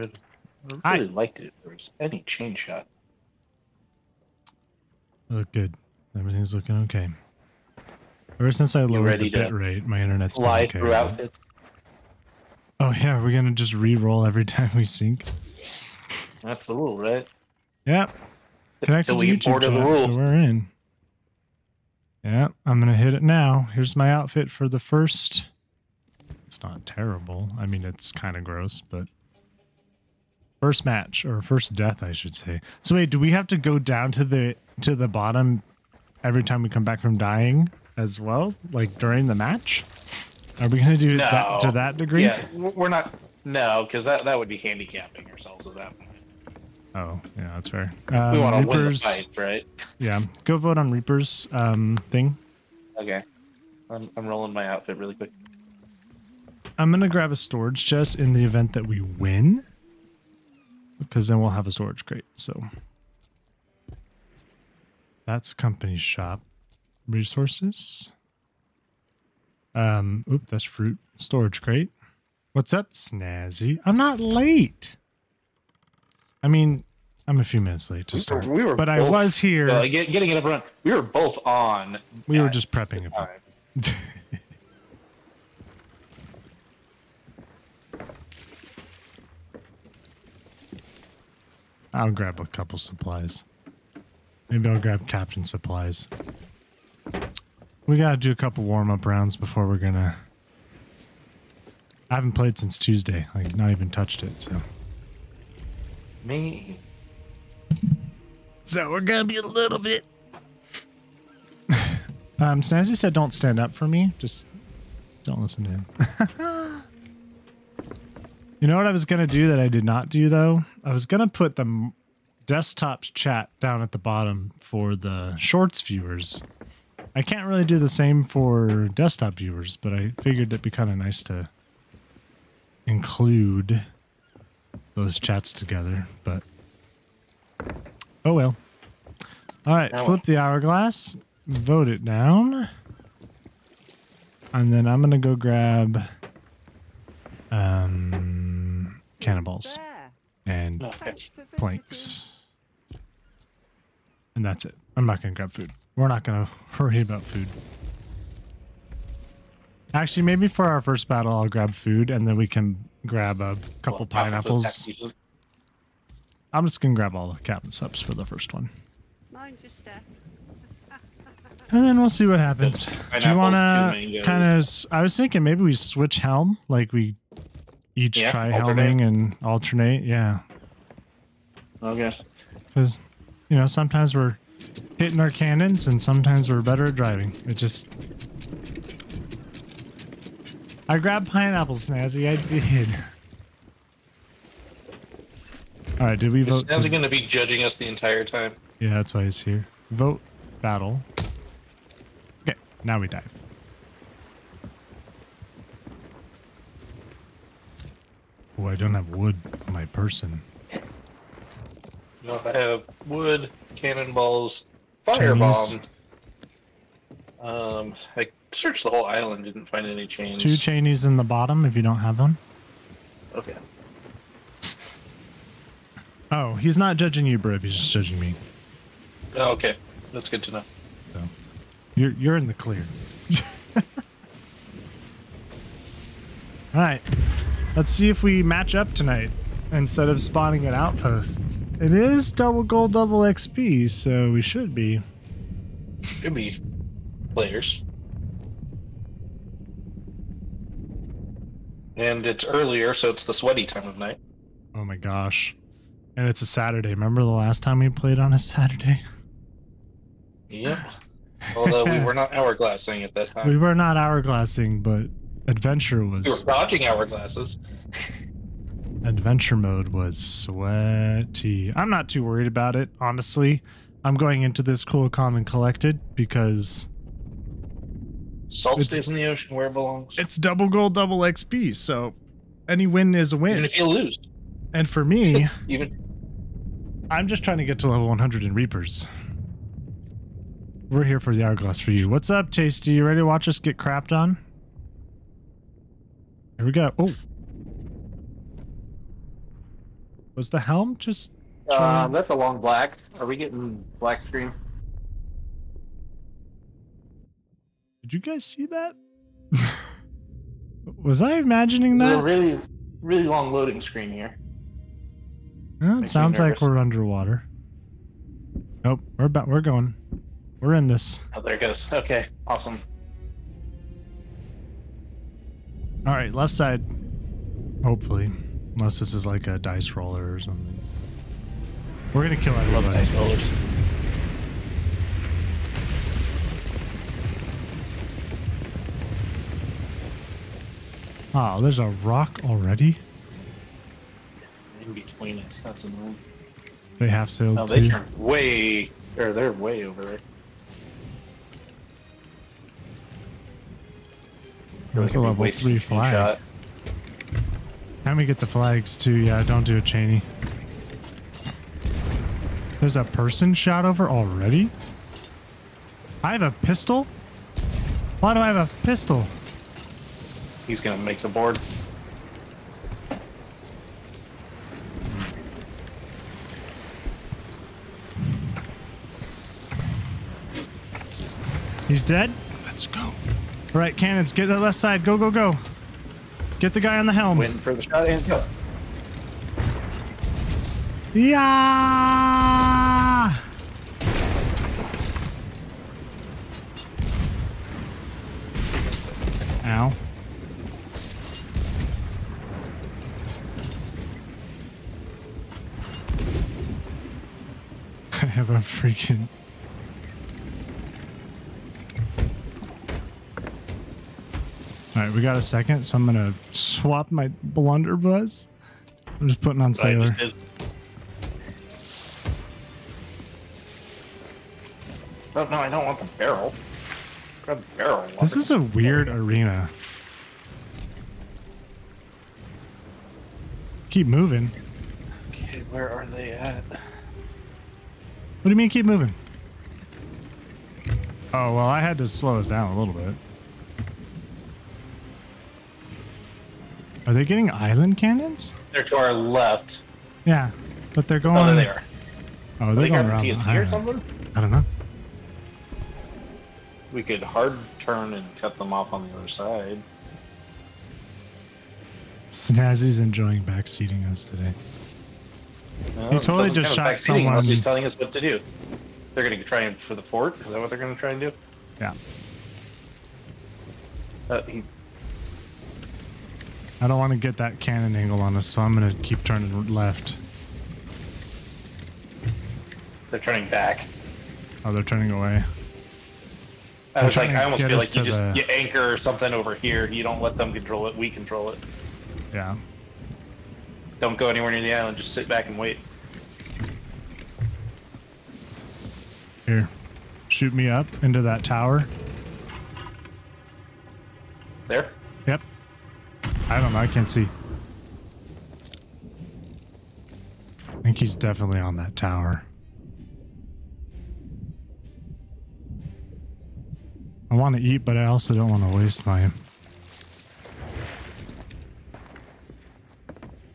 would I- really liked it if there was any chain shot. Look good. Everything's looking okay. Ever since I lowered the to bit rate, my internet's been Fly okay. through outfits. Oh yeah, we're gonna just re-roll every time we sync. That's the rule, right? Yep. Connected to we YouTube bored the chat, rules. so we're in. Yeah, I'm gonna hit it now. Here's my outfit for the first. It's not terrible. I mean, it's kind of gross, but first match or first death, I should say. So wait, do we have to go down to the to the bottom every time we come back from dying as well, like during the match? Are we gonna do that to that degree? Yeah, we're not. No, because that that would be handicapping ourselves at that point. Oh, yeah, that's fair. we Um, want to win the fight, right? yeah, go vote on Reapers um, thing. Okay. I'm, I'm rolling my outfit really quick. I'm gonna grab a storage chest in the event that we win, because then we'll have a storage crate. So that's company shop resources. Um, oop, that's fruit storage crate. What's up, Snazzy? I'm not late. I mean, I'm a few minutes late to We were- start, we were but I was here. Uh, getting it up run. We were both on. we were just prepping. I'll grab a couple supplies. Maybe I'll grab captain supplies. We gotta do a couple warm up rounds before we're gonna. I haven't played since Tuesday, like not even touched it. So, Me. so we're gonna be a little bit. um, Snazzy said, "Don't stand up for me. Just don't listen to him." you know what I was gonna do that I did not do though? I was gonna put the desktop's chat down at the bottom for the shorts viewers. I can't really do the same for desktop viewers, but I figured it'd be kind of nice to include those chats together. But oh well. All right, flip the hourglass, vote it down, and then I'm gonna go grab um cannonballs and Okay. Thanks for visiting. planks. And that's it. I'm not going to grab food. We're not going to worry about food. Actually, maybe for our first battle, I'll grab food and then we can grab a couple Well, pineapples. I'm just going to grab all the captain subs for the first one. Mind your step. And then we'll see what happens. Do you want to kind of? I was thinking maybe we switch helm, like we each Yeah, try helming and alternate. Yeah, Okay. because you know sometimes we're hitting our cannons and sometimes we're better at driving. It just. I grabbed pineapples, Snazzy. I did. All right, did we vote? Snazzy to- going to be judging us the entire time? Yeah, that's why he's here. Vote battle. Okay, now we dive. Oh, I don't have wood on my person. No, I have wood, cannonballs, firebombs. Um, I searched the whole island, didn't find any chains. Two chainies in the bottom if you don't have them. Okay. Oh, he's not judging you, Briv. He's just judging me. Oh, okay. That's good to know. So you're you're in the clear. All right, let's see if we match up tonight instead of spawning at outposts. It is double gold, double XP, so we should be. Could be players. And it's earlier, so it's the sweaty time of night. Oh my gosh. And it's a Saturday. Remember the last time we played on a Saturday? Yep. Although we were not hourglassing at that time. We were not hourglassing, but adventure was. We were dodging hourglasses. adventure mode was sweaty. I'm not too worried about it, honestly. I'm going into this cool, calm, and collected because Salt stays in the ocean where it belongs. it's double gold, double XP. So any win is a Even win. if you lose. And for me, Even I'm just trying to get to level 100 in Reapers. We're here for the hourglass for you. What's up, Tasty? You ready to watch us get crapped on? Here we go. Oh. Was the helm just? Uh, that's a long black. Are we getting black screen? Did you guys see that? Was I imagining that? is a really, really long loading screen here. Yeah, it sounds like we're underwater. Nope, we're about we're going. We're in this. Oh, there it goes. Okay, awesome. All right, left side. Hopefully, unless this is like a dice roller or something. We're gonna kill everybody. Love dice rollers. Oh, there's a rock already. In between us. That's annoying. They have sailed No, they too. way, or they're way over there. There's a level three a flag. shot. Can we get the flags too? Yeah, don't do it, Cheney. There's a person shot over already? I have a pistol? Why do I have a pistol? He's gonna make the board. He's dead? Let's go. All right, cannons, get the left side. Go, go, go. Get the guy on the helm. Waiting for the shot and go. Yeah! Ow. I have a freaking. Alright, we got a second, so I'm gonna swap my blunderbuss. I'm just putting on sailor. did. Oh, no, I don't want the barrel. Grab the barrel. This is a weird arena. Keep moving. Okay, where are they at? What do you mean keep moving? Oh, well, I had to slow us down a little bit. Are they getting island cannons? They're to our left. Yeah, but they're going. Oh, there they are. Oh, they're they going around the or island. something? I don't know. We could hard turn and cut them off on the other side. Snazzy's enjoying backseating us today. No, He totally just shot Unless he's telling us what to do. They're going to try and for the fort. Is that what they're going to try and do? Yeah. Uh, he, I don't want to get that cannon angle on us, so I'm gonna keep turning left. they're turning back. Oh, they're turning away. I They're was like, I almost feel like you just the- you anchor or something over here. You don't let them control it. We control it. Yeah. Don't go anywhere near the island. Just sit back and wait. Here. Shoot me up into that tower. There. Yep. I don't know. I can't see. I think he's definitely on that tower. I want to eat, but I also don't want to waste my.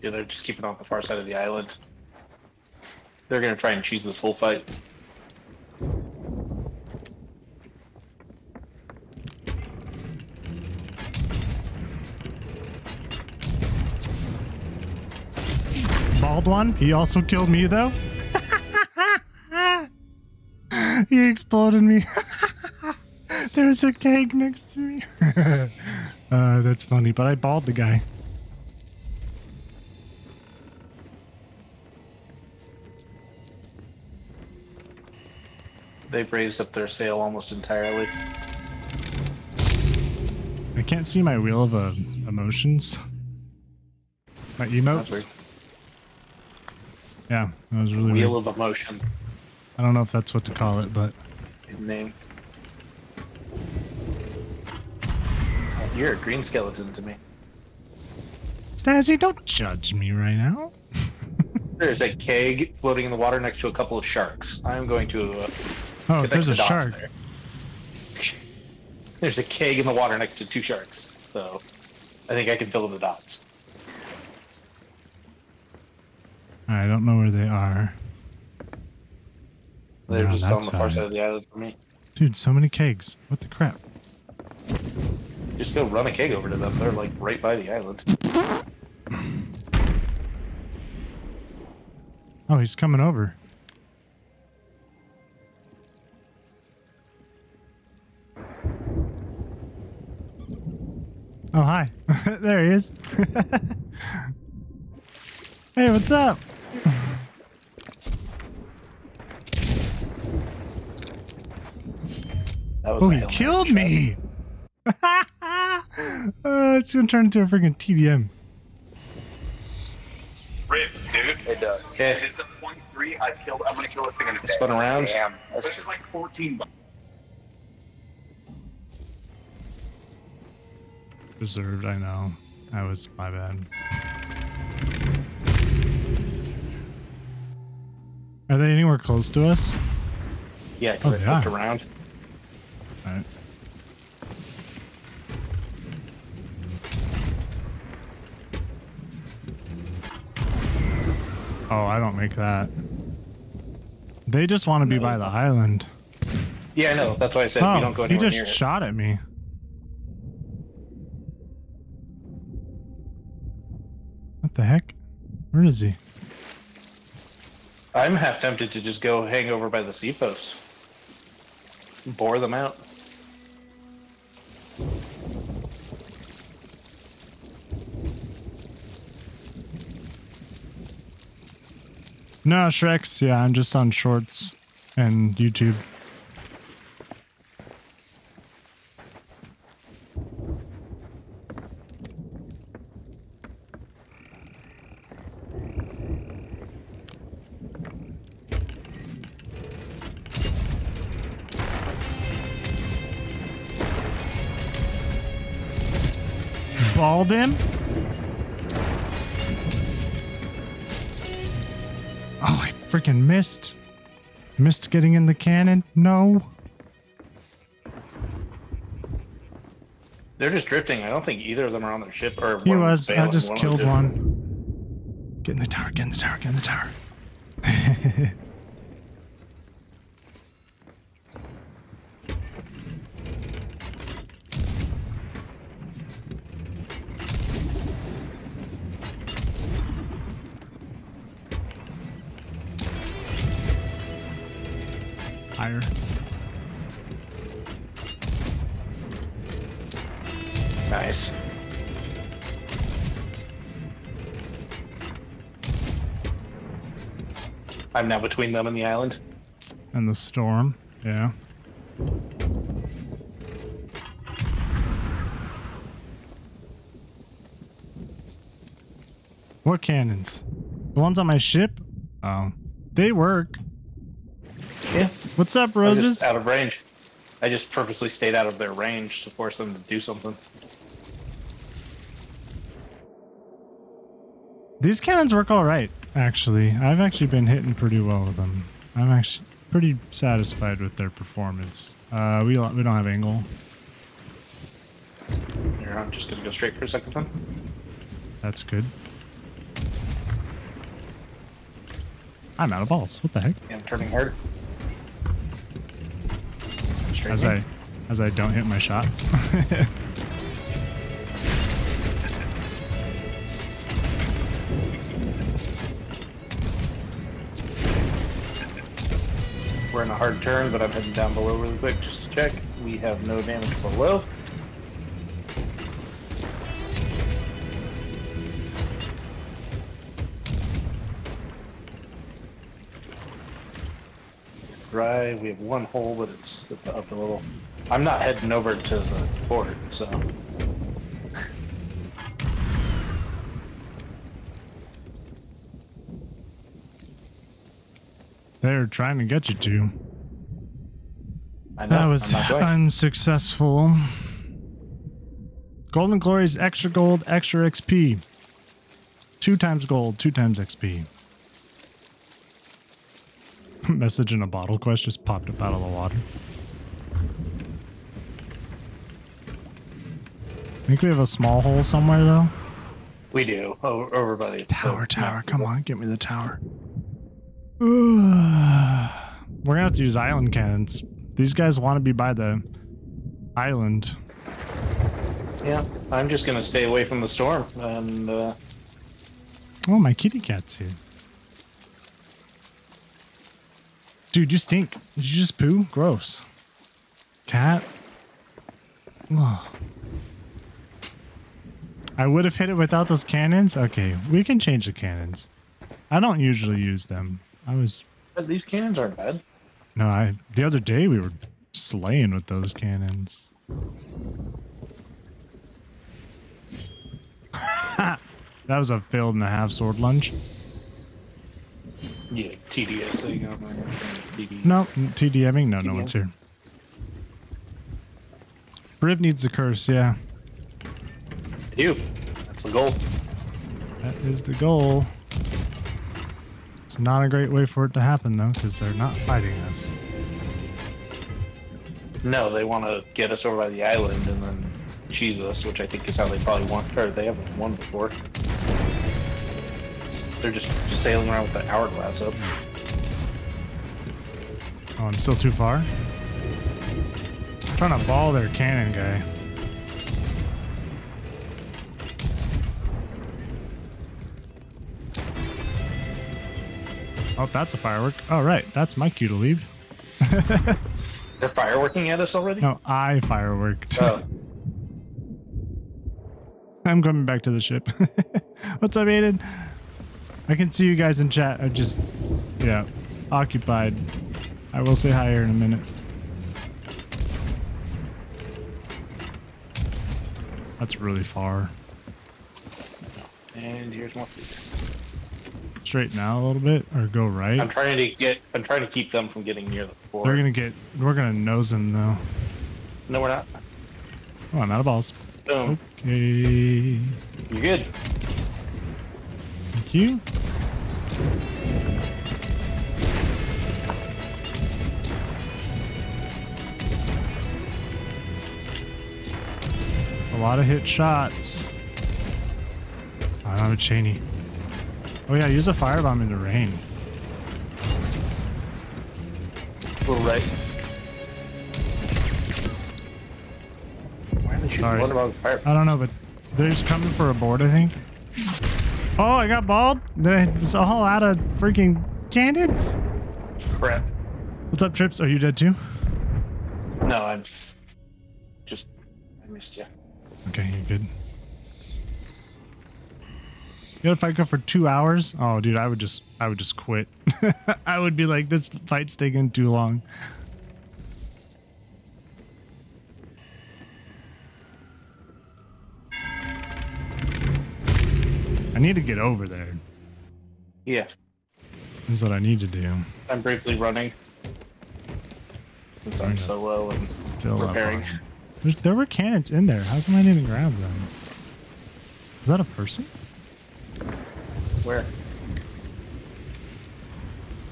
Yeah, they're just keeping on the far side of the island. They're gonna try and cheese this whole fight. Bald one. He also killed me, though. he exploded me. There's a keg next to me. uh, that's funny, but I balled the guy. They've raised up their sail almost entirely. I can't see my wheel of uh, emotions. My That's emotes. Yeah, that was really Wheel weird. of emotions. I don't know if that's what to call it, but Good name. Oh, You're a green skeleton to me. Snazzy, don't judge me right now. There's a keg floating in the water next to a couple of sharks. I'm going to uh, Oh, there's the a shark. there. There's a keg in the water next to two sharks, so I think I can fill in the dots. I don't know where they are. They're on just that on the far side. side of the island for me. Dude, so many kegs. What the crap? Just go run a keg over to them. They're like right by the island. Oh, he's coming over. Oh, hi. there he is. hey, what's up? That was Oh, a he killed me. oh, it's gonna turn into a freaking TDM. Ribs, dude. It does. Okay, If it's a point three, I killed. I'm gonna kill this thing in a day. spun around. Damn. But That's it's just like 14 bucks. Deserved, I know. That was my bad. Are they anywhere close to us? Yeah, Oh, because they they flipped are. around. Alright. Oh, I don't make that. They just want to be by the island. Yeah, I know. That's why I said oh, we don't go he anywhere just near it. shot at me. What the heck? Where is he? I'm half tempted to just go hang over by the sea post. Bore them out. No, Shreks. Yeah, I'm just on shorts and YouTube. Balled him? Oh, I freaking missed. Missed getting in the cannon? No. They're just drifting. I don't think either of them are on their ship. Or He was. I just one killed one. Get in the tower, get in the tower, get in the tower. I'm now between them and the island. And the storm. Yeah. What cannons? The ones on my ship? Oh. They work. Yeah. What's up, Roses? out of range. I just purposely stayed out of their range to force them to do something. These cannons work all right, actually. I've actually been hitting pretty well with them. I'm actually pretty satisfied with their performance. Uh, we don't- we don't have angle. Here, I'm just gonna go straight for a second time. That's good. I'm out of balls. What the heck? Yeah, I'm turning hard. Straight As in. I as I don't hit my shots. We're in a hard turn, but I'm heading down below really quick just to check. We have no damage below. Dry. We have one hole, but it's at the upper level. I'm not heading over to the port, so They're trying to get you to. I know That was unsuccessful. Golden Glory's extra gold, extra XP. Two times gold, two times XP. Message in a bottle quest just popped up out of the water. I think we have a small hole somewhere though. We do over, over by the Tower, the tower, come on, get me the tower. We're gonna have to use island cannons. These guys want to be by the island. Yeah, I'm just gonna stay away from the storm and uh, Oh, my kitty cat's here. Dude, you stink. Did you just poo? Gross. Cat. Ugh. I would have hit it without those cannons. Okay, we can change the cannons. I don't usually use them. I was these cannons aren't bad. no, I the other day we were slaying with those cannons. that was a failed and a half sword lunge. Yeah, TDSing on. TD. No, TDMing. No, no one's here. Briv needs the curse. Yeah, You. That's the goal. that is the goal. It's not a great way for it to happen though, because they're not fighting us. No, they want to get us over by the island and then cheese us, which I think is how they probably want. Or they haven't won before. They're just sailing around with the hourglass up. Oh, I'm still too far. trying to ball their cannon guy. Oh, that's a firework. All right, that's my cue to leave. They're fireworking at us already. No, I fireworked. Oh, I'm coming back to the ship. What's up, Aiden? I can see you guys in chat. I'm just, yeah, occupied. I will say hi here in a minute. That's really far. and here's more. Straight now a little bit, or go right? I'm trying to get. I'm trying to keep them from getting near the fort. They're gonna get. We're gonna nose them though. No, we're not. Oh, I'm out of balls. Boom. Okay. You're good. Thank you. A lot of hit shots. I don't have a chainy. Oh yeah, use a firebomb in the rain. A little right. Why are they shooting Sorry. blood about fire? I don't know, but they're just coming for a board, I think. Oh, I got balled. It's all out of freaking cannons. Crap. What's up, Trips? Are you dead too? No, I'm just. I missed you. Okay, you're good. You know, if I go for two hours, oh, dude, I would just, I would just quit. I would be like, this fight's taking too long. I need to get over there. Yeah, That's what I need to do. I'm briefly running. Since I'm Yeah. solo and Repairing. there were cannons in there. How come I didn't grab them? Is that a person? Where?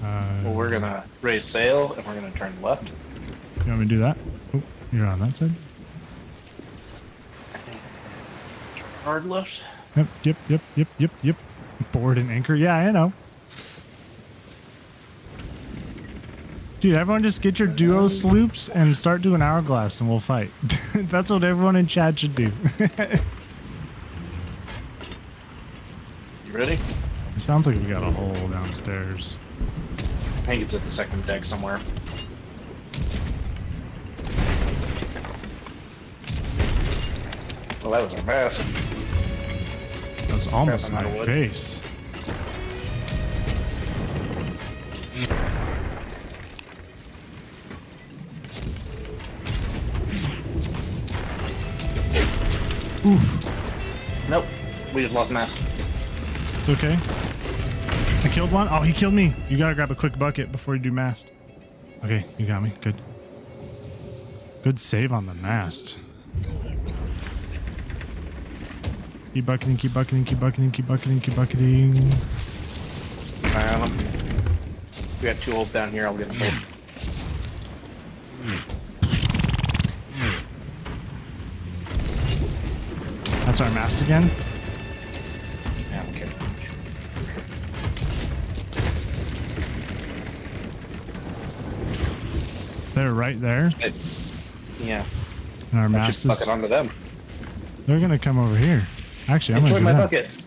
Uh, Well, we're gonna raise sail and we're gonna turn left. You want me to do that? Oh, you're on that side? Hard left. Yep, yep, yep, yep, yep, yep. Board and anchor. Yeah, I know. Dude, everyone just get your duo sloops and start doing hourglass and we'll fight. That's what everyone in chat should do. You ready? it sounds like we got a hole downstairs. I think it's at the second deck somewhere. Well, that was our pass. That was almost Crap, I'm my of wood. face. Nope. We just lost mass. It's okay. I killed one. Oh, he killed me. You gotta grab a quick bucket before you do mast. Okay, you got me. Good. Good save on the mast. Keep bucketing, keep bucketing, keep bucketing, keep bucketing, keep bucketing. Eye on them. We got two holes down here. I'll get them both. That's our mast again. They're right there, It- yeah, and our I mass should fuck is. it onto them. They're gonna come over here. Actually, I'm Enjoy gonna my do that. buckets.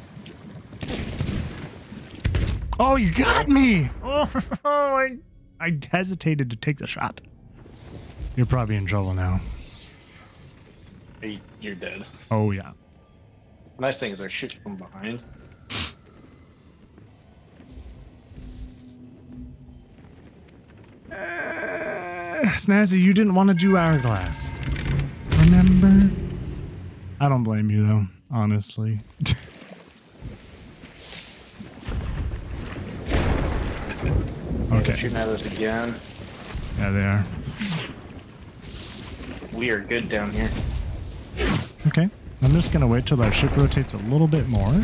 Oh, you got me! Oh, I, I hesitated to take the shot. You're probably in trouble now. You're dead. Oh yeah. Nice thing is there's shit from behind. Uh, Snazzy, you didn't want to do hourglass. Remember? I don't blame you though, honestly. Okay. shooting at us again. Yeah, they are. We are good down here. Okay. I'm just gonna wait till our ship rotates a little bit more.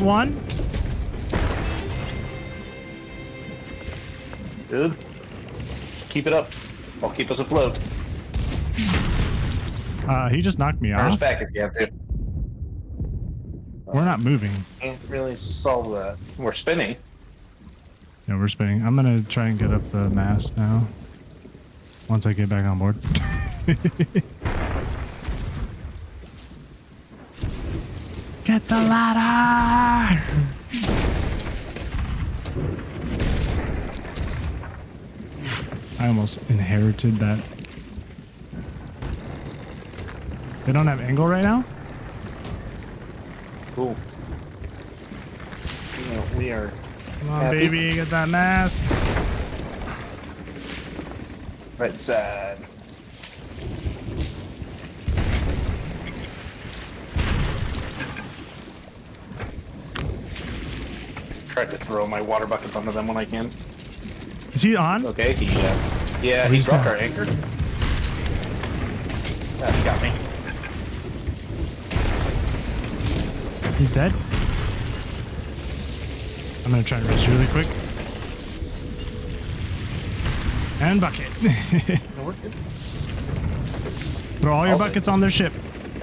Bald one. Good. Keep it up. I'll keep us afloat. Uh, he just knocked me us off. back if you have to. We're not moving. Can't really solve that. We're spinning. Yeah, we're spinning. I'm gonna try and get up the mast now. Once I get back on board. get the ladder! I almost inherited that. They don't have angle right now? Cool. Yeah, we are. Come on, Happy? baby, get that mast. Right side. Tried to throw my water buckets onto them when I can. Is he on? Okay, he, uh, yeah, Oh, he he's dropped down. our anchor. Yeah, he got me. He's dead. I'm gonna try and rest really quick. And bucket. No, we're good. Throw all your Also- buckets on their ship.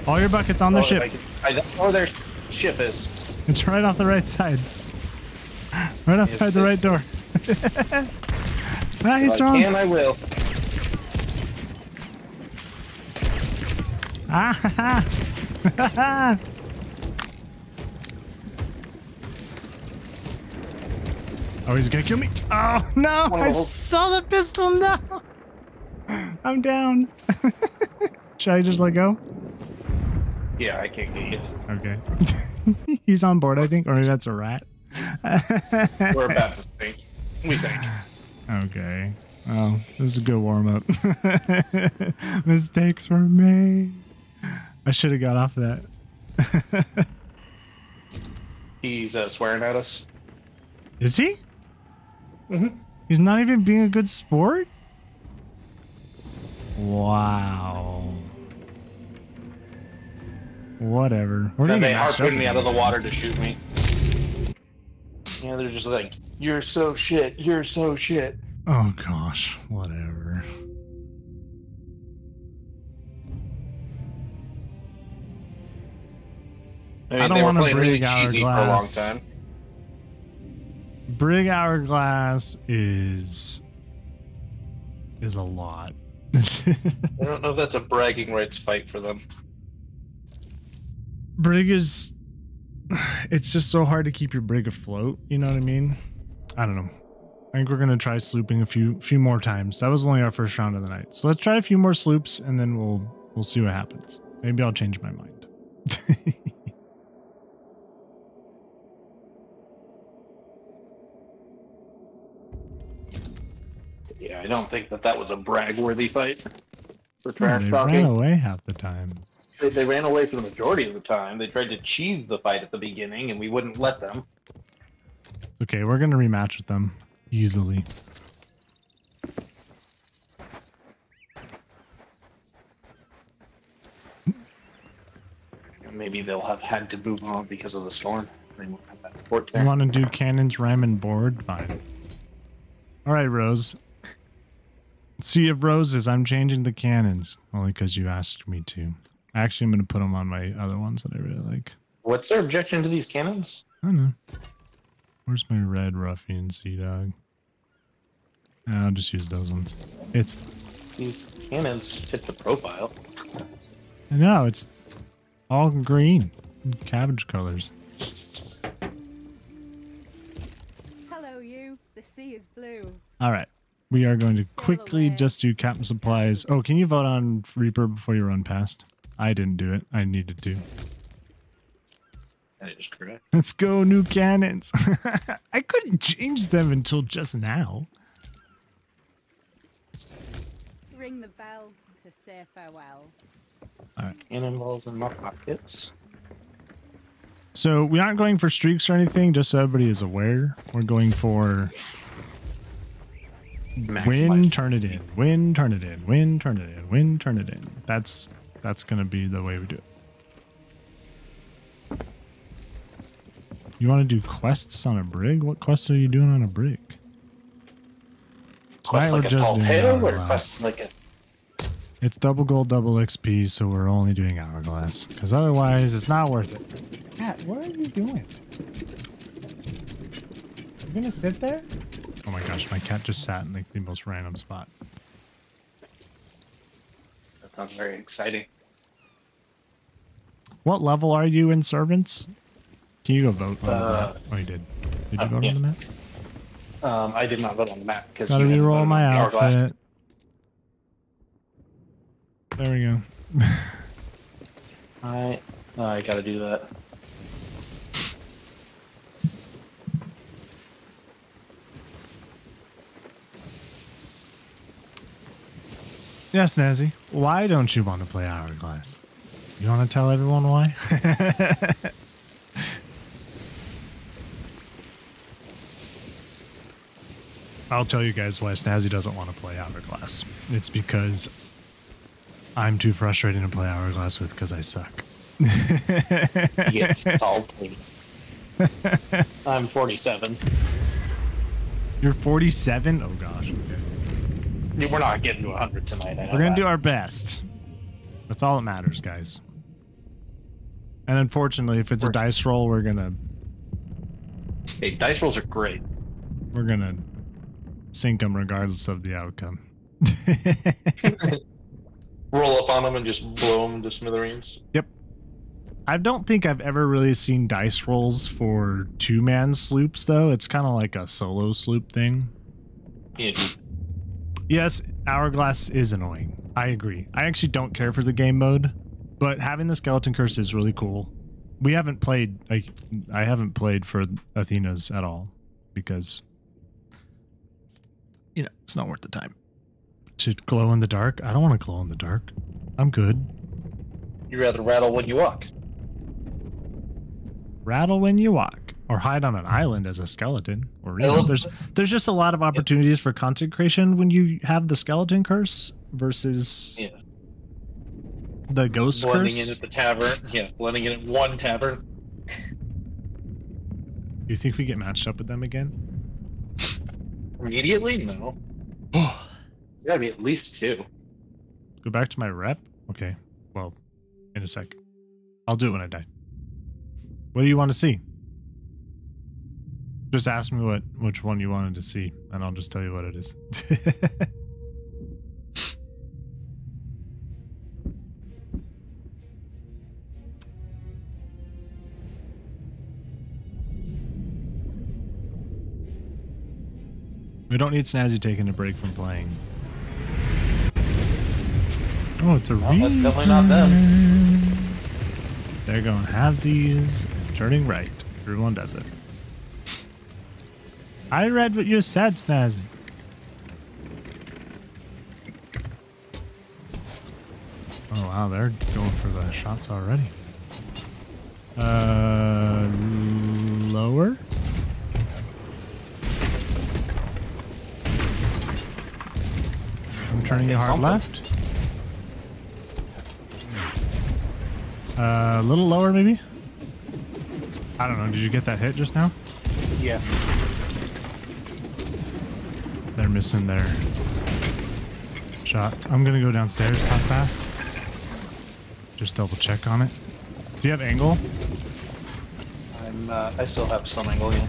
All your buckets on their Oh, ship. I, I don't know where their ship is. It's right off the right side. Right outside the right door. ah, he's If I throwing. I will. Ah, ha, ha. Oh, he's gonna kill me. Oh, no. I Oh. saw the pistol. No. I'm down. Should I just let go? Yeah, I can't get it. Okay. he's on board, I think. Or that's a rat. We're about to sink. We sank. Okay. Oh, this is a good warm up. Mistakes were made. I should have got off that. He's uh, swearing at us. Is he? Mhm. He's not even being a good sport? Wow. Whatever. We're Then they up harpooned me out of the water to shoot me. Yeah, they're just like, you're so shit, you're so shit. Oh gosh, whatever. I mean, I don't wanna playing really bring cheesy for a long Hourglass. time. Brig Hourglass is is a lot. I don't know if that's a bragging rights fight for them. brig is it's just so hard to keep your brig afloat you know what i mean? I don't know. I think we're gonna try slooping a few few more times. That was only our first round of the night. So let's try a few more sloops and then we'll we'll see what happens. Maybe i'll change my mind. Yeah, I don't think that that was a brag-worthy fight for trash they ran away half the time They, they ran away for the majority of the time. They tried to cheese the fight at the beginning, and we wouldn't let them. okay we're gonna rematch with them easily maybe they'll have had to move on because of the storm. They won't have that fort you want to do cannons ram and board fine all right rose Sea of Roses. I'm changing the cannons only because you asked me to. Actually, I'm going to put them on my other ones that I really like. What's their objection to these cannons? I don't know. Where's my red ruffian sea dog? I'll just use those ones. It's These cannons fit the profile. no, it's all green, cabbage colors. Hello, you. The sea is blue. All right, we are going to quickly just do Captain Supplies. Oh, can you vote on Reaper before you run past? I didn't do it. I needed to. That is correct. Let's go, new cannons. I couldn't change them until just now. Ring the bell to say farewell. All right. Cannonballs in my pockets. So we aren't going for streaks or anything, just so everybody is aware. We're going for win, Maximize. turn it in, win, turn it in, win, turn it in, win, turn it in. That's that's gonna be the way we do it. You want to do quests on a brig? What quests are you doing on a brig? Quest Tonight like we're a just tall tale or hourglass. quest like a It's double gold, double XP, so we're only doing hourglass. Because otherwise, it's not worth it. Cat, what are you doing? You gonna sit there? Oh my gosh, my cat just sat in like the most random spot. Sounds very exciting. What level are you in servants? Can you go vote on Uh, the map? Oh, you did. Did you uh, vote yeah. on the map? Um, I did not vote on the map because Gotta reroll my outfit. There we go. I I gotta do that. Yes, Snazzy. Why don't you want to play Hourglass? You want to tell everyone why? I'll tell you guys why Snazzy doesn't want to play Hourglass. It's because I'm too frustrating to play Hourglass with because I suck. Get salty. I'm 47. You're 47? Oh gosh. Okay. We're not getting to 100 tonight. We're gonna do our best. That's all that matters, guys. And unfortunately, if it's a We're- dice roll, we're gonna Hey, dice rolls are great. we're gonna sink them regardless of the outcome. Roll up on them and just blow them to smithereens. Yep. I don't think I've ever really seen dice rolls for two man sloops though. It's kind of like a solo sloop thing. Yeah, Yes, Hourglass is annoying. I agree. I actually don't care for the game mode, but having the skeleton curse is really cool. We haven't played like I haven't played for Athena's at all because you know, it's not worth the time. To glow in the dark? I don't want to glow in the dark. I'm good. you rather rattle when you walk. rattle when you walk or hide on an island as a skeleton or you know, there's there's just a lot of opportunities for content creation when you have the skeleton curse versus Yeah. the ghost blending in at the tavern. Yeah, blending in at one tavern. you think we get matched up with them again Immediately? No. oh Gotta be at least two. go back to my rep okay well in a sec i'll do it when i die what do you want to see just ask me what which one you wanted to see and i'll just tell you what it is We don't need Snazzy taking a break from playing. Oh, it's a Well, that's definitely not them. They're going halvesies and turning right. Everyone does it. I read what you said, Snazzy. Oh wow, they're going for the shots already. Uh, lower. I'm turning hard something. left. Uh, a little lower, maybe. I don't know. Did you get that hit just now? Yeah. They're missing their. shots. I'm gonna go downstairs. How fast? Just double check on it. Do you have angle? I'm. Uh, I still have some angle. Yeah.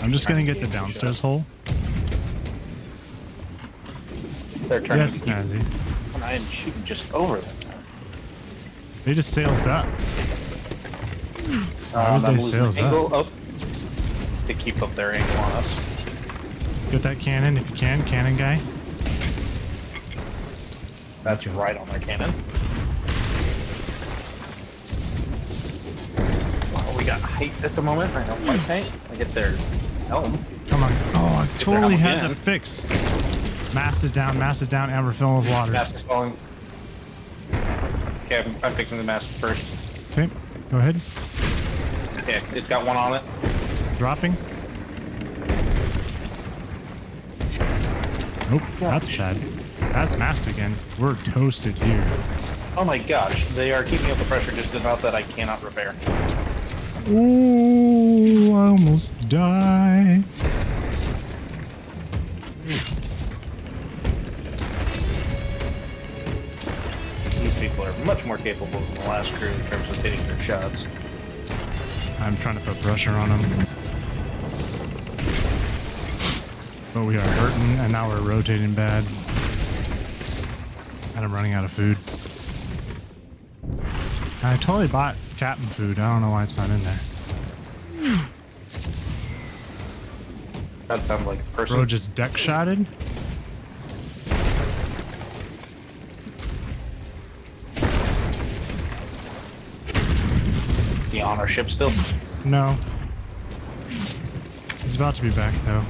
I'm just gonna get the downstairs hole. They're turning. Yes, to Snazzy. and I am shooting just over them. They just sailed up. Why Um, would I'm they sail angle of to keep up their angle on us. Get that cannon if you can, cannon guy. That's right on their cannon. Well, we got height at the moment. I don't like height. I get their helm. Come on. Oh, I totally helm had the fix. Mass is down, mass is down, and we're filling with water. Mass is falling. Okay, I'm, I'm fixing the mass first. Okay, go ahead. Okay, it's got one on it. Dropping. Nope, that's bad. That's mast again. We're toasted here. Oh my gosh, they are keeping up the pressure just enough that I cannot repair. Ooh, I almost died. These people are much more capable than the last crew in terms of hitting their shots. I'm trying to put pressure on them. But we are hurting, and now we're rotating bad. And I'm running out of food. I totally bought captain food. I don't know why it's not in there. That sounds like a person. Bro just deck shotted. Is he on our ship still? No. He's about to be back though.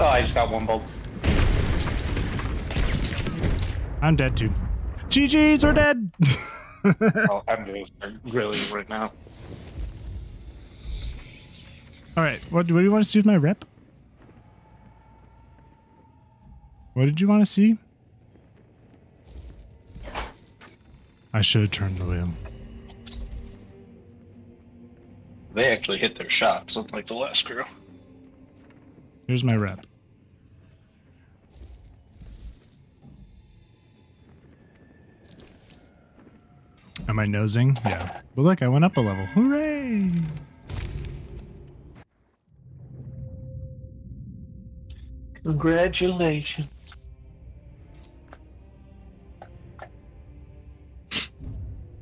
Oh, I just got one bolt. I'm dead too. GG's, we're dead. oh, I'm doing really right now. All right, what, what do you want to see with my rep? What did you want to see? I should have turned the wheel. They actually hit their shots, unlike the last crew. Here's my rep. Am I nosing? Yeah. But look, I went up a level. Hooray! Congratulations.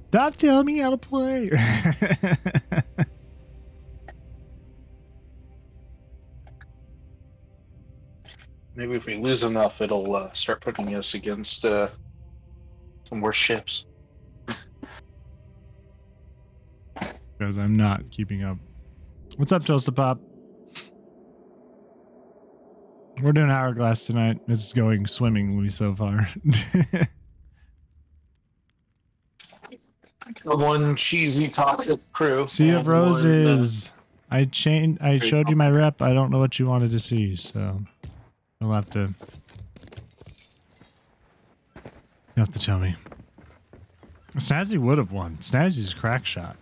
Stop telling me how to play. Maybe if we lose enough, it'll uh, start putting us against uh, some worse ships. Because I'm not keeping up. What's up, Toast Pop? We're doing Hourglass tonight. It's going swimmingly so far. The one cheesy toxic crew. sea of Roses. I changed. I showed you my rep. I don't know what you wanted to see, so you'll have to. You have to tell me. Snazzy would have won. Snazzy's crack shot.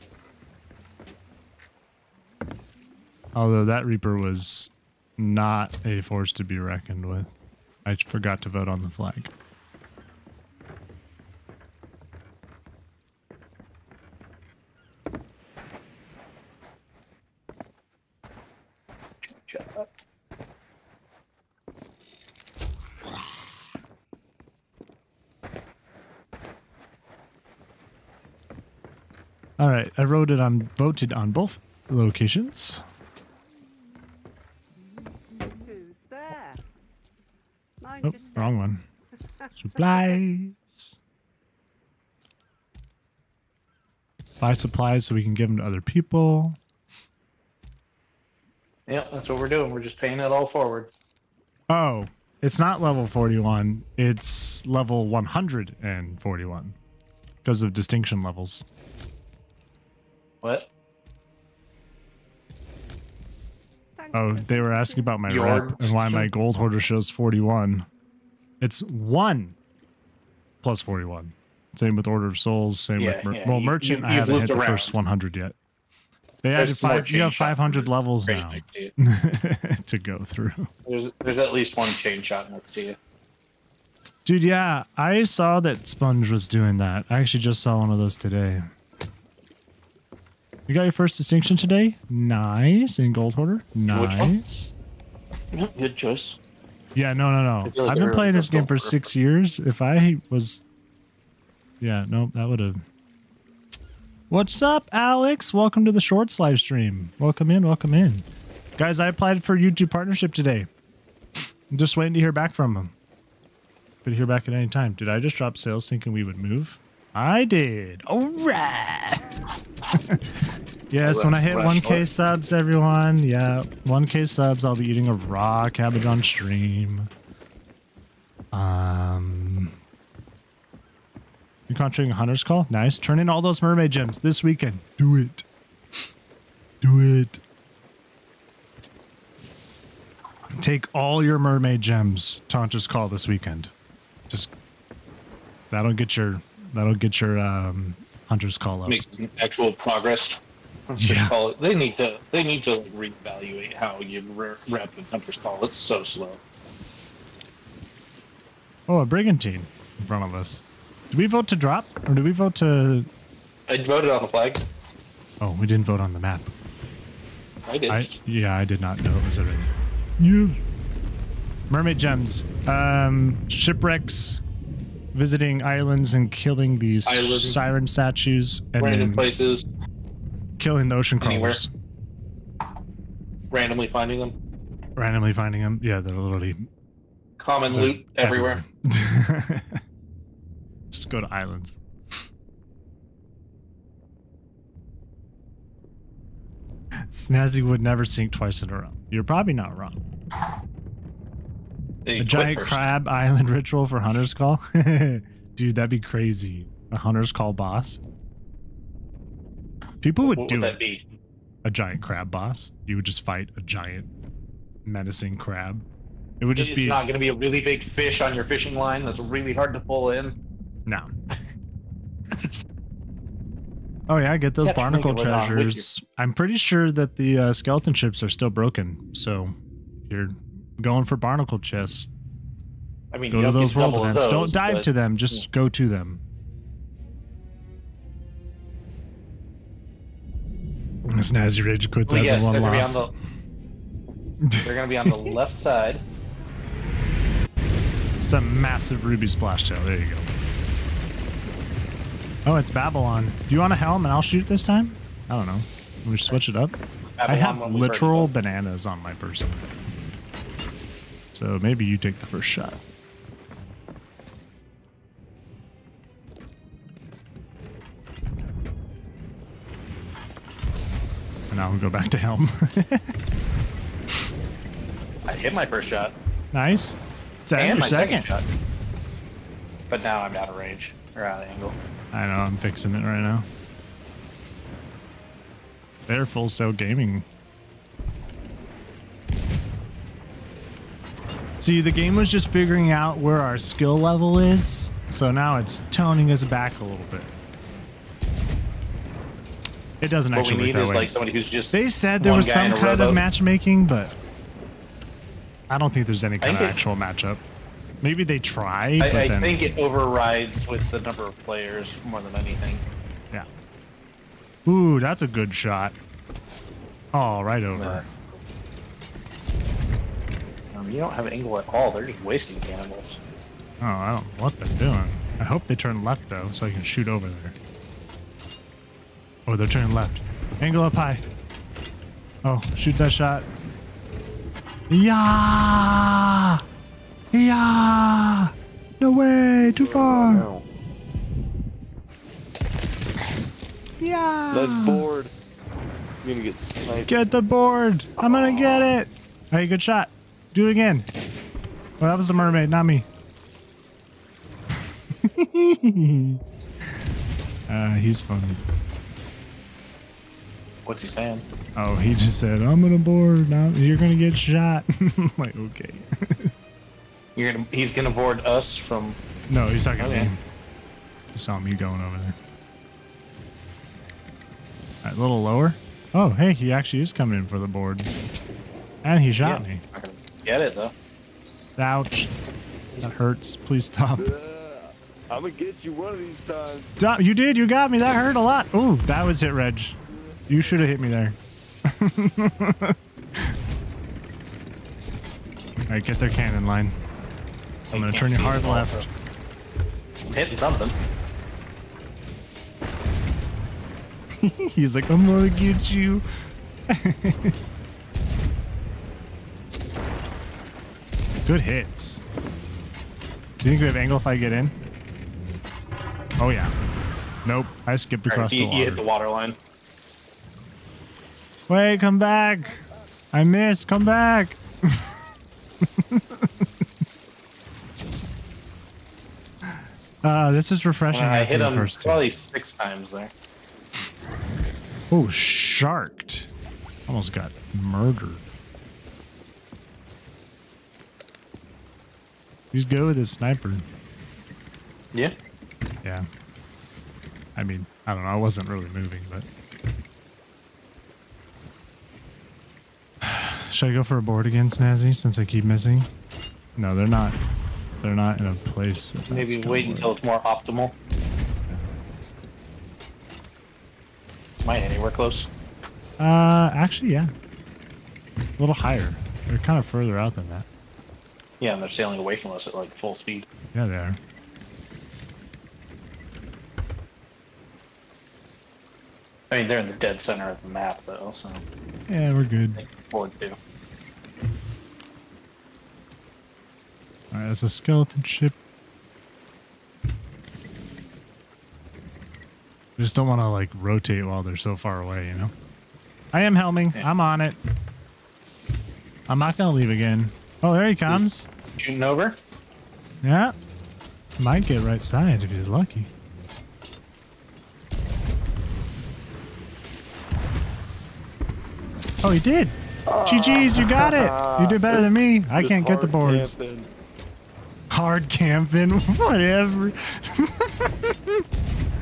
Although that Reaper was not a force to be reckoned with. I forgot to vote on the flag. All right, I voted on voted on both locations. Who's there? Mind Oh, your step. Wrong one. Supplies. Buy supplies so we can give them to other people. Yeah, that's what we're doing. We're just paying it all forward. Oh, it's not level 41. It's level 141 because of distinction levels. What? Thanks Oh, they were asking about my Your rep and why my gold hoarder shows 41. It's 1 plus 41. Same with Order of Souls, same Yeah, with Mer- yeah, well merchant you- I you've haven't hit looped the first 100 yet. They There's more five. You have 500 levels now to go through. There's, there's at least one chain shot next to you. Dude, yeah, I saw that Sponge was doing that. I actually just saw one of those today. You got your first distinction today? Nice. In Gold Hoarder? Nice. Good choice. Yeah, no, no, no. like I've been playing this game for Hoarder. six years. If I was. Yeah, no, that would have. What's up, Alex? Welcome to the Shorts live stream. Welcome in, welcome in. Guys, I applied for YouTube partnership today. I'm just waiting to hear back from them. Could hear back at any time. Did I just drop sales thinking we would move? I did. All right. yes, when I hit 1k north. subs, everyone. Yeah, 1k subs, I'll be eating a raw cabbage on stream. Um, you're concentrating Hunter's Call? Nice. Turn in all those mermaid gems this weekend. Do it. Do it. Take all your mermaid gems to Hunter's Call this weekend. Just that'll get your that'll get your um Hunter's Call up. Make some actual progress. Yeah. Call it. They need to. They need to reevaluate how you re- rep the Hunter's Call. It's so slow. Oh, a brigantine in front of us. Did we vote to drop or did we vote to? I voted on the flag. Oh, we didn't vote on the map. I did. I yeah, I did not know it was already. Yeah. Mermaid gems, um, shipwrecks, visiting islands and killing these Islands. siren statues, and Random then places, killing the ocean Anywhere. randomly finding them. Randomly finding them. Yeah, they're literally Common they're loot everywhere. everywhere. Just go to islands. Snazzy would never sink twice in a row. You're probably not wrong. They A giant first. crab island ritual for Hunter's Call? Dude, that'd be crazy. A Hunter's Call boss. People would What do would it. be? A giant crab boss. You would just fight a giant menacing crab. It would just it's be not going to be a really big fish on your fishing line that's really hard to pull in. no. oh yeah, get those Yeah, barnacle get it on with you. treasures. I'm pretty sure that the uh, skeleton ships are still broken. So you're going for barnacle chests, I mean, go to those get world double of events. Don't dive but- to them. Just go to them. Snazzy Ridge quits Well, yes, they're one to be loss. on the. They're going to be on the left side. Some massive ruby splash tail. There you go. Oh, it's Babylon. Do you want a helm and I'll shoot this time? I don't know. We switch it up? I Babylon have we've literal bananas on my person. So maybe you take the first shot. And now we'll go back to helm. I hit my first shot nice. Second, and your my second. second. shot. But now I'm out of range or out of angle. I know, I'm fixing it right now. They're full sail gaming. See, the game was just figuring out where our skill level is, so now it's toning us back a little bit. It doesn't What we actually work need is way. like somebody who's just. they said there was some kind of matchmaking, but I don't think there's any kind of it- actual matchup. Maybe they but I, I then think it overrides with the number of players more than anything. yeah. Ooh, that's a good shot. Oh, right over. Um, you don't have an angle at all. They're just wasting cannibals. Oh, I don't know what they're doing. I hope they turn left though, so I can shoot over there. Oh, they're turning left. Angle up high. Oh, shoot that shot. Yeah! Yeah! No way! Too far! No. Yeah! That's bored. You're gonna get sniped. Get the board! I'm gonna get it! Hey, good shot. Do it again. Well, that was the mermaid, not me. uh, he's funny. What's he saying? Oh, he just said, I'm gonna board. Now you're gonna get shot. I'm like, okay. You're gonna. He's gonna board us from. no, he's talking to me. He saw me going over there. Alright, a little lower. Oh, hey, he actually is coming in for the board. And he shot Yeah. me. Get it though. Ouch. That hurts. Please stop. I'm gonna get you one of these times. Stop. You did. You got me. That hurt a lot. Ooh, that was hit, Reg. You should have hit me there. All right, get their cannon line. I'm gonna turn you hard left. hitting something. He's like, I'm gonna get you. Good hits. Do you think we have angle if I get in? Oh yeah. Nope. I skipped across you, the you water. hit the water line. Wait, come back. I missed. Come back. uh, this is refreshing. I hit him first two. probably six times there. Oh, sharked. Almost got murdered. He's good with his sniper. Yeah. Yeah. I mean, I don't know. I wasn't really moving, but. Should I go for a board again, Snazzy, since I keep missing? No, they're not. They're not in a place. that Maybe wait until it's more optimal. Am I anywhere close? Uh, actually, yeah. A little higher. They're kind of further out than that. Yeah, and they're sailing away from us at like full speed. Yeah, they are. I mean, they're in the dead center of the map, though, so Yeah, we're good. Can to. All right, that's a skeleton ship. I just don't want to like rotate while they're so far away, you know. I am helming. Yeah. I'm on it. I'm not gonna leave again. Oh, there he comes. Shooting over. Yeah. Might get right side if he's lucky. Oh, he did. GG's, you got it. You did better than me. I Just can't get the hard boards. camping. Hard camping, whatever.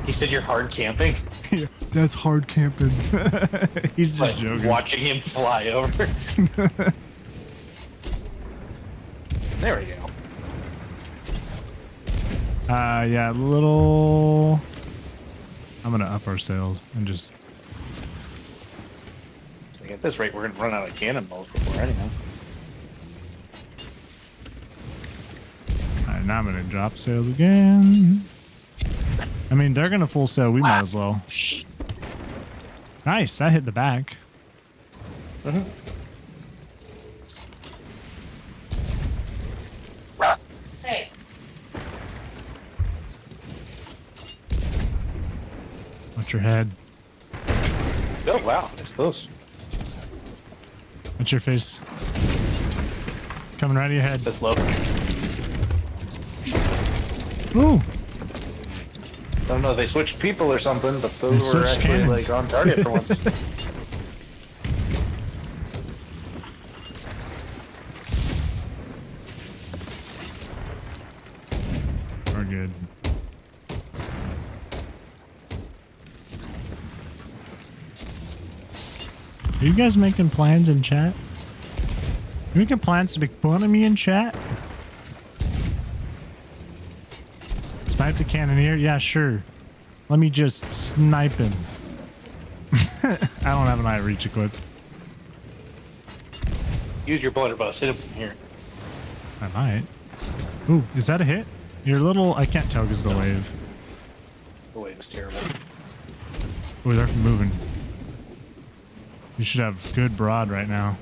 He said you're hard camping. Yeah, that's hard camping. He's just Like joking. watching him fly over. there we go. Uh, yeah, little. I'm gonna up our sails and just. Like, at this rate, we're gonna run out of cannonballs before anyhow. Alright, now I'm gonna drop sails again. I mean, they're gonna full sail. We might as well. Nice, that hit the back. Mhm. Hey, Watch your head. Oh wow, it's close. Watch your face. Coming right at your head. That's low. Ooh, I don't know they switched people or something, but They those were actually like on target for once. we're good. Are you guys making plans in chat? You making plans to make fun of me in chat? Snipe the cannoneer? Yeah, sure. Let me just snipe him. I don't have an eye reach equipped. Use your blunderbuss. Hit him from here. I might. Ooh, is that a hit? You're a little. I can't tell because the wave. The wave is terrible. Ooh, they're moving. You should have good broad right now.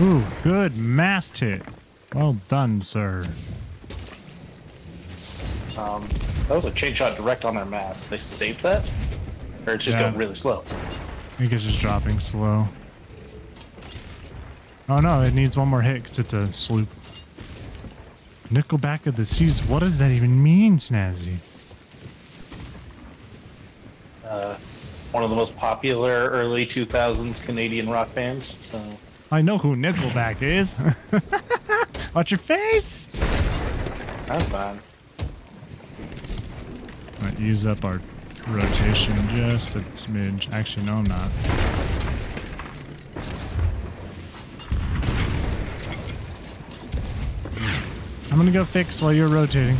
Ooh, good mast hit. Well done, sir. Um, that was a chain shot direct on their mast. They saved that, or it's just Yeah. going really slow. I think it's just dropping slow. Oh no, it needs one more hit because it's a sloop. Nickelback of the Seas. What does that even mean, Snazzy? Uh, one of the most popular early 2000s Canadian rock bands. So I know who Nickelback is. Watch your face. I'm fine. Might use up our rotation just a smidge. Actually, no, I'm not. I'm gonna go fix while you're rotating.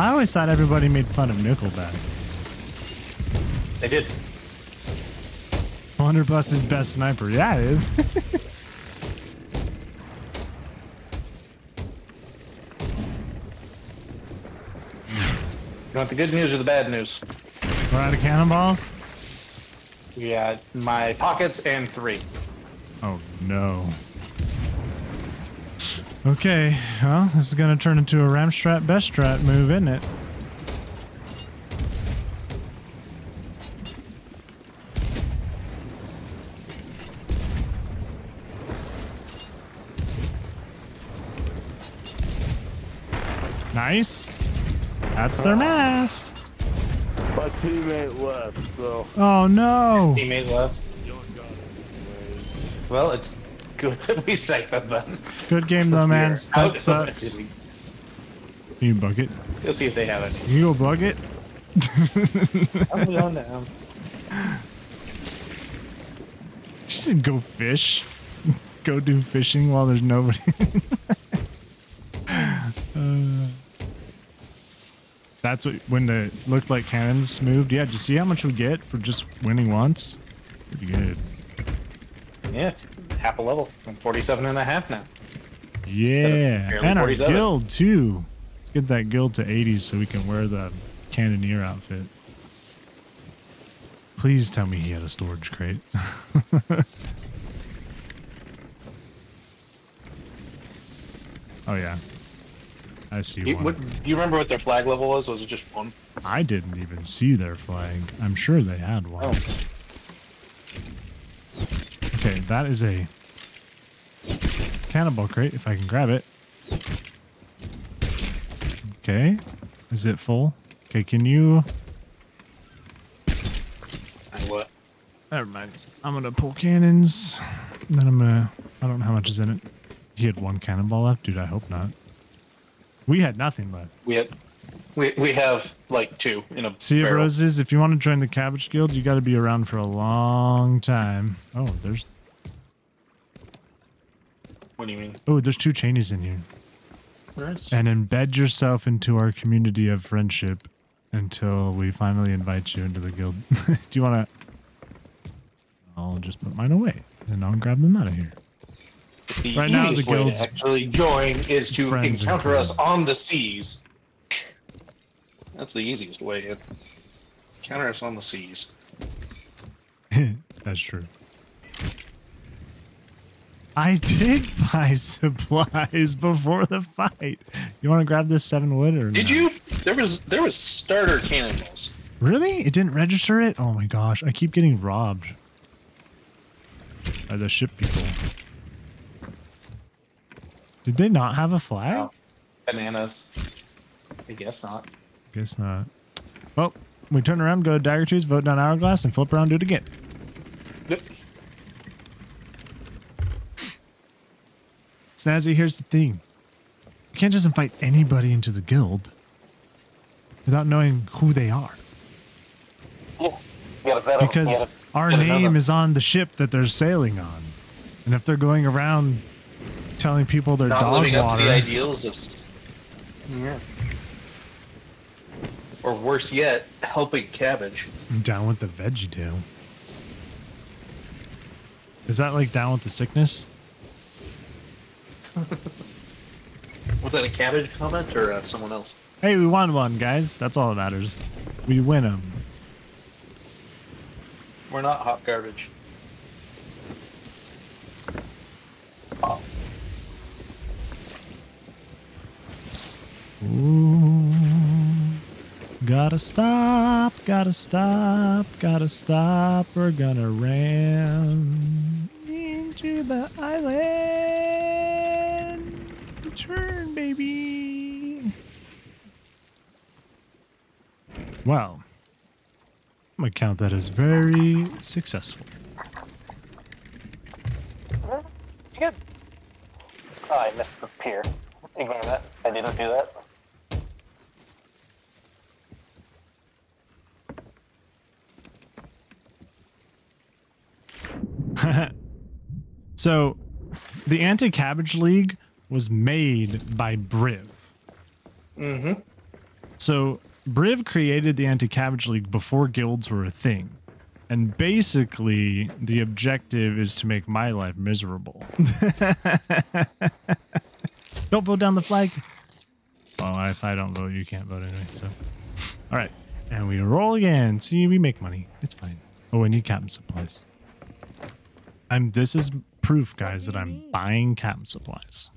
I always thought everybody made fun of Nickelback. They did. Blunderbuss is best sniper. Yeah, it is. You want the good news or the bad news? We're out of cannonballs? Yeah, my pockets and three. Oh no. Okay, well, this is gonna turn into a Ramstrat Bestrat move, isn't it? Nice. That's their uh, mast. My teammate left, so Oh no. His Teammate left. Dylan got it anyways. Well, it's good that we sank them then. Good game though, man. Here, out That of sucks. it. You bucket. Let's see if they have any. You go bug it? I'm going down. She said go fish. go do fishing while there's nobody. Uh, that's what when the looked like cannons moved. Yeah, did you see how much we get for just winning once? Pretty good. Yeah, half a level. I'm 47 and a half now. Yeah, and our 47. guild too. Let's get that guild to 80 so we can wear the cannoneer outfit. Please tell me he had a storage crate. oh yeah, I see You, one. what, you remember what their flag level was? Was it just one? I didn't even see their flag. I'm sure they had one. Oh, Okay, that is a cannonball crate, if I can grab it. Okay. Is it full? Okay, can you... and what? Never mind. I'm gonna pull cannons. Then I'm gonna... I don't know how much is in it. He had one cannonball left? Dude, I hope not. We had nothing left. We had, we we have like two in a Sea of barrel. Roses, if you want to join the Cabbage Guild, you gotta be around for a long time. Oh, there's... What do you mean? Oh, there's two chainies in here. Nice. and embed yourself into our community of friendship until we finally invite you into the guild. Do you want to? I'll just put mine away and I'll grab them out of here. The right now, easiest the way to actually join is to encounter us on the seas. That's the easiest way. To encounter us on the seas. That's true. I did buy supplies before the fight. You want to grab this seven wood or Did no? you? There was there was starter cannonballs. Really? It didn't register it? Oh my gosh! I keep getting robbed by the ship people. Did they not have a flag? Oh. Bananas. I guess not. Guess not. Well, we turn around, go to Dagger Tooth, vote down Hourglass, and flip around, do it again. Yep. Snazzy, here's the thing. You can't just invite anybody into the guild without knowing who they are. Yeah. You gotta vet 'em. You Because our get to know name is on the ship that they're sailing on. And if they're going around telling people they're not dog living up to the ideals of. Yeah. Or worse yet, helping cabbage. I'm down with the veggie tail. Is that like down with the sickness? Was that a cabbage comment or uh, someone else? Hey, we won one, guys. That's all that matters. We win them. We're not hot garbage. Oh, Ooh. Gotta stop, gotta stop, gotta stop. We're gonna ram into the island. Return, baby. Well, I'm gonna count that as very successful. good oh, I missed the pier. Ignore that. I didn't do that. so, the Anti Cabbage League was made by Briv. Mm-hmm. So, Briv created the Anti Cabbage League before guilds were a thing. And basically, the objective is to make my life miserable. don't vote down the flag. Well, if I don't vote, you can't vote anyway. So, all right, and we roll again. See, we make money. It's fine. Oh, I need captain supplies. I'm. This is proof, guys, that I'm buying captain supplies.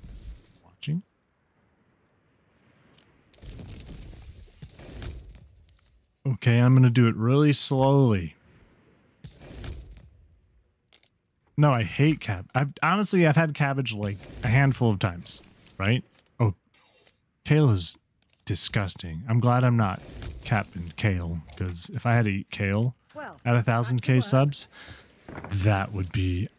Watching. Okay, I'm gonna do it really slowly. No, I hate cab. I've honestly I've had cabbage like a handful of times, right? Oh, kale is disgusting. I'm glad I'm not Captain Kale because if I had to eat kale Well, at a thousand K work. That would be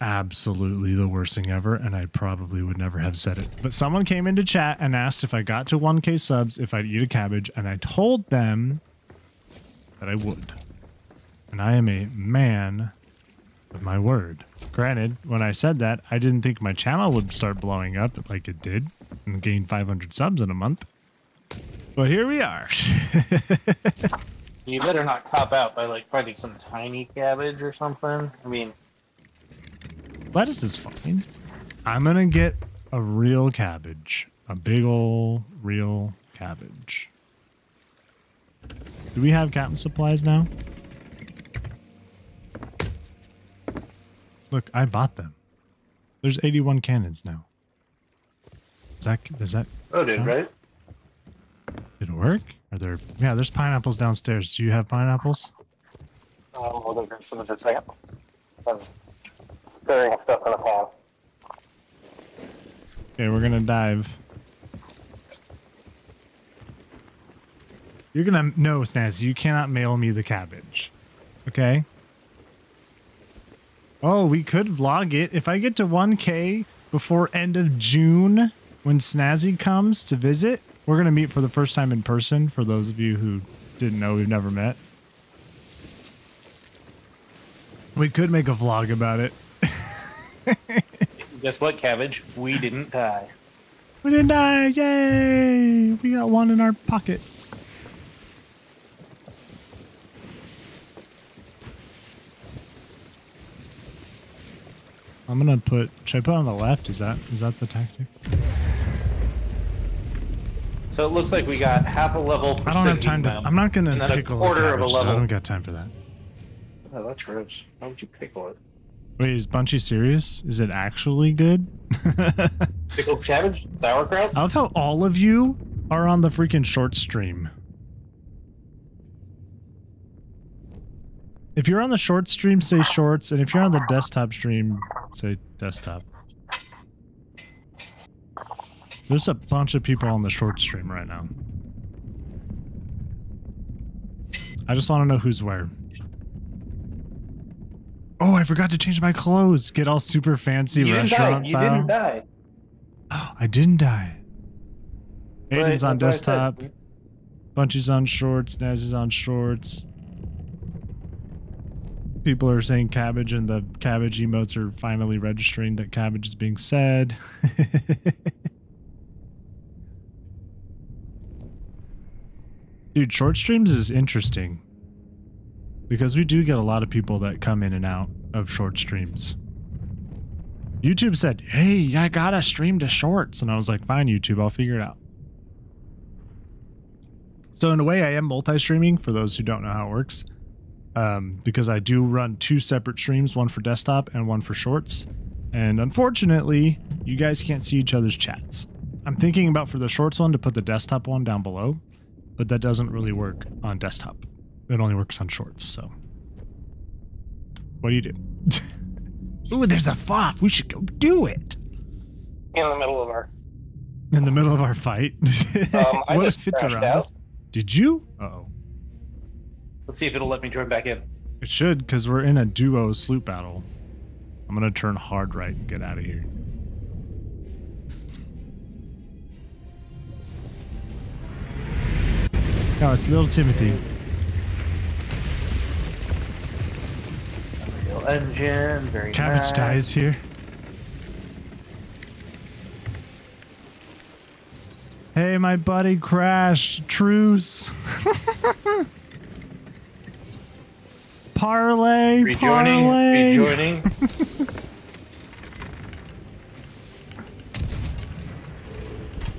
absolutely the worst thing ever, and I probably would never have said it. But someone came into chat and asked if I got to 1K subs if I'd eat a cabbage, and I told them that I would. And I am a man of my word. Granted, when I said that, I didn't think my channel would start blowing up like it did and gain 500 subs in a month. But here we are. You better not cop out by like finding some tiny cabbage or something. I mean, Lettuce is fine. I'm gonna get a real cabbage. A big ol' real cabbage. Do we have captain supplies now? Look, I bought them. There's 81 cannons now. Does that does that oh, dude, Huh? right? did it work? Are there yeah, there's pineapples downstairs. Do you have pineapples? Um, we'll go for some of a second. I'm stirring stuff in. Okay, we're gonna dive. You're gonna no, Snaz. You cannot mail me the cabbage. Okay. Oh, we could vlog it if I get to 1K before end of June when Snazzy comes to visit. We're gonna meet for the first time in person. For those of you who didn't know, we've never met. We could make a vlog about it. Guess what, cabbage? We didn't die. We didn't die! Yay! We got one in our pocket. I'm gonna put. Should I put on the left? Is that is that the tactic? So it looks like we got half a level. For I don't have sitting time to. them, I'm not gonna and then a quarter the of a cabbage. level. I don't got time for that. Oh, that's gross. Why would you pickle it? Wait, is Bunchy serious? Is it actually good? Pickled cabbage? Sauerkraut? I love how all of you are on the freaking short stream. If you're on the short stream, say shorts, and if you're on the desktop stream, say desktop. There's a bunch of people on the short stream right now. I just want to know who's where. Oh, I forgot to change my clothes. Get all super fancy you didn't die. You didn't die. I didn't die. Aiden's Right, on that's what I said. desktop. Bunchy's on shorts. Naz is on shorts. People are saying cabbage, and the cabbage emotes are finally registering that cabbage is being said. Dude, short streams is interesting because we do get a lot of people that come in and out of short streams. YouTube said, Hey, I gotta stream to shorts. And I was like, Fine, YouTube, I'll figure it out. So, in a way, I am multi streaming for those who don't know how it works. Um, because I do run two separate streams, one for desktop and one for shorts. And unfortunately, you guys can't see each other's chats. I'm thinking about for the shorts one to put the desktop one down below, but that doesn't really work on desktop. It only works on shorts. So, what do you do? Ooh, there's a FOF. We should go do it. In the middle of our. In the middle of our fight. Um, I what just if it's around out. us? Did you? Uh oh. Let's see if it'll let me join back in. It should, because we're in a duo sloop battle. I'm gonna turn hard right and get out of here. No, it's little Timothy. Unreal Engine, very Cabbage nice. dies here. Hey, my buddy crashed. Truce. parlay. Rejoining, parlay. rejoining.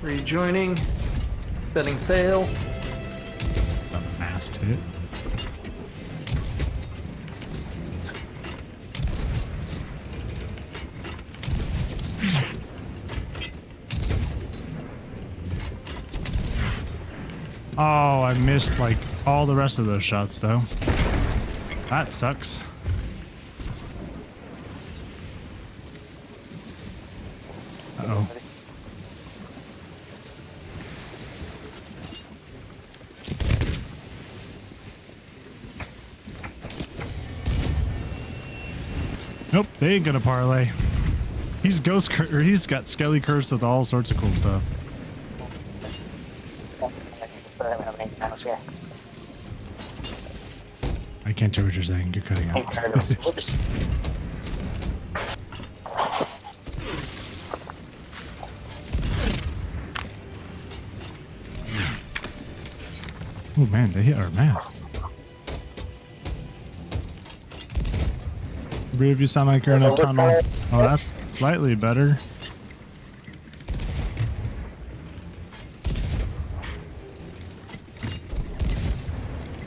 rejoining. Setting sail. Mast hit. Oh, I missed like all the rest of those shots though. That sucks. Uh Nope, they ain't gonna parlay. He's ghost or he's got skelly curse with all sorts of cool stuff. I can't tell what you're saying. You're cutting out. Oh man, they hit our mast. Brave, you sound like you're in a tunnel. Oh, that's slightly better.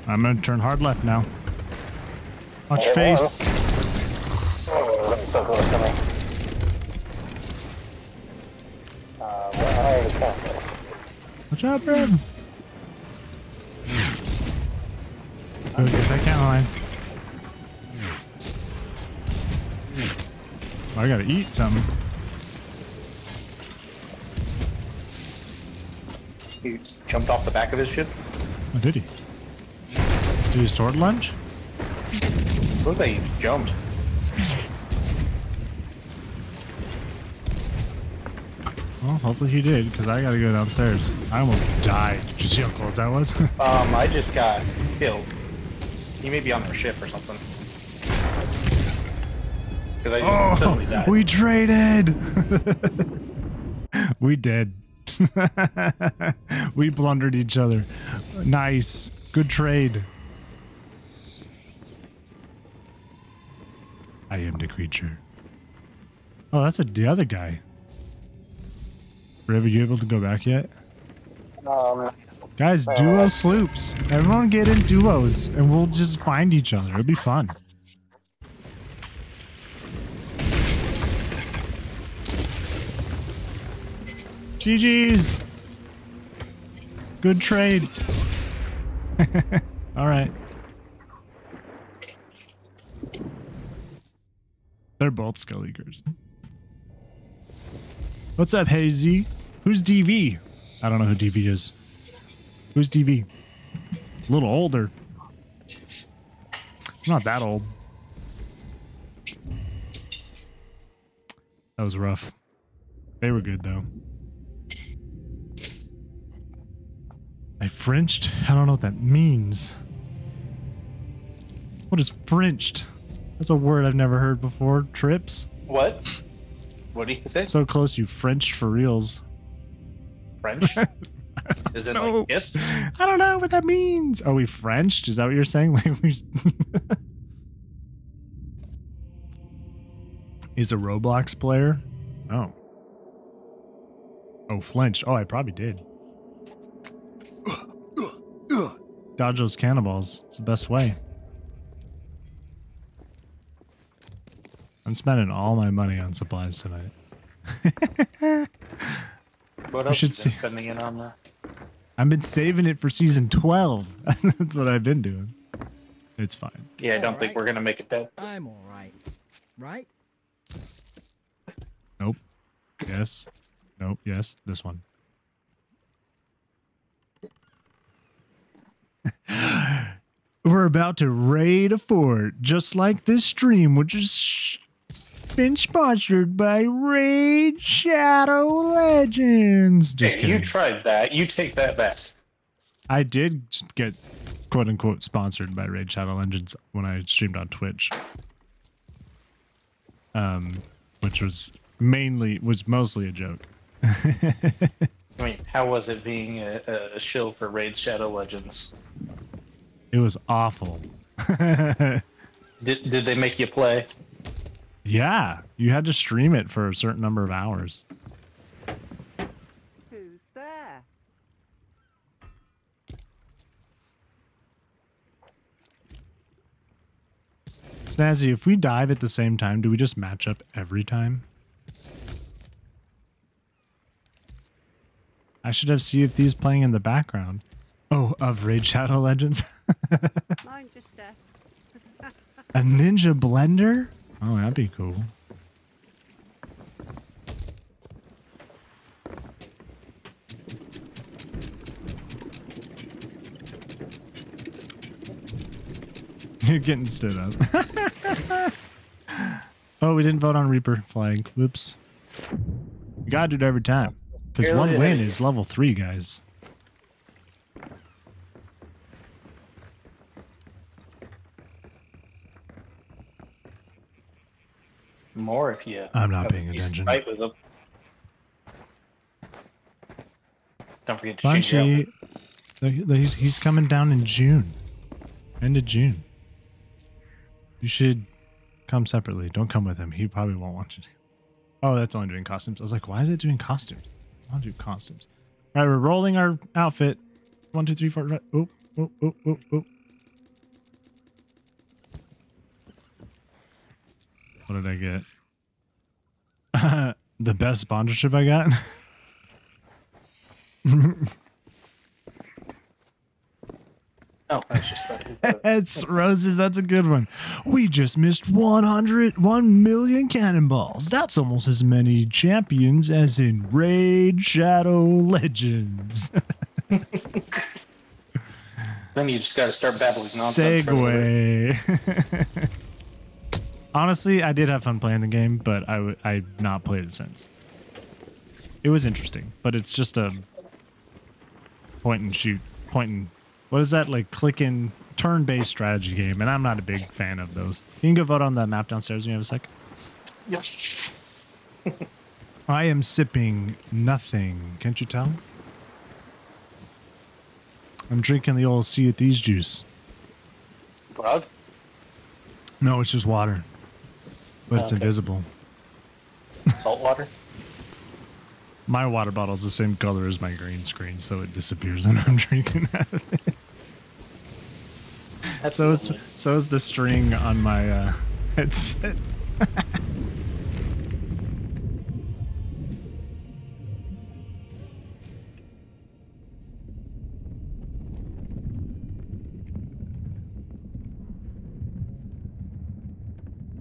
I'm gonna turn hard left now. Watch your face. Watch out, Brad. Oh, get that can line. I gotta eat something. He jumped off the back of his ship. Oh, did he? Did he sword lunge? Looked like he just jumped. Well, hopefully he did, because I gotta go downstairs. I almost died. Did you see how close that was? Um, I just got killed. He may be on their ship or something. Because I just suddenly oh, died. we traded! we did. we blundered each other. Nice. Good trade. I am the creature. Oh, that's a, the other guy. Riv, are you able to go back yet? Um, Guys, duo sloops. Everyone get in duos and we'll just find each other. It'll be fun. GG's. Good trade. All right. They're both skull eaters. What's up, Hazy? Who's DV? I don't know who DV is. Who's DV? A little older. Not that old. That was rough. They were good though. I Frenched? I don't know what that means. What is Frenched? That's a word I've never heard before. Trips? What? What do you say? So close you Frenched for reals. French? Is it No. like yes? I don't know what that means. Are we Frenched? Is that what you're saying? Like we Is a Roblox player? Oh. Oh, flinched. Oh, I probably did. Dodge those cannonballs. It's the best way. I'm spending all my money on supplies tonight. What We else should see- spending it on the I've been saving it for season 12. That's what I've been doing. It's fine. Yeah, I don't think Alright. we're gonna make it that. I'm all right. Right? Nope. Yes. Nope. Yes. This one. We're about to raid a fort, just like this stream, which has been sponsored by Raid Shadow Legends. Just Hey, kidding. you tried that. You take that back. I did get quote unquote sponsored by Raid Shadow Legends when I streamed on Twitch. Um, which was mainly was mostly a joke. I mean, how was it being a, a shill for Raid Shadow Legends? It was awful. Did did they make you play? yeah, you had to stream it for a certain number of hours. Who's there? Snazzy, if we dive at the same time, do we just match up every time? I should have Sea of Thieves playing in the background. Oh, of Raid Shadow Legends? Mind your step. A ninja blender? Oh, that'd be cool. You're getting stood up. oh, we didn't vote on Reaper flag. Whoops. You gotta do it every time. Because one win is level three, guys. More if you. I'm not paying attention. Fight with them. Don't forget to change your Bunchy, the- the- he's, he's coming down in June. End of June. You should come separately. Don't come with him. He probably won't want you to. Oh, that's only doing costumes. I was like, why is it doing costumes? I want to do costumes. All right, we're rolling our outfit. One, two, three, four. Right. Oh, oh, oh, oh, oh. What did I get? the best sponsorship I got? Oh, I was just to. Roses. That's a good one. We just missed 100, 1 million cannonballs. That's almost as many champions as in Raid Shadow Legends. then you just got to start babbling nonsense. Segue. Honestly, I did have fun playing the game, but I w- I've not played it since. It was interesting, but it's just a point and shoot, point and what is that like? Click and turn-based strategy game, and I'm not a big fan of those. You can go vote on the map downstairs. when You have a sec. Yep. I am sipping nothing. Can't you tell? I'm drinking the old Sea of Thieves juice. Brog? No, it's just water, but it's Okay. invisible. Salt water? My water bottle is the same color as my green screen, so it disappears when I'm drinking out of it. That's So is so is the string on my uh, headset.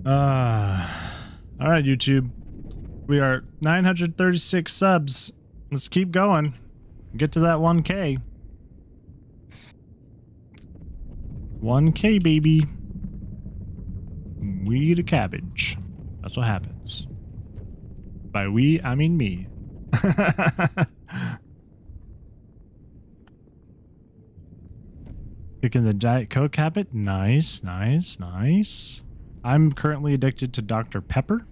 Uh, all right, YouTube. We are 936 subs. Let's keep going. Get to that 1K. 1K, baby. We a cabbage. That's what happens. By we, I mean me. Picking the Diet Coke habit. Nice, nice, nice. I'm currently addicted to Dr. Pepper.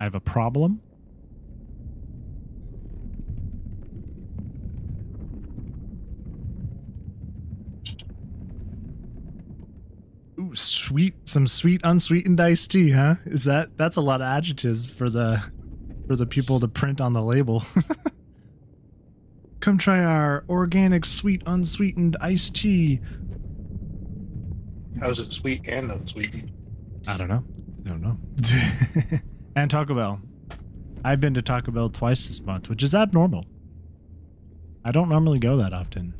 I have a problem. Ooh, sweet, some sweet unsweetened iced tea, huh? Is that that's a lot of adjectives for the for the people to print on the label. Come try our organic sweet unsweetened iced tea. How's it sweet and unsweet? I don't know. I don't know. and Taco Bell. I've been to Taco Bell twice this month, which is abnormal. I don't normally go that often.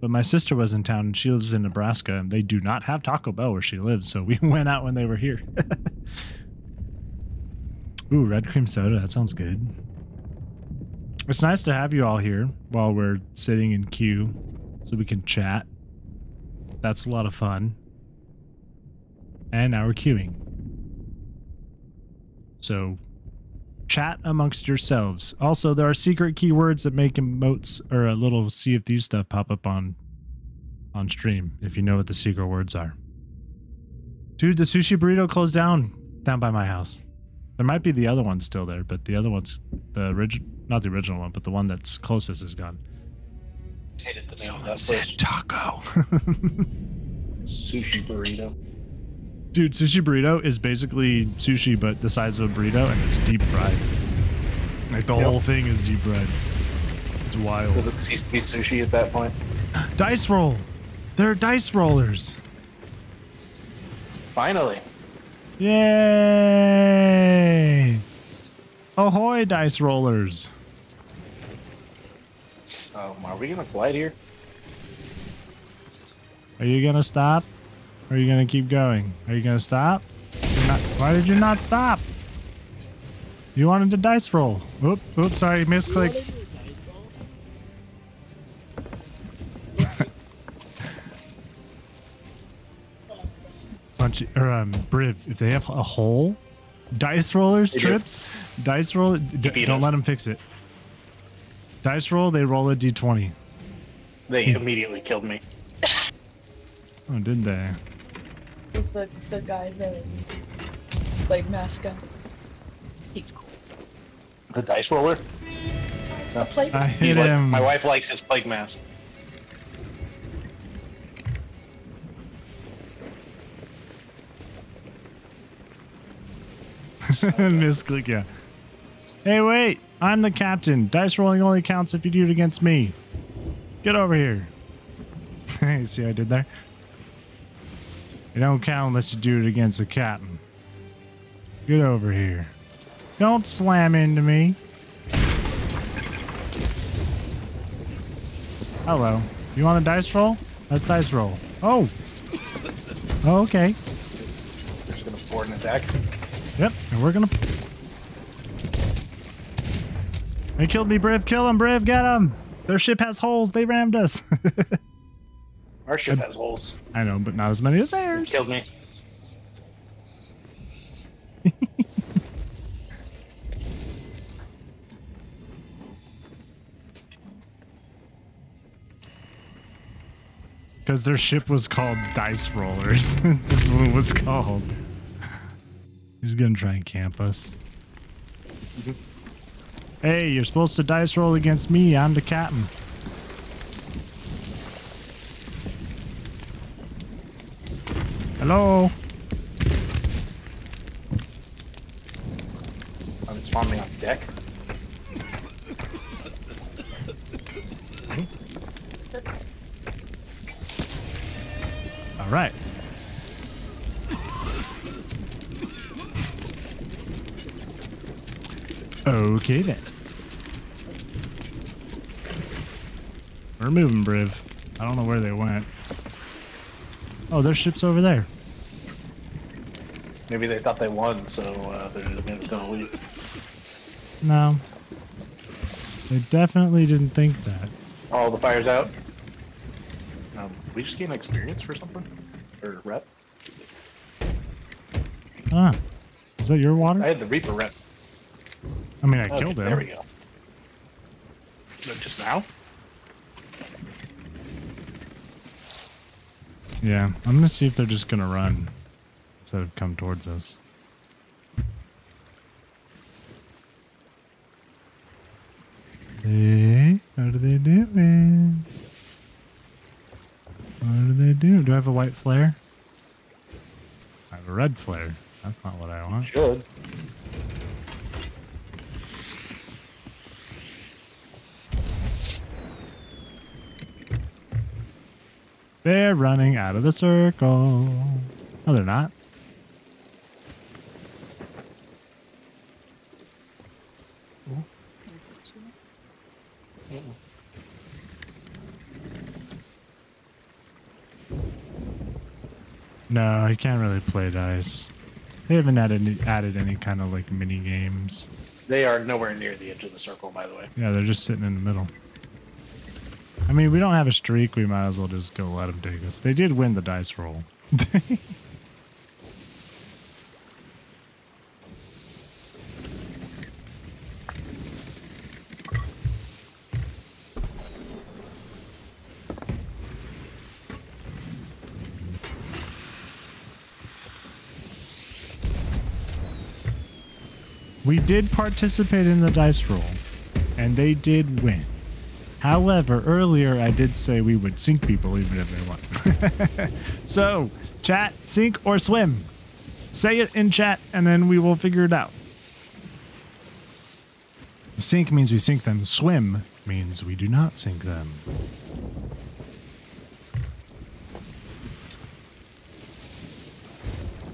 But my sister was in town and she lives in Nebraska and they do not have Taco Bell where she lives, so we went out when they were here. Ooh, red cream soda. That sounds good. It's nice to have you all here while we're sitting in queue so we can chat. That's a lot of fun. And now we're queuing. So, Chat amongst yourselves. Also, there are secret keywords that make emotes or a little Sea of Thieves stuff pop up on on stream if you know what the secret words are. Dude, the sushi burrito closed down down by my house. There might be the other one still there, but the other one's the original, not the original one, but the one that's closest is gone. Hated the name of that said place. taco. Sushi burrito. Dude, sushi burrito is basically sushi, but the size of a burrito, and it's deep fried. Like the Yep. whole thing is deep fried. It's wild. Does it cease to be sushi at that point? Dice roll. There are dice rollers. Finally. Yay! Ahoy, dice rollers. Um, are we gonna collide here? Are you gonna stop? Or are you gonna keep going? Are you gonna stop? You're not, why did you not stop? You wanted to dice roll. Oop, oops, sorry, misclick. Bunch of, or um, Briv, if they have a hole, dice rollers, They do. trips, dice roll, d- don't let them fix it. Dice roll, they roll a d20. They immediately killed me. Oh, did they? Was the the guy that like mascot. He's cool. The dice roller. The play I He hit like- him. my wife likes his plague mask. Misclick, yeah. Hey, wait! I'm the captain. Dice rolling only counts if you do it against me. Get over here. Hey, see what I did there? It don't count unless you do it against the captain. Get over here. Don't slam into me. Hello. You want a dice roll? Let's dice roll. Oh. Oh, okay. Just gonna board an attack. Yep, and we're gonna. They killed me, Briv. Kill him, Briv. Get him. Their ship has holes. They rammed us. Our ship has holes. I know, but not as many as theirs. Killed me. Because their ship was called Dice Rollers. this is what it was called. He's gonna try and camp us. Mm-hmm. Hey, you're supposed to dice roll against me. I'm the captain. Hello. It spawned me on deck. All right. Okay then. We're moving, Briv. I don't know where they went. Oh, there's ship's over there. Maybe they thought they won, so uh, they're just gonna- leave. No. They definitely didn't think that. All the fires out. Um, we just gain experience for something, or rep. Ah. Is that your water? I had the Reaper rep. I mean, I Okay, killed him. There we go. But just now? Yeah, I'm gonna see if they're just gonna run instead of come towards us. Hey, what are they doing? What are they doing? Do I have a white flare? I have a red flare. That's not what I want. Should. They're running out of the circle. No, they're not. No, he can't really play dice. They haven't added any, added any kind of like mini games. They are nowhere near the edge of the circle, by the way. Yeah, they're just sitting in the middle. I mean, we don't have a streak. We might as well just go let them take us. They did win the dice roll. we did participate in the dice roll, and they did win. However, earlier I did say we would sink people even if they won. so, chat, sink or swim? Say it in chat, and then we will figure it out. Sink means we sink them. Swim means we do not sink them.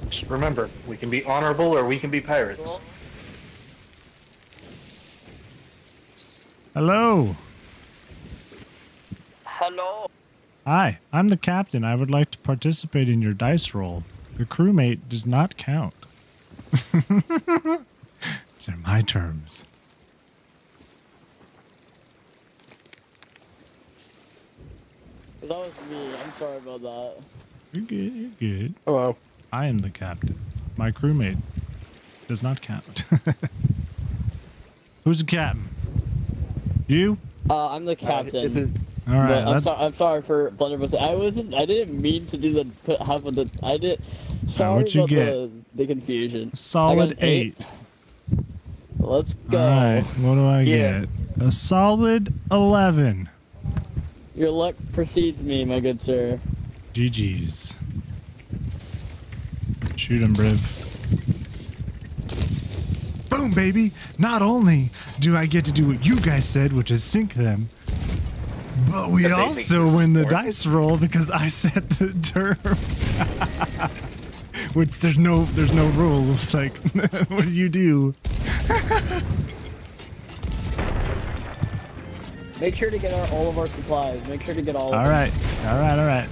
Just remember, we can be honorable or we can be pirates. Hello. Hello. Hi, I'm the captain. I would like to participate in your dice roll. Your crewmate does not count. These are my terms. That was me. I'm sorry about that. You're good. You're good. Hello. I am the captain. My crewmate does not count. Who's the captain? You? Uh, I'm the captain. This is All right. but I'm sorry. I'm sorry for blunderbuss. I wasn't. I didn't mean to do the put half of the. I did. Sorry what you about get? the the confusion. solid eight. eight. Let's go. All right. What do I Yeah. get? A solid 11. Your luck precedes me, my good sir. GG's. Shoot him, Briv. Boom, baby! Not only do I get to do what you guys said, which is sink them, but we But they think also win the sports. dice roll because I set the terms. which there's no there's no rules. Like, what do you do? Make sure to get our all of our supplies. Make sure to get all. All of right, all right, all right. Alright.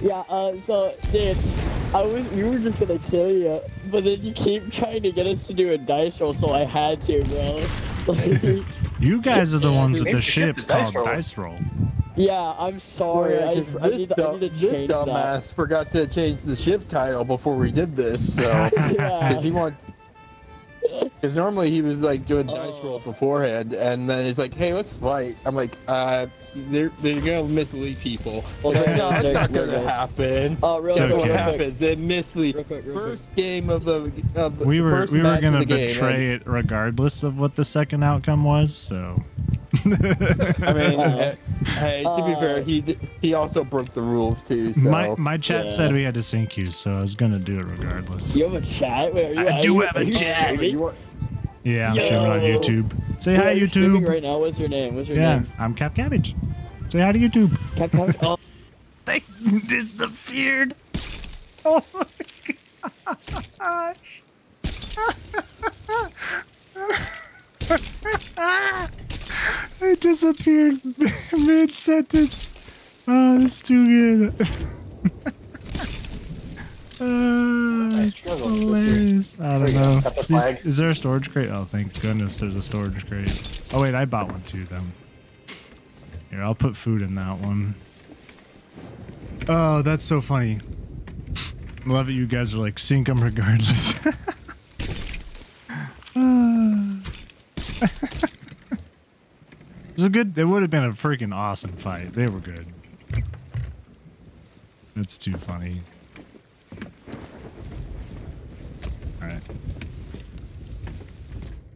Yeah. Uh. So, dude, I was. We were just gonna kill you, but then you keep trying to get us to do a dice roll, so I had to, bro. Like, You guys are the ones with the ship ship the dice called roll. dice roll. yeah. I'm sorry. Well, I, yeah, 'cause I, this, need, to- I dumb, need to this change that. dumbass forgot to change the ship title before we did this. So, Yeah. because he want, because normally he was like doing dice roll Oh. beforehand, and then he's like, "Hey, let's fight." I'm like, "Uh, they're they're gonna mislead people." Well, Like, no, it is, it's there- not gonna happen. Oh, real It's That's quick, what okay. real quick. happens. They mislead. Real quick, real quick. First game of the, of the We were first we were gonna the game, betray it regardless of what the second outcome was. So. I mean, Uh, hey, to be uh, fair, he he also broke the rules too. So My my chat Yeah. said we had to sink you, so I was gonna do it regardless. You have a chat? Wait, are you, I are do you, have a are you chat. streaming? Yeah, I'm streaming on YouTube. Say hi, are you streaming YouTube. right now. What's your name? What's your Yeah, name? I'm CappCabbage. Say hi to YouTube. Cap, cap, oh, They disappeared. Oh my gosh. they disappeared mid sentence. Oh, that's too good. Uh, it's struggle with this here. hilarious. I don't There you go. know. Is, is there a storage crate? Oh, thank goodness there's a storage crate. Oh wait, I bought one too. Then. Here, I'll put food in that one. Oh, that's so funny. I Love it. You guys are like sink them regardless. it was a good. It would have been a freaking awesome fight. They were good. That's too funny.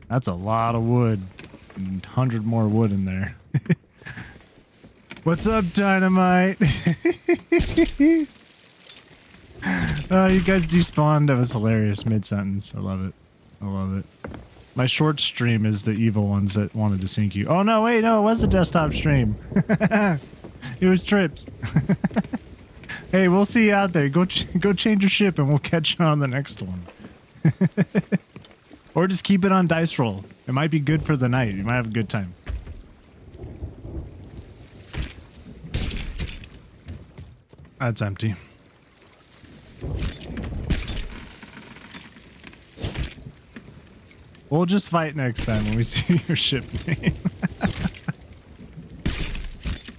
That's a lot of wood. And 100 more wood in there. What's up, Dynamite? oh, you guys despawned. That was hilarious mid sentence. I love it. I love it. My short stream is the evil ones that wanted to sink you. Oh, no, wait, no, it was a desktop stream. it was trips. hey, we'll see you out there. Go, ch- go change your ship and we'll catch you on the next one. or just keep it on dice roll. It might be good for the night. You might have a good time. That's empty. We'll just fight next time when we see your ship name.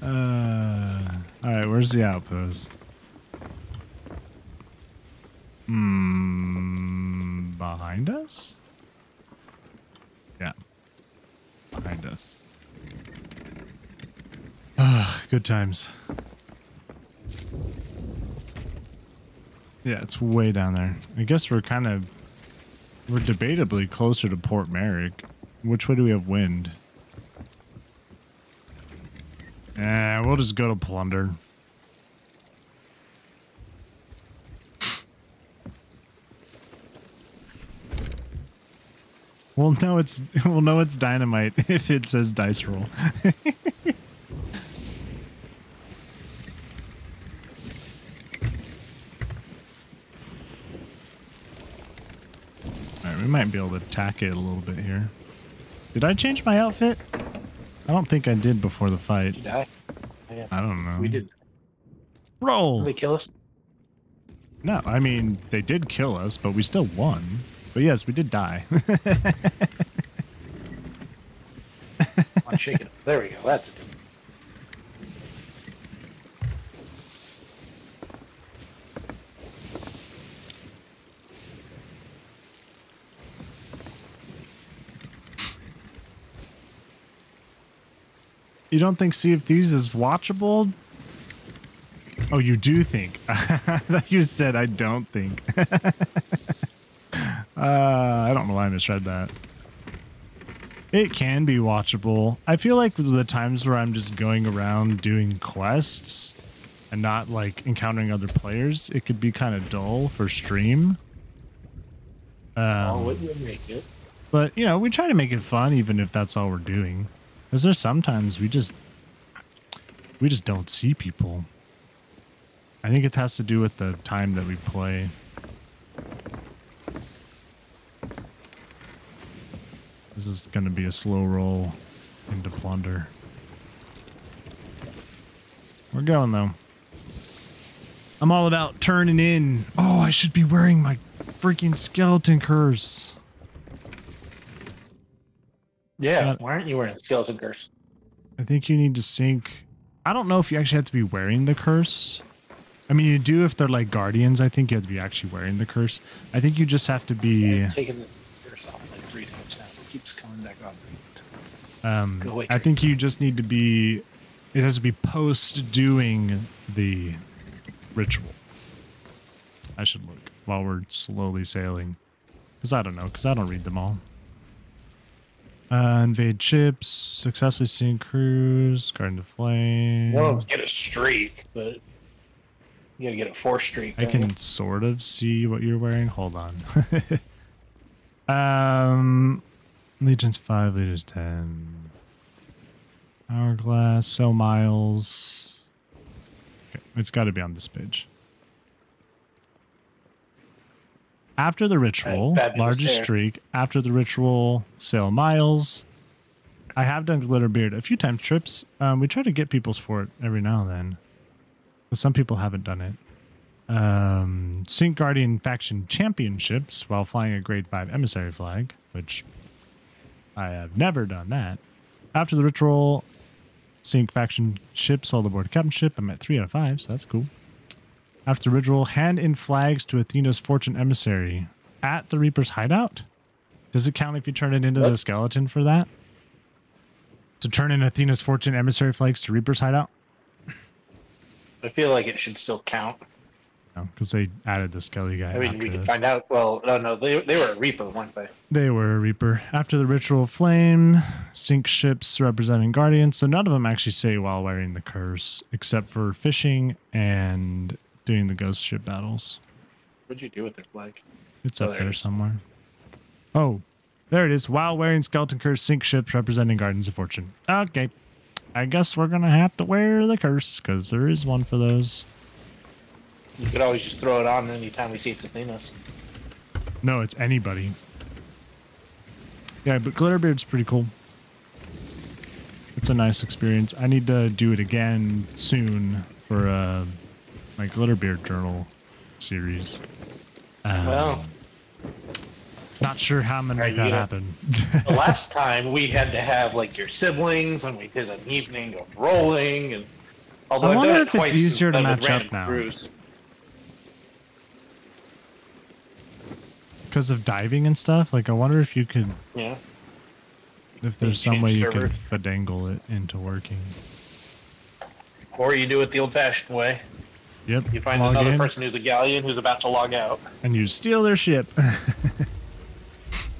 uh, all right, where's the outpost? Hmm, behind us? Yeah, behind us. Ah, good times. Yeah, it's way down there. I guess we're kind of We're debatably closer to Port Merrick. Which way do we have wind? Eh, we'll just go to Plunder. We'll know it's we'll know it's dynamite if it says dice roll. Alright, we might be able to attack it a little bit here. Did I change my outfit? I don't think I did before the fight. Did you die? Yeah, I don't know. we did. Roll! Did they kill us? No, I mean, they did kill us, but we still won. But yes, we did die. I'm shaking. There we go. That's it. you don't think Sea of Thieves is watchable? Oh, you do think. I thought you said I don't think. uh, I don't know why I misread that. It can be watchable. I feel like the times where I'm just going around doing quests and not like encountering other players, it could be kind of dull for stream. oh, Um, you make it? but you know, we try to make it fun, even if that's all we're doing. Because there's sometimes we just we just don't see people. I think it has to do with the time that we play. This is going to be a slow roll into plunder. We're going though. I'm all about turning in. Oh, I should be wearing my freaking skeleton curse. Yeah. Uh, why aren't you wearing the skeleton curse? I think you need to sync. I don't know if you actually have to be wearing the curse. I mean, you do if they're like guardians. I think you have to be actually wearing the curse. I think you just have to be. I've taken the curse off like three times now. It keeps coming back on. Um, Go away, I think you just need to be. It has to be post doing the ritual. I should look while we're slowly sailing, because I don't know, because I don't read them all. Uh, invade ships, successfully sink crews, garden of flame. One of them's get a streak, but you gotta get a four streak. I don't you? can sort of see what you're wearing. Hold on. um, Legion's five, Legion's ten. Hourglass, sell miles. Okay, it's got to be on this page. After the ritual, largest streak. After the ritual, sail miles. I have done Glitterbeard a few times trips. Um, we try to get people's for it every now and then. But some people haven't done it um, Sink Guardian faction championships while flying a grade 5 emissary flag, which I have never done that. After the ritual, Sink faction ships hold aboard captain ship. I'm at 3 out of 5, so that's cool. After the ritual, hand in flags to Athena's fortune emissary at the Reaper's hideout. Does it count if you turn it into the skeleton for that? To turn in Athena's fortune emissary flags to Reaper's hideout? I feel like it should still count. Because they added the Skelly guy. I mean, we can this. find out. Well, no, no, they they were a Reaper, weren't they? They were a Reaper. After the ritual flame, sink ships representing Guardians. So none of them actually say while wearing the curse, except for fishing and doing the ghost ship battles. What'd you do with their flag? It's Oh, up there there somewhere. Oh, there it is. While wearing skeleton curse, sink ships representing Guardians of Fortune. Okay. I guess we're going to have to wear the curse because there is one for those. You could always just throw it on anytime we see it's Athena's. No, it's anybody. Yeah, but Glitterbeard's pretty cool. It's a nice experience. I need to do it again soon for uh, my Glitterbeard journal series. Um, Well, not sure how I'm gonna make that happen. the last time we had to have like your siblings, and we did an evening of rolling, and although I wonder if it's easier to match up now. crews. Because of diving and stuff, like I wonder if you could, Yeah, if there's You some way you could server. finagle it into working. or you do it the old-fashioned way. Yep. You find log another in, person who's a galleon who's about to log out. and you steal their ship.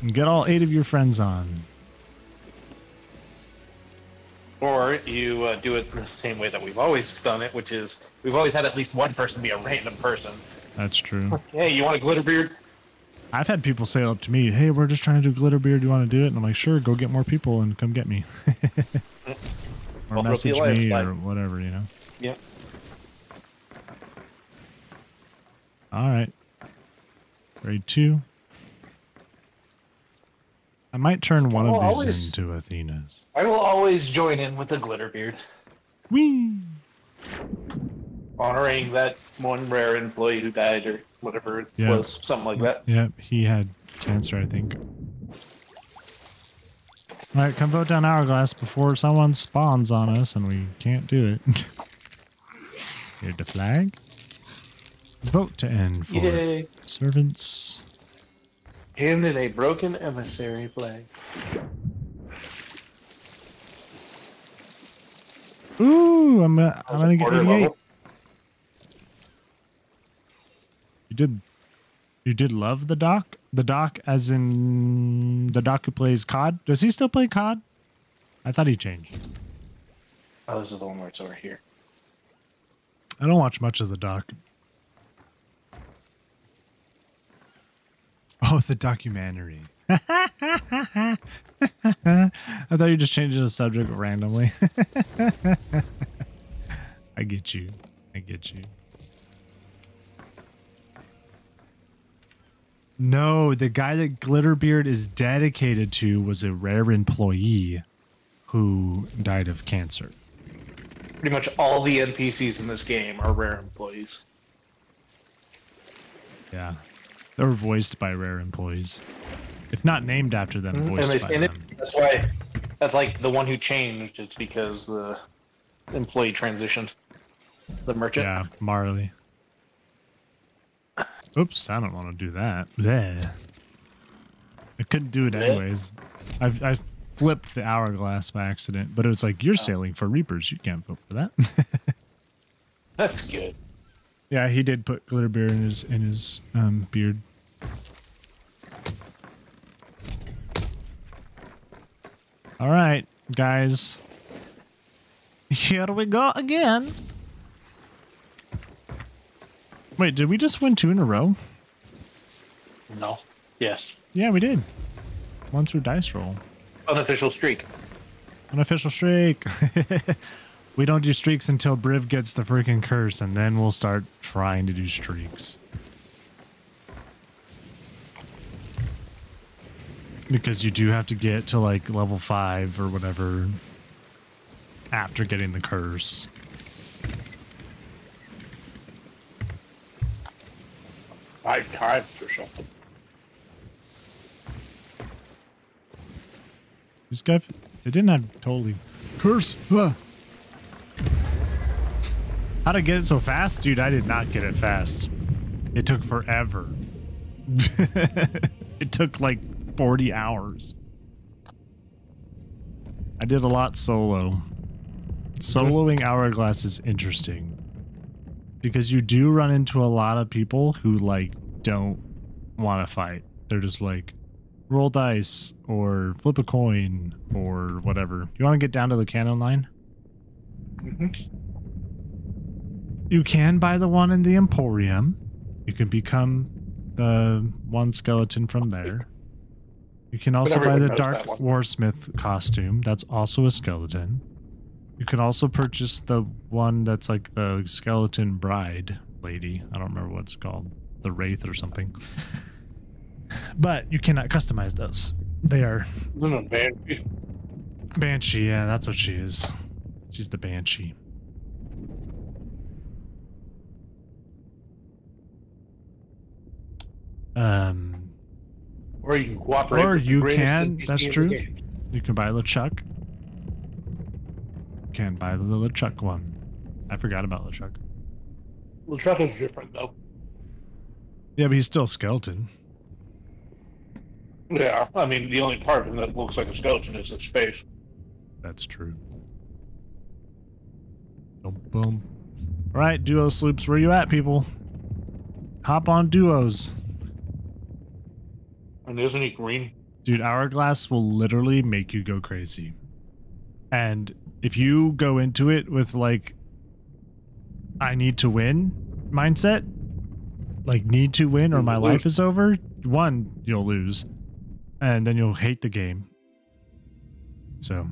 And get all eight of your friends on. Or you uh, do it the same way that we've always done it, which is we've always had at least one person be a random person. That's true. Hey, you want a glitter beard? I've had people say up to me, "Hey, we're just trying to do glitter beard. Do you want to do it?" And I'm like, "Sure, go get more people and come get me." or I'll message me or whatever, you know. Yeah. All right. Grade two. I might turn one of these always- into Athena's. I will always join in with the glitter beard, Whee! honoring that one rare employee who died or whatever it Yeah. was, something like that. Yep, he had cancer, I think. All right, come vote down Hourglass before someone spawns on us and we can't do it. Here's the flag. Vote to end for Yay! servants. Handed a broken emissary flag. Ooh, I'm, uh, I'm gonna get 88. level? You did, you did love the doc. The doc, as in the doc who plays COD. Does he still play COD? I thought he changed. Oh, this is the one where it's over here. I don't watch much of the doc. Oh, the documentary. I thought you just changed the subject randomly. I get you. I get you. No, the guy that Glitterbeard is dedicated to was a rare employee who died of cancer. Pretty much all the NPCs in this game are rare employees. Yeah. They were voiced by rare employees. If not named after them, Mhm, and they- by it- them. that's why. That's like the one who changed. It's because the employee transitioned. The merchant. Yeah, Marley. Oops, I don't want to do that. Bleh. I couldn't do it anyways. I've I flipped the hourglass by accident, but it was like you're sailing for Reapers. You can't vote for that. That's good. yeah, he did put glitter beard in his in his um, beard. All right, guys. Here we go again. Wait, did we just win two in a row? No. Yes. Yeah, we did. One through dice roll. Unofficial streak. Unofficial streak. we don't do streaks until Briv gets the freaking curse, and then we'll start trying to do streaks. Because you do have to get to like level five or whatever after getting the curse. I tried for something. This guy, it didn't have totally curse. Ah. How to get it so fast, dude? I did not get it fast. It took forever. it took like 40 hours. I did a lot solo. Soloing Hourglass is interesting because you do run into a lot of people who like don't want to fight. They're just like, roll dice or flip a coin or whatever. You want to get down to the cannon line? Mhm. You can buy the one in the Emporium. You can become the one skeleton from there. You can also buy the Dark Warsmith costume. That's also a skeleton. You can also purchase the one that's like the skeleton bride lady. I don't remember what it's called. The Wraith or something. But you cannot customize those. They are Isn't it bad? Banshee, yeah, that's what she is. She's the Banshee. Um, Or you can cooperate. Or you can, that's true. you can buy LeChuck. Can buy the LeChuck one. I forgot about LeChuck. Truck is different though. Yeah, but he's still a skeleton. Yeah, I mean the only part of him that looks like a skeleton is his face. That's true. Boom, boom. All right, duo sloops, where you at, people? Hop on duos. And isn't he green? Dude, Hourglass will literally make you go crazy. And if you go into it with like I need to win mindset, like need to win or my life is over, one, you'll lose. And then you'll hate the game. So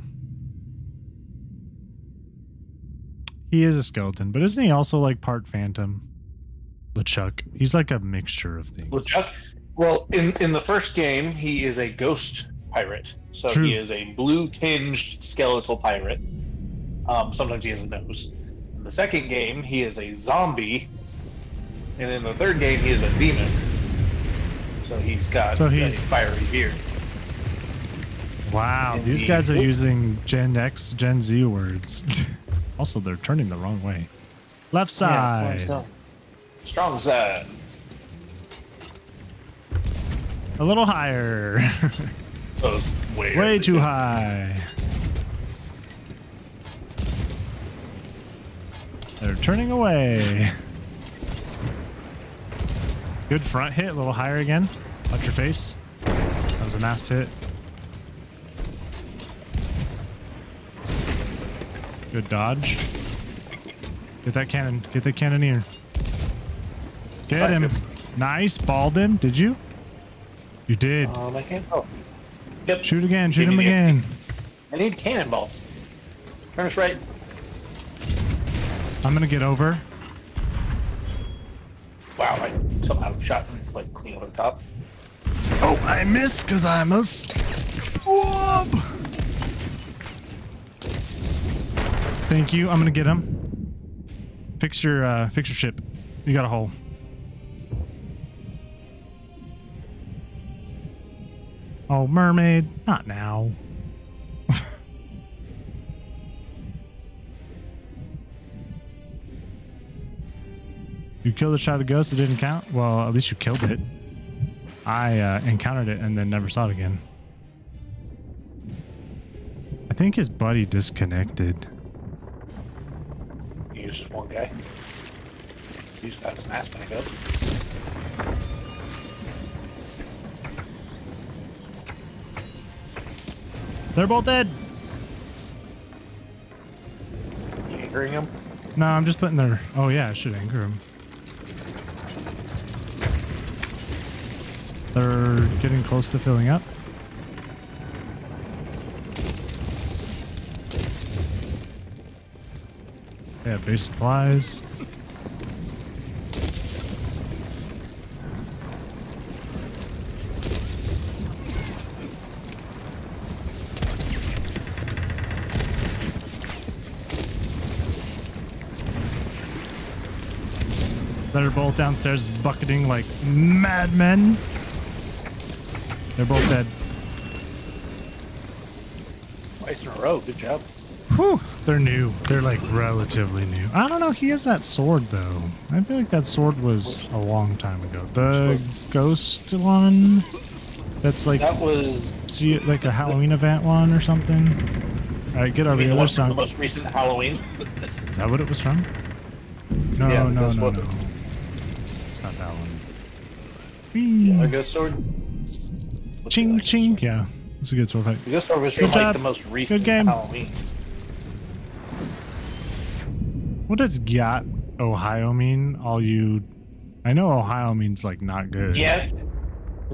he is a skeleton, but isn't he also like part phantom? LeChuck. He's like a mixture of things. LeChuck. Well, in in the first game, he is a ghost pirate, so True. he is a blue tinged skeletal pirate. Um, sometimes he has a nose. In the second game, he is a zombie, and in the third game, he is a demon. So he's got So a he's- fiery beard. Wow, And these the- guys are using Gen X, Gen Z words. also, they're turning the wrong way. Left side. well, strong side. A little higher. That was way way too high. They're turning away. Good front hit, a little higher again. Watch your face. That was a mast hit. Good dodge. Get that cannon. Get the cannoneer. Get him. Nice. Balled him. Did you? You did. Um, I can't. Oh. Yep. Shoot again. Shoot him again. I need cannonballs. Turn us right. I'm gonna get over. Wow, I somehow shot him like clean over the top. Oh, I missed because I'm a swab. Thank you. I'm gonna get him. Fix your uh, fix your ship. You got a hole. Oh, mermaid. Not now. You killed a shot of ghost. It didn't count. Well, at least you killed it. I uh, encountered it and then never saw it again. I think his buddy disconnected. He was just one guy. He's got some ass back up. They're both dead. You anchoring him? No, I'm just putting their. Oh yeah, I should anchor them. They're getting close to filling up. Have base supplies. They're both downstairs bucketing like madmen. They're both dead. Twice in a row. Good job. Whew. They're new. They're like relatively new. I don't know. He has that sword though. I feel like that sword was a long time ago. The ghost one. That's like That was see it like a Halloween event one or something. All right, get over here. There's the most recent Halloween. Is that what it was from? No, Yeah, no, no, no. It's not that one. Whee! ghost sword. What's Ching the ching. sword? Yeah, it's a good sword fight. The ghost sword was Good from job. like the most recent game. Halloween. What does "got Ohio mean? All you, I know Ohio means like not good. Yeah.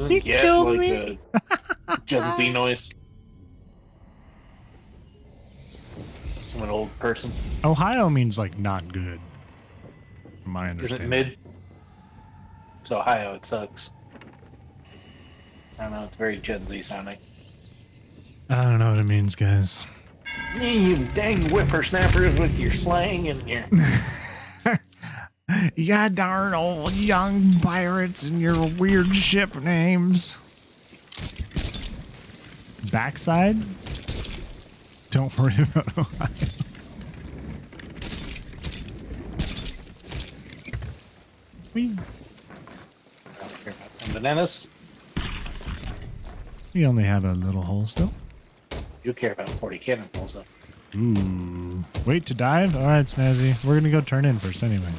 He yeah, killed like me. Uh, a Gen Z noise. I'm an old person. Ohio means like not good. From my Isn't it mid? It's Ohio. It sucks. I don't know. It's very Gen Z sounding. I don't know what it means, guys. You dang whippersnappers with your slang and your. yeah, darn old young pirates and your weird ship names. Backside? Don't worry about Ohio. We, And bananas. We only have a little hole still. You care about 40 cannonballs though. Ooh. Wait to dive? Alright, Snazzy. We're gonna go turn in first anyway.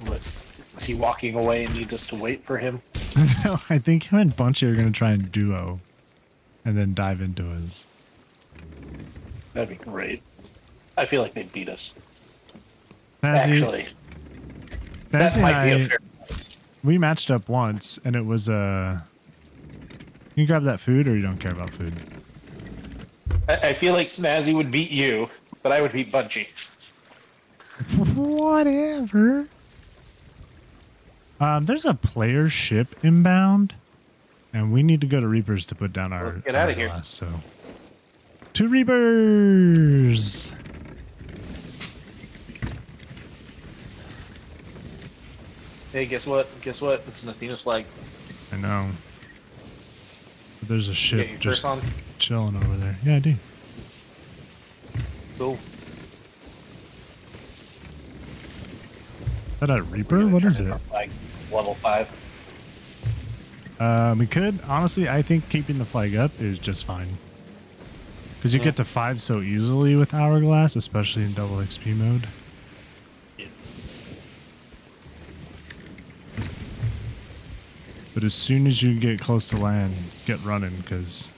What? Is he walking away and needs us to wait for him? no, I think him and Bunchy are gonna try and duo, and then dive into his. That'd be great. I feel like they'd beat us. Snazzy, Actually, Snazzy that might be I, a fair. We matched up once, and it was Uh, you grab that food, or you don't care about food? I, I feel like Snazzy would beat you, but I would beat Bunchy. Whatever. Um, there's a player ship inbound, and we need to go to Reapers to put down our. Let's get outta here. hourglass, So, to Reapers. Hey, guess what? Guess what? It's an Athena's flag. I know. But there's a ship just on? chilling over there. Yeah, I do. Cool. Is that a Reaper? What is it? Flag. Level five. Um, we could honestly. I think keeping the flag up is just fine. Because you Yeah. get to five so easily with hourglass, especially in double XP mode. Yeah. But as soon as you get close to land, get running because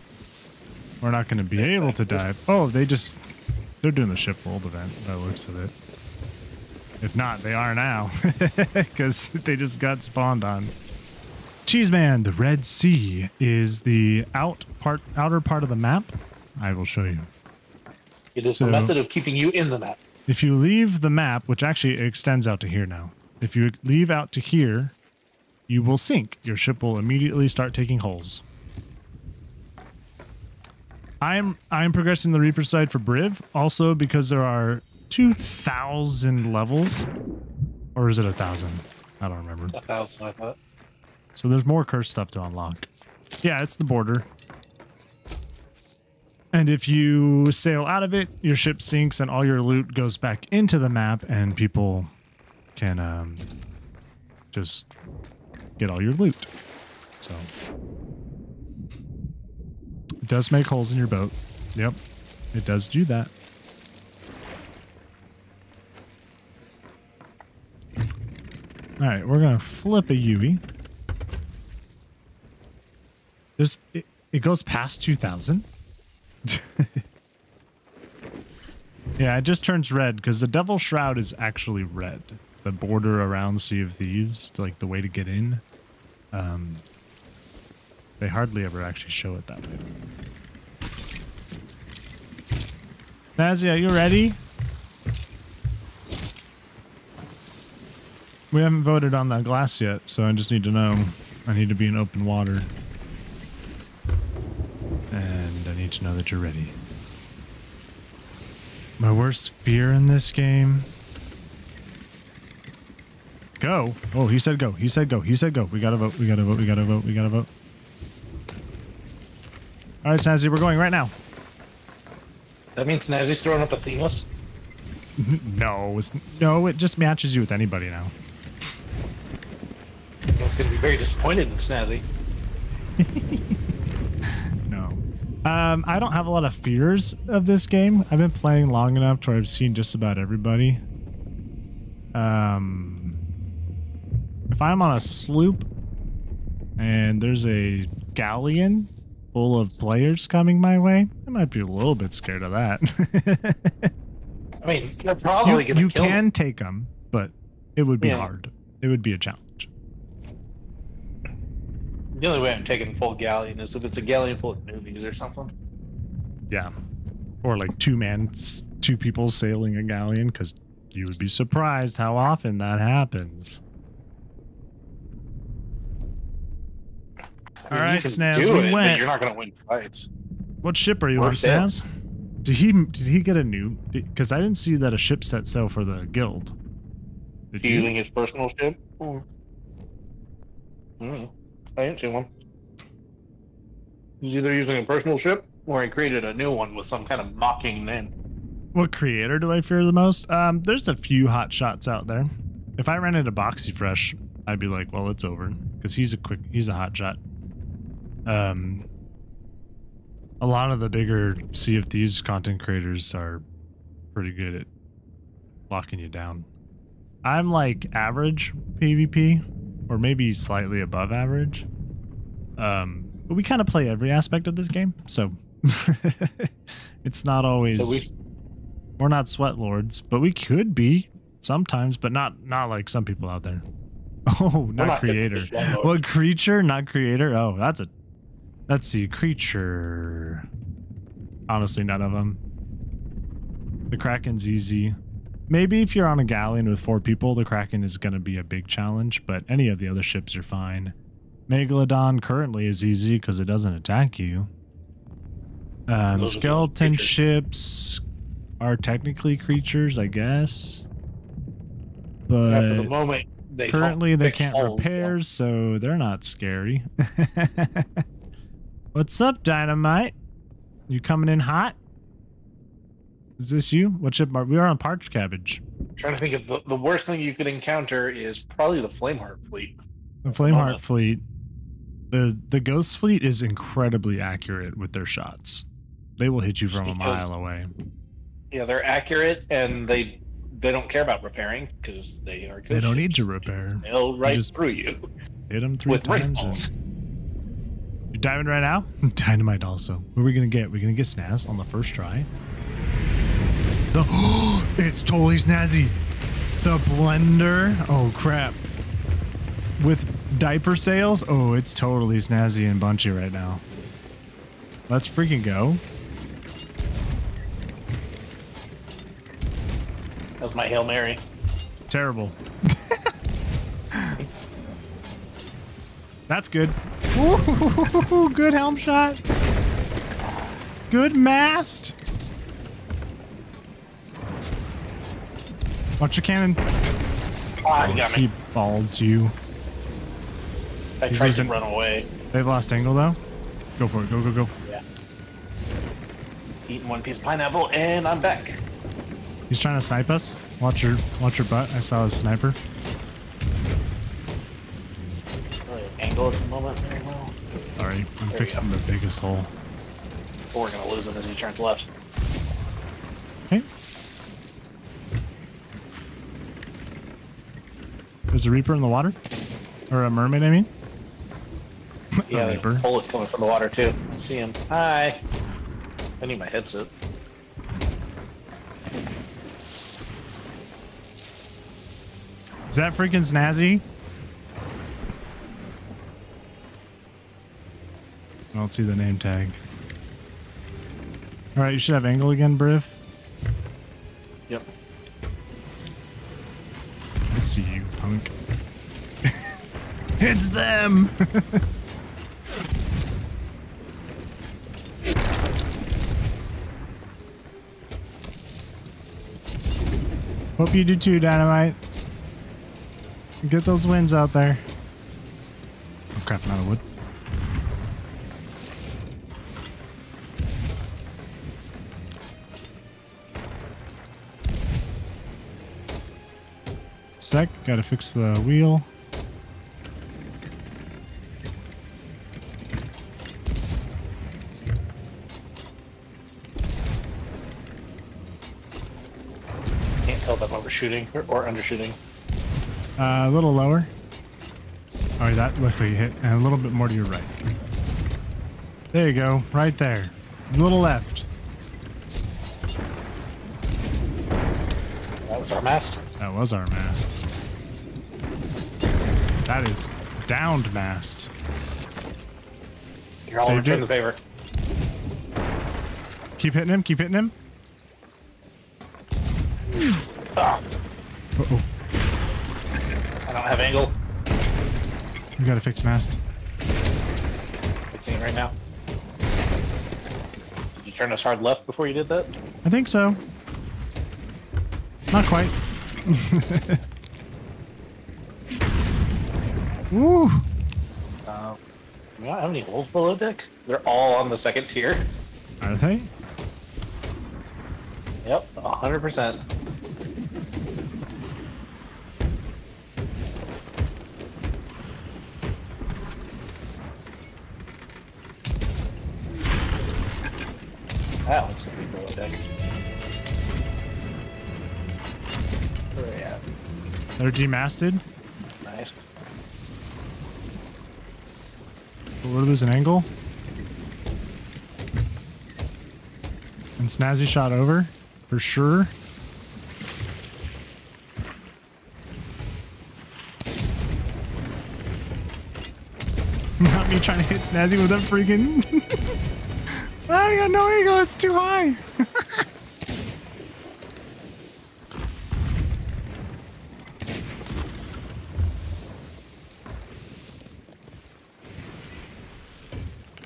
we're not going to be able to dive. Oh, they just they're doing the ship world event by the looks of it. If not, they are now because they just got spawned on. Cheeseman, the Red Sea is the out part, outer part of the map. I will show you. It is So- the method of keeping you in the map. If you leave the map, which actually extends out to here now, if you leave out to here, you will sink. Your ship will immediately start taking holes. I'm I'm progressing the Reaper side for Briv also because there are two thousand levels, or is it a thousand? I don't remember. A thousand, I thought. So there's more cursed stuff to unlock. Yeah, it's the border. And if you sail out of it, your ship sinks and all your loot goes back into the map and people can um, just get all your loot. So it does make holes in your boat. Yep. It does do that. All right, we're to flip a Yui. There's it, it goes past 2000. yeah, it just turns red because the Devil Shroud is actually red. The border around Sea of Thieves, like the way to get in. Um, they hardly ever actually show it that way. Snazzy, you ready? We haven't voted on that glass yet, so I just need to know. I need to be in open water. And I need to know that you're ready. My worst fear in this game. Go. Oh, he said go. He said go. He said go. We gotta vote. We gotta vote. We gotta vote. We gotta vote. All right, Snazzy, we're going right now. That means Snazzy's throwing up Athena's. no, it's, no, it just matches you with anybody now. I was to be very disappointed in Snazzy. No. Um, I don't have a lot of fears of this game. I've been playing long enough to where I've seen just about everybody. Um, if I'm on a sloop and there's a galleon full of players coming my way, I might be a little bit scared of that. I mean, they're probably you going you to kill can me. take them, but it would be Yeah. hard. It would be a challenge. The only way I'm taking full galleon is if it's a galleon full of newbies or something. Yeah. Or like two man, s- two people sailing a galleon, because you would be surprised how often that happens. I All mean, right, Snaz, we it, went. You're not going to win fights. What ship are you Or on, sail. Snaz? Did he did he get a new? Because I didn't see that a ship set sail for the guild. Did you? Using his personal ship? Hmm. Hmm. I didn't see one. He's either using a personal ship or he created a new one with some kind of mocking name. What creator do I fear the most? Um, there's a few hot shots out there. If I ran into Boxy Fresh, I'd be like, well, it's over because he's a quick, he's a hot shot. Um, a lot of the bigger Sea of Thieves content creators are pretty good at locking you down. I'm like average PvP, or maybe slightly above average. Um, but we kind of play every aspect of this game, so it's not always. So we- We're not sweat lords, but we could be sometimes, but not not like some people out there. Oh, not, not creator. at this one, though. What creature, not creator? Oh, that's a. Let's see, creature. Honestly, none of them. The Kraken's easy. Maybe if you're on a galleon with four people, the Kraken is going to be a big challenge, but any of the other ships are fine. Megalodon currently is easy because it doesn't attack you. Um, the skeleton ships are technically creatures, I guess. After the But moment they currently they can't repair, so they're not scary. What's up, Dynamite? You coming in hot? Is this you? What ship are we are on Parched Cabbage? I'm trying to think of the, the worst thing you could encounter is probably the Flameheart fleet. The Flameheart fleet. The the Ghost fleet is incredibly accurate with their shots. They will hit you from a mile away. Yeah, they're accurate and they they don't care about repairing because they are. They don't need to repair. They'll right through you Hit them three with times. Rainballs. And you're diving right now? Dynamite also. What are we gonna get? We're gonna get Snaz on the first try. The it's totally snazzy. The blender. Oh crap. With diaper sails? Oh, it's totally snazzy and bunchy right now. Let's freaking go. That's my hail mary. Terrible. That's good. Ooh, good helm shot. Good mast. Watch your cannon. Ah, you got He balled you. I he's tried losing- to run away. They've lost angle though. Go for it. Go, go, go. Yeah. Eating one piece of pineapple, and I'm back. He's trying to snipe us. Watch your watch your butt. I saw his sniper. Really angle at the moment well. I'm we fixing the biggest hole. We're gonna lose him as he turns left. Okay. There's a Reaper in the water? Or a mermaid, I mean? Yeah, a Reaper. bullet coming from the water too. I see him. Hi. I need my headset. Is that freaking snazzy? I don't see the name tag. Alright, you should have angle again, Briv. Yep. I see you, punk. it's them! Hope you do too, Dynamite. Get those wins out there. Oh crap, out of wood. Sec, gotta fix the wheel. Can't tell if I'm overshooting or, or undershooting. Uh, a little lower. Alright, that looked like you hit. And a little bit more to your right. There you go. Right there. A little left. That was our mast. That was our mast. That is downed mast. You're all Saved it. the favor. Keep hitting him. Keep hitting him. Ah, Uh-oh. I don't have angle. You gotta fix mast. Fixing it right now. Did you turn us hard left before you did that? I think so. Not quite. Woo! Uh, we don't have any holes below deck. They're all on the second tier. Are they? Yep, 100%. That one's gonna be below deck. Where are we at? They're demasted. Nice. We're losing angle. And Snazzy shot over, for sure. Not me trying to hit Snazzy with a freaking. I got no angle. It's too high.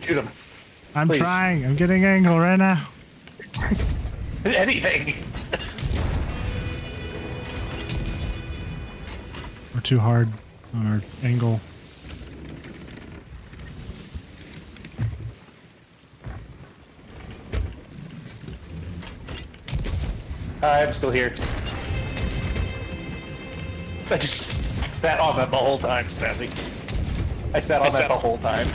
Shoot him. I'm Please. trying. I'm getting angle right now. Anything. We're too hard on our angle. Uh, I'm still here. I just sat on that the whole time, Snazzy. I sat on that the whole time.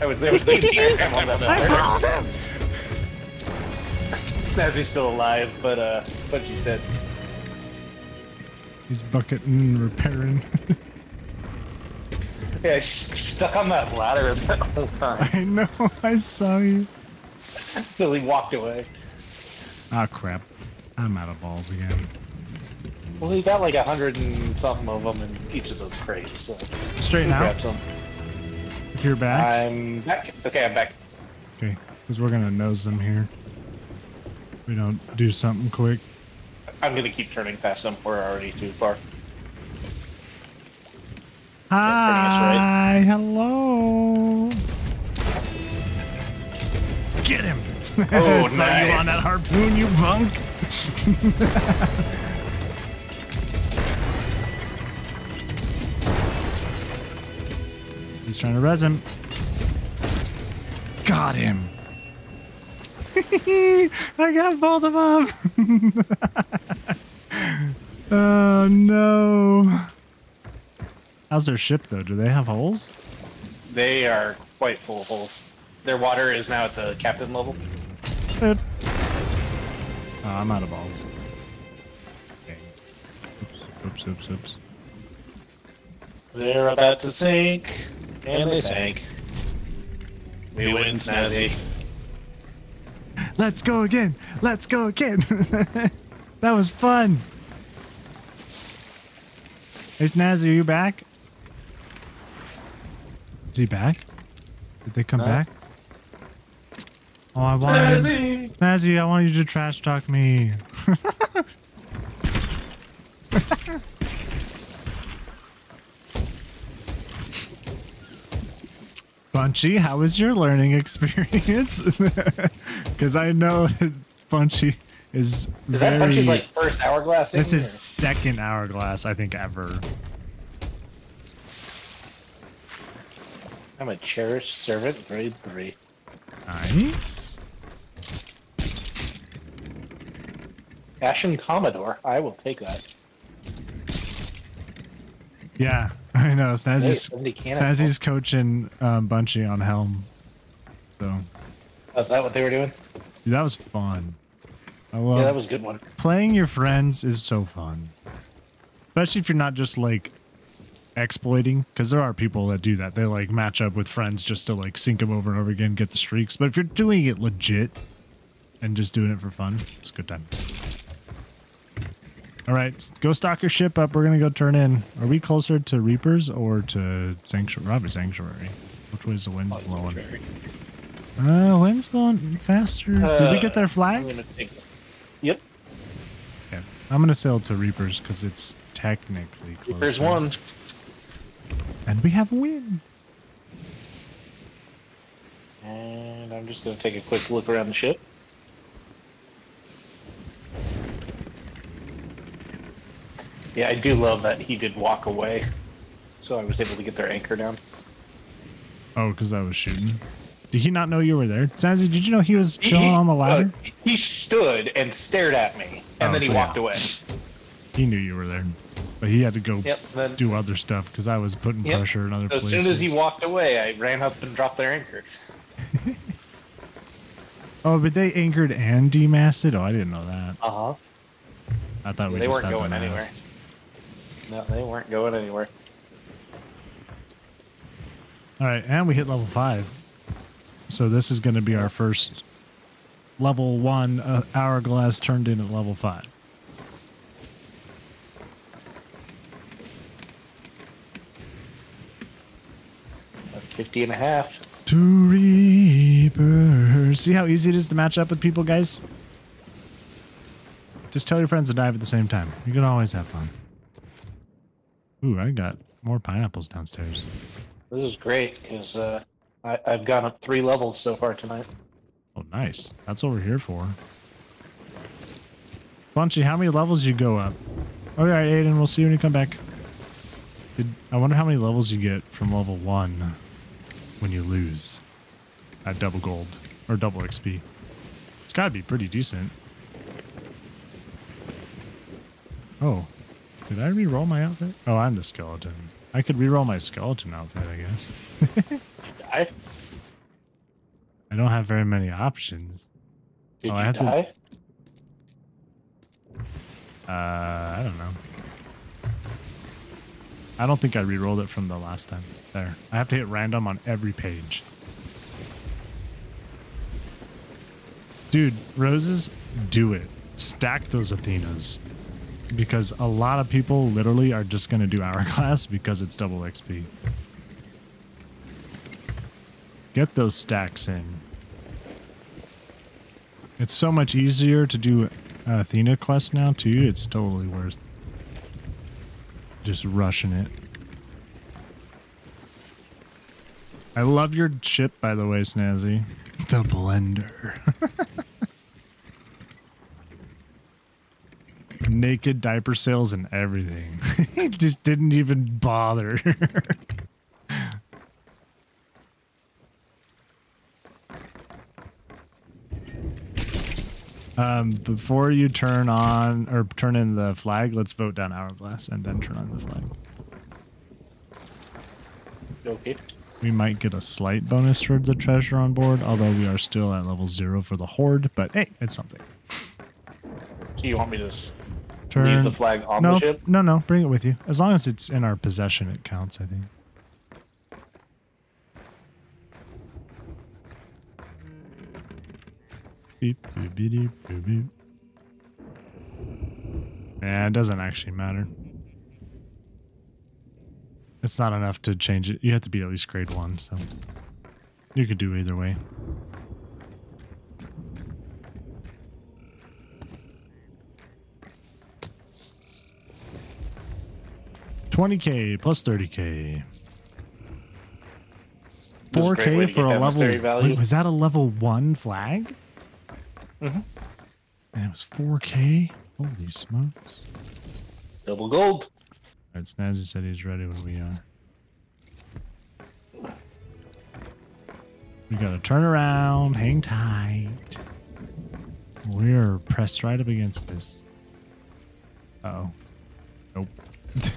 I was there with the entire time on that. I him! Snazzy's still alive, but uh, but she's dead. He's bucketing, and repairing. Yeah, she's stuck on that ladder that whole time I know. I saw you. until he walked away. Ah, crap. I'm out of balls again. Well, he got like a hundred and something of them in each of those crates. So Straighten grab some. You're back. I'm back. Okay, I'm back. Okay, because we're gonna nose them here. We don't do something quick. I'm gonna keep turning past them. We're already too far. us right. Hi, hello. Get him! Oh, Saw you nice. on that harpoon, you bunk. He's trying to res him. Got him. I got both of them. oh no. How's their ship though? Do they have holes? They are quite full of holes. Their water is now at the captain level. Oh, I'm out of balls. Okay. Oops, oops, oops, oops. They're about to sink, and they sank. We win, Snazzy. Let's go again. Let's go again. that was fun. Hey, Snaz, are you back? Is he back? Did they come No. back? Oh, I wanted Snazzy, I want you to trash talk me. Bunchy, how was your learning experience? Because I know Bunchy is Is very. that Bunchy's like first hourglass? that's his or- second hourglass, I think, ever. I'm a cherished servant, grade three. Nice. Ashen Commodore. I will take that. Yeah, I know. Snazzy's, 70. Snazzy's coaching um, Bunchy on Helm. So, Oh, is that what they were doing? dude, that was fun. I love Yeah, that was a good one. playing your friends is so fun. Especially if you're not just like exploiting, because there are people that do that. They like match up with friends just to like sink them over and over again, get the streaks. But if you're doing it legit and just doing it for fun, it's a good time. All right, go stock your ship up. We're gonna go turn in. Are we closer to Reapers or to Sanctuary? Probably Sanctuary. Which way is the wind Oh, blowing? contrary. Uh, wind's going faster. Did we get their Uh, flag? Take this. Yep. Okay. I'm gonna sail to Reapers because it's technically close. There's one. And we have a win. And I'm just gonna take a quick look around the ship. Yeah, I do love that he did walk away, so I was able to get their anchor down. Oh, because I was shooting. Did he not know you were there? Zanzi, did you know he was chilling he- on the ladder? uh, he stood and stared at me, and Oh, then he so walked yeah. away. He knew you were there. But he had to go Yep. Then do other stuff because I was putting Yep. pressure in other as places. soon as he walked away, I ran up and dropped their anchor. Oh, but they anchored and demasted? Oh, I didn't know that. Uh huh. I thought we They just weren't going anywhere. No, they weren't going anywhere. All right, and we hit level five. So this is going to be our first level one uh, hourglass turned in at level five. At 50 and a half. Two reapers. See how easy it is to match up with people, guys? Just tell your friends to dive at the same time. You can always have fun. Ooh, I got more pineapples downstairs. This is great because uh, I, I've gone up three levels so far tonight. Oh, nice. That's what we're here for. Bunchy, how many levels you go up? All right, Aiden, we'll see you when you come back. Did, I wonder how many levels you get from level one when you lose at double gold or double XP. It's got to be pretty decent. Oh, did I re-roll my outfit? Oh, I'm the skeleton. I could re-roll my skeleton outfit, I guess. Die? I don't have very many options. Did Oh, I you have to- Uh, I don't know. I don't think I re-rolled it from the last time. There. I have to hit random on every page. Dude, roses, do it. Stack those Athenas. Because a lot of people literally are just going to do Hourglass because it's double XP. Get those stacks in. It's so much easier to do uh, Athena quest now too. It's totally worth just rushing it. I love your ship, by the way, Snazzy. The blender. Naked diaper sails and everything. just didn't even bother. Um, before you turn on or turn in the flag, let's vote down hourglass and then turn on the flag. Okay. We might get a slight bonus for the treasure on board, although we are still at level zero for the horde. But hey, it's something. Do you want me to Turn. leave the flag on no, the ship? no, no. Bring it with you. As long as it's in our possession, it counts. I think. Beep, beep, beep, boop, beep. Yeah, it doesn't actually matter. It's not enough to change it. You have to be at least grade one, so you could do either way. Twenty k plus thirty k. This is a Four great way k for a level. value. Wait, was that a level one flag? Mm-hmm. And it was four k. Holy smokes! Double gold. All right, Snazzy said he's ready when we are. We gotta turn around, hang tight. We're pressed right up against this. Uh oh. Nope.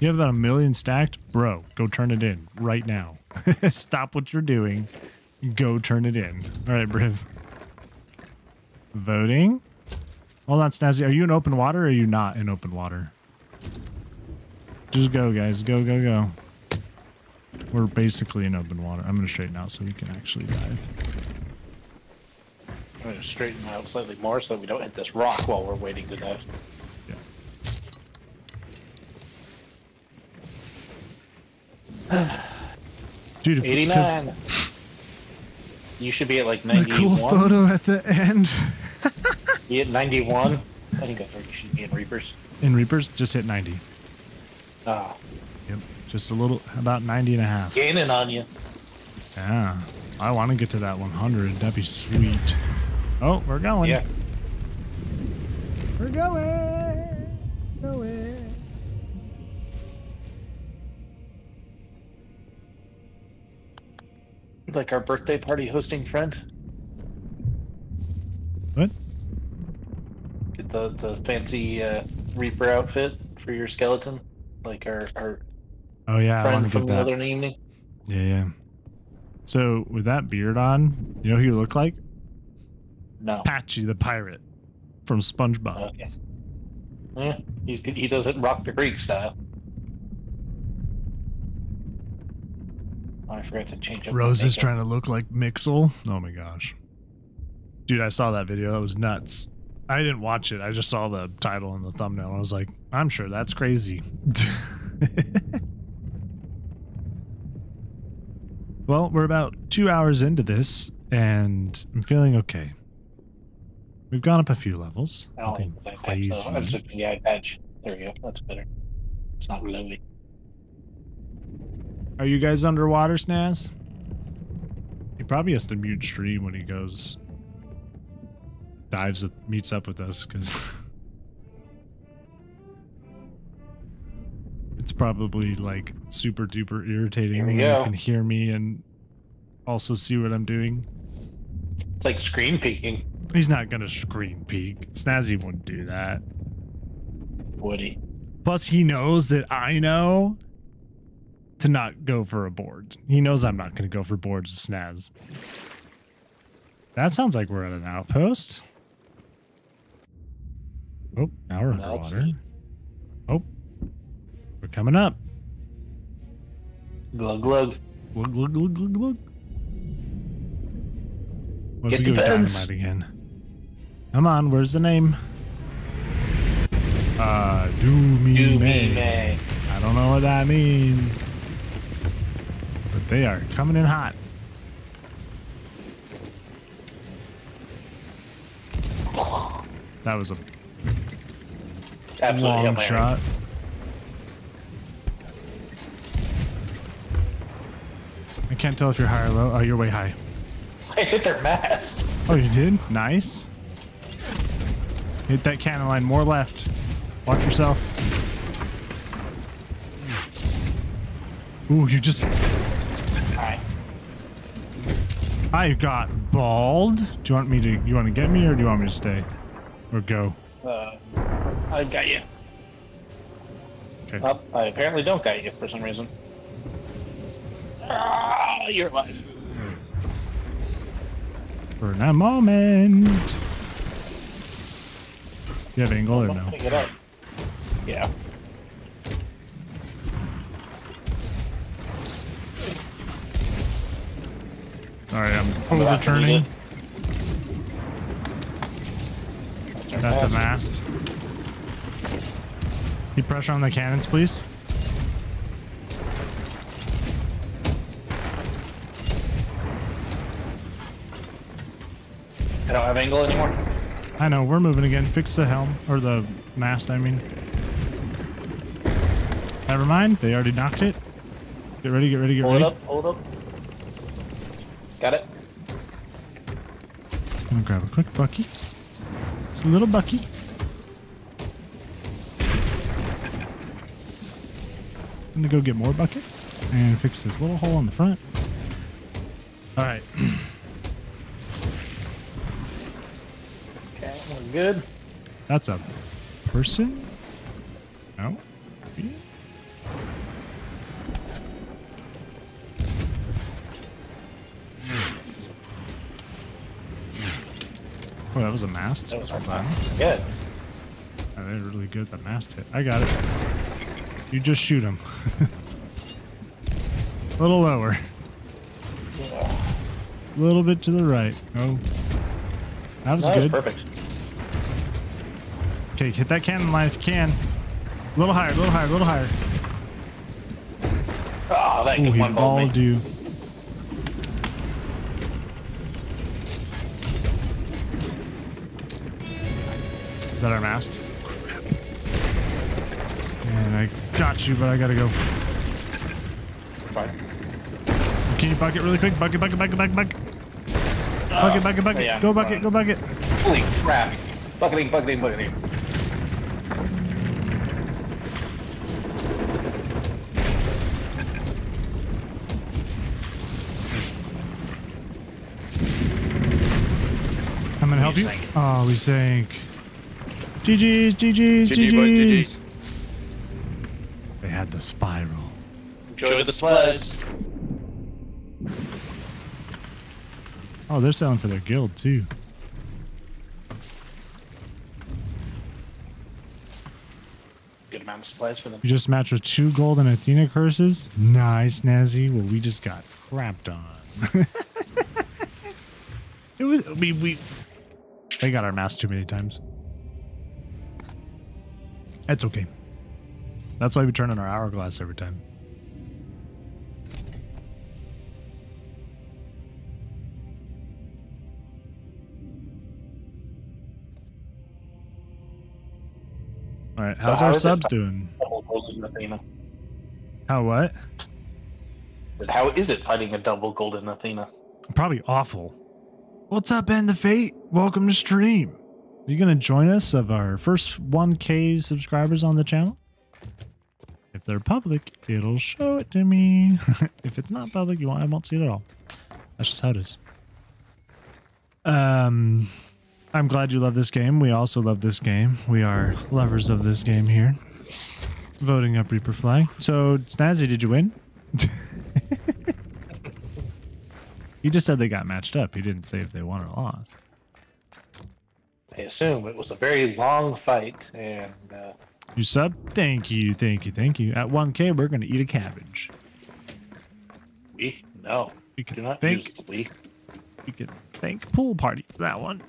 you have about a million stacked? Bro, go turn it in right now. Stop what you're doing. Go turn it in. All right, Briv. Voting. Hold on, Snazzy. Are you in open water or are you not in open water? Just go, guys. Go, go, go. We're basically in open water. I'm going to straighten out so we can actually dive. I'm going to straighten out slightly more so we don't hit this rock while we're waiting to dive. Dude, if- 'cause 89. You should be at like The 91. cool photo at the end. Be at 91. I think that's where you should be in Reapers. In Reapers, just hit 90. Ah, Yep. Just a little, about 90 and a half. gaining on you. Yeah. I want to get to that 100. That'd be sweet. Oh, we're going. Yeah. We're going. Going. Like our birthday party hosting friend. What? Get the, the fancy uh, Reaper outfit for your skeleton. Like our, our Oh, yeah. I want friend to from get the that. other evening. Yeah, yeah. So with that beard on, you know who you look like? No. Patchy the pirate from SpongeBob. Okay. Yeah, he's he does it rock the Greek style. I forgot to change up. Rose is trying to look like Mixel. Oh my gosh. Dude, I saw that video. That was nuts. I didn't watch it. I just saw the title and the thumbnail. And I was like, I'm sure that's crazy. well, we're about two hours into this, and I'm feeling okay. We've gone up a few levels. I oh, don't Nothing patch, crazy. though. I'm switching the patch. There we go. That's better. It's not glowy. Are you guys underwater, Snaz? He probably has to mute stream when he goes dives with meets up with us because it's probably like super duper irritating when go. you can hear me and also see what I'm doing. It's like screen peeking. He's not gonna screen peek. Snazzy wouldn't do that. Would he? Plus, he knows that I know to not go for a board. He knows I'm not going to go for boards with Snaz. That sounds like we're at an outpost. Oh, now we're underwater. Oh, we're coming up. Glug glug. Glug, glug, glug, glug, glug. What Get the pens. again? Come on, where's the name? Uh, do me, Do may. me may. I don't know what that means. They are coming in hot. That was a Absolutely. Long shot. I can't tell if you're high or low. Oh, you're way high. I hit their mast. Oh, you did? Nice. Hit that cannon line more left. Watch yourself. Ooh, you just... I got bald. Do you want me to... You want to get me or do you want me to stay? Or go? Uh, I got you. Okay. Up. I apparently don't got you for some reason. Ah, you're alive. For a moment. You have angle or no? Yeah. Alright, I'm I'm about overturning. That's, That's a mast. mast. Keep pressure on the cannons, please. I don't have angle anymore. I know, we're moving again. Fix the helm. Or the mast, I mean. Never mind. They already knocked it. Get ready, get ready, get Hold ready. it up. Hold up. Got it. I'm gonna grab a quick bucky. It's a little bucky. I'm gonna go get more buckets and fix this little hole in the front. All right. Okay, we're good. That's a person? No? Maybe? Oh, that was a mast. That was Wow. Good. Oh, they're really good. That mast hit. I got it. You just shoot him. a little lower. Yeah. A little bit to the right. Oh. That was That was good. perfect. Okay, hit that cannon line if you can. A little higher, a little higher, a little higher. Oh, that Ooh, he one balled balled me. you. Is that our mast? Crap. And I got you, but I gotta go. Fine. Can you bucket really quick? Bucket, bucket, bucket, bucket, bucket. Oh, Bucket, bucket, bucket. yeah, go bucket, go bucket. Holy crap. Bucketing, bucketing, bucketing. I'm gonna help You you. sank. Oh, we sank. GG's, GG's, GG, boy, GG's. They had the spiral. Enjoy the splash. Oh, they're selling for their guild too. Good amount of supplies for them. You just matched with two golden Athena curses? Nice, Snazzy. Well, we just got crapped on. it was we we they got our mask too many times. That's okay. That's why we turn on our hourglass every time. All right, So how's how our subs doing? Double golden Athena. How what? How is it fighting a double golden Athena? Probably awful. What's up, Ben the Fate? Welcome to stream. Are you gonna join us of our first 1K subscribers on the channel? If they're public, it'll show it to me. if it's not public, you won't, I won't see it at all. That's just how it is. Um, I'm glad you love this game. We also love this game. We are lovers of this game here. Voting up Reaper Flag. So, Snazzy, did you win? He just said they got matched up. He didn't say if they won or lost. Assume it was a very long fight, and uh, You sub? Thank you, thank you, thank you. At 1K, we're gonna eat a cabbage. we no, We do can not thank use the we. we can thank pool party for that one.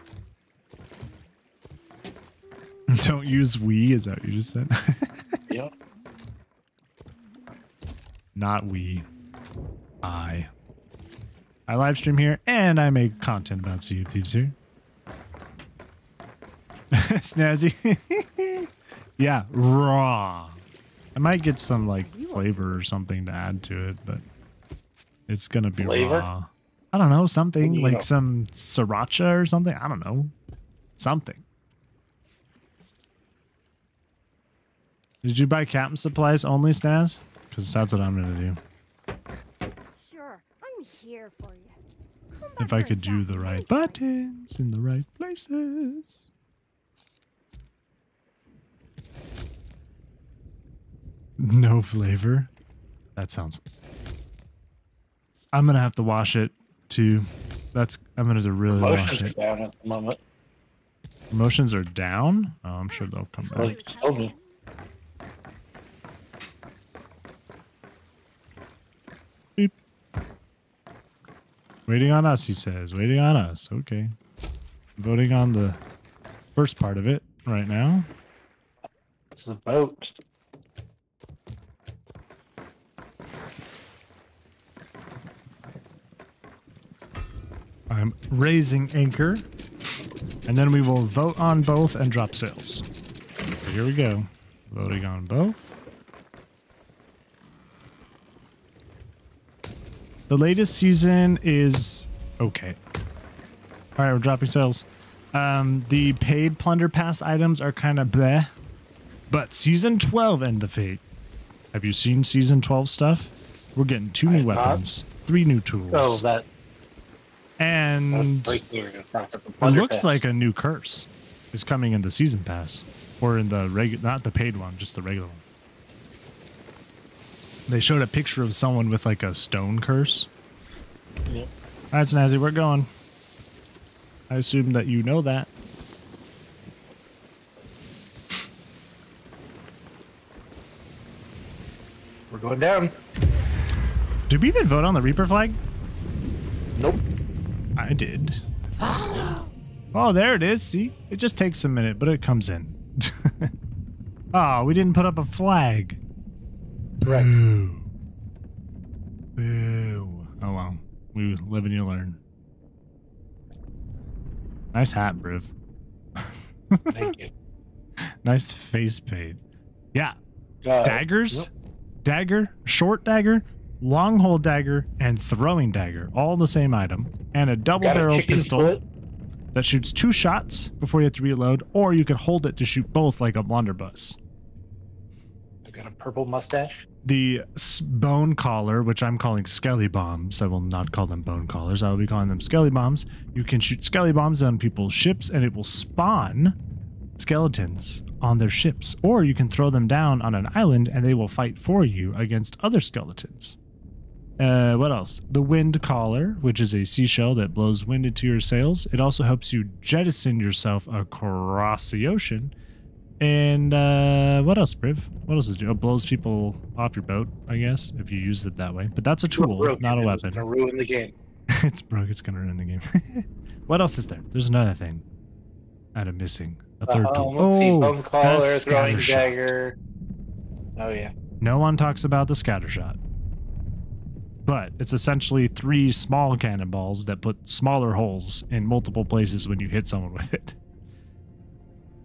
Don't use we, is that what you just said? Yep. Not we. I. I live stream here and I make content about Sea of Thieves here. Snazzy. yeah, raw. I might get some like flavor or something to add to it, but it's gonna be Flavor? raw. I don't know, something You like some sriracha or something. I don't know. Something. Did you buy captain supplies only, Snaz? Because that's what I'm gonna do. Sure, I'm here for you. Come If I could do the right buttons in the right places. No flavor. That sounds. I'm gonna have to wash it too. That's I'm gonna have to really wash it. down at the moment. Emotions are down. Oh, I'm sure they'll come back. told me. Waiting on us, he says. Waiting on us. Okay. Voting on the first part of it right now. It's the boat. I'm raising anchor. And then we will vote on both and drop sails. So here we go. Voting on both. The latest season is okay. All right, we're dropping sails. Um, the paid plunder pass items are kind of bleh. But season 12 Ben the Fate. Have you seen season 12 stuff? We're getting two I new have not. weapons, three new tools. Oh, that, that was and breaking your profit. it looks like a new curse is coming in the season pass, or in the regular, not the paid one, just the regular one. They showed a picture of someone with like a stone curse. Yep. All right, Snazzy, we're going. I assume that you know that. We're going down. Did we even vote on the Reaper flag? Nope. I did. Oh, there it is. See, it just takes a minute, but it comes in. oh, we didn't put up a flag. Correct. Boo. Boo. Oh well, we live and you learn. Nice hat, Briv. Thank you. Nice face paint. Yeah, Uh, daggers, dagger, short dagger, long hole dagger, and throwing dagger, all the same item, and a double a barrel pistol split. that shoots two shots before you have to reload, or you can hold it to shoot both like a blunderbuss. I got a purple mustache. the bone caller, which I'm calling skelly bombs. I will not call them bone callers. I will be calling them skelly bombs. You can shoot skelly bombs on people's ships, and it will spawn skeletons on their ships. Or you can throw them down on an island, and they will fight for you against other skeletons. Uh, what else? The wind collar, which is a seashell that blows wind into your sails. It also helps you jettison yourself across the ocean And uh, what else, Briv? What else is it? It blows people off your boat, I guess, if you use it that way. But that's a tool, Broken, not a weapon. gonna ruin the game. it's broke. It's gonna ruin the game. what else is there? There's another thing. Out of missing a third Um, tool. see, Oh, collar, throwing dagger. Oh yeah. No one talks about the scatter shot. But it's essentially three small cannonballs that put smaller holes in multiple places when you hit someone with it.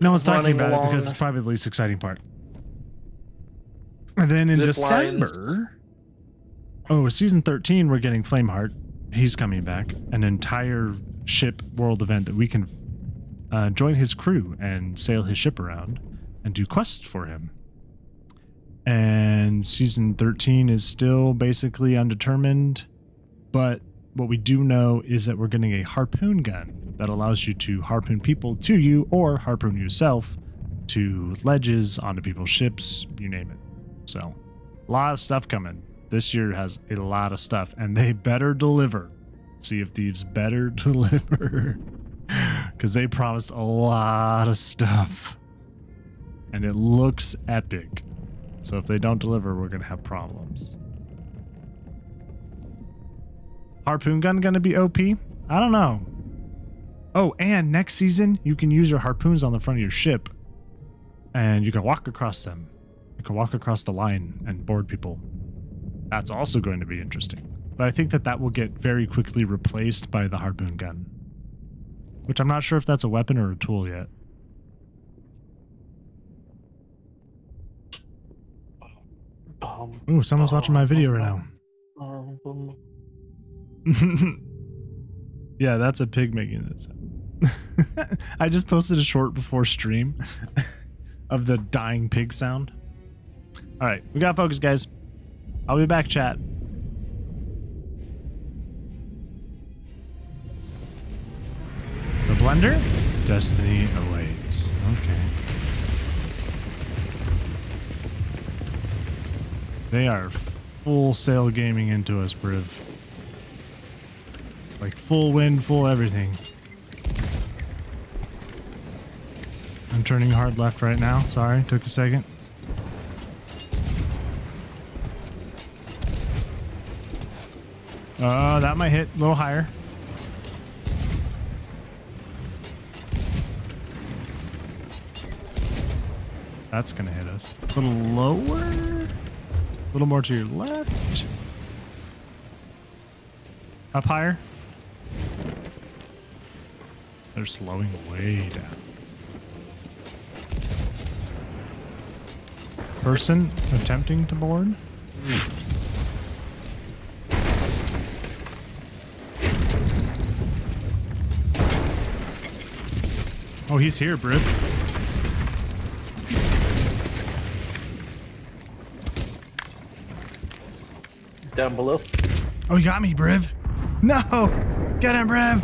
No one's talking Running about it because it's probably the least exciting part. And then in Zip December, oh, season 13, we're getting Flameheart. He's coming back. An entire ship world event that we can uh, join his crew and sail his ship around and do quests for him and season 13 is still basically undetermined but what we do know is that we're getting a harpoon gun that allows you to harpoon people to you or harpoon yourself to ledges onto people's ships you name it. So a lot of stuff coming. This year has a lot of stuff and they better deliver. Sea of thieves better deliver because they promised a lot of stuff. And it looks epic so if they don't deliver, we're gonna have problems. Harpoon gun gonna be OP? I don't know. Oh, and next season you can use your harpoons on the front of your ship, and you can walk across them. You can walk across the line and board people. That's also going to be interesting. But I think that that will get very quickly replaced by the harpoon gun, which I'm not sure if that's a weapon or a tool yet. Um, Ooh, someone's watching my video right now. yeah, that's a pig making that sound. I just posted a short before stream of the dying pig sound. All right, we got focus, guys. I'll be back, chat. The blender? Destiny awaits. Okay. They are full sail gaming into us, Briv. Like full wind, full everything. I'm turning hard left right now. Sorry, took a second. Uh, that might hit a little higher. That's gonna hit us. A little lower. Little more to your left. Up higher. They're slowing way down. Person attempting to board. Oh, he's here, Briv. Down below. Oh, you got me, Briv. No! Get him, Briv!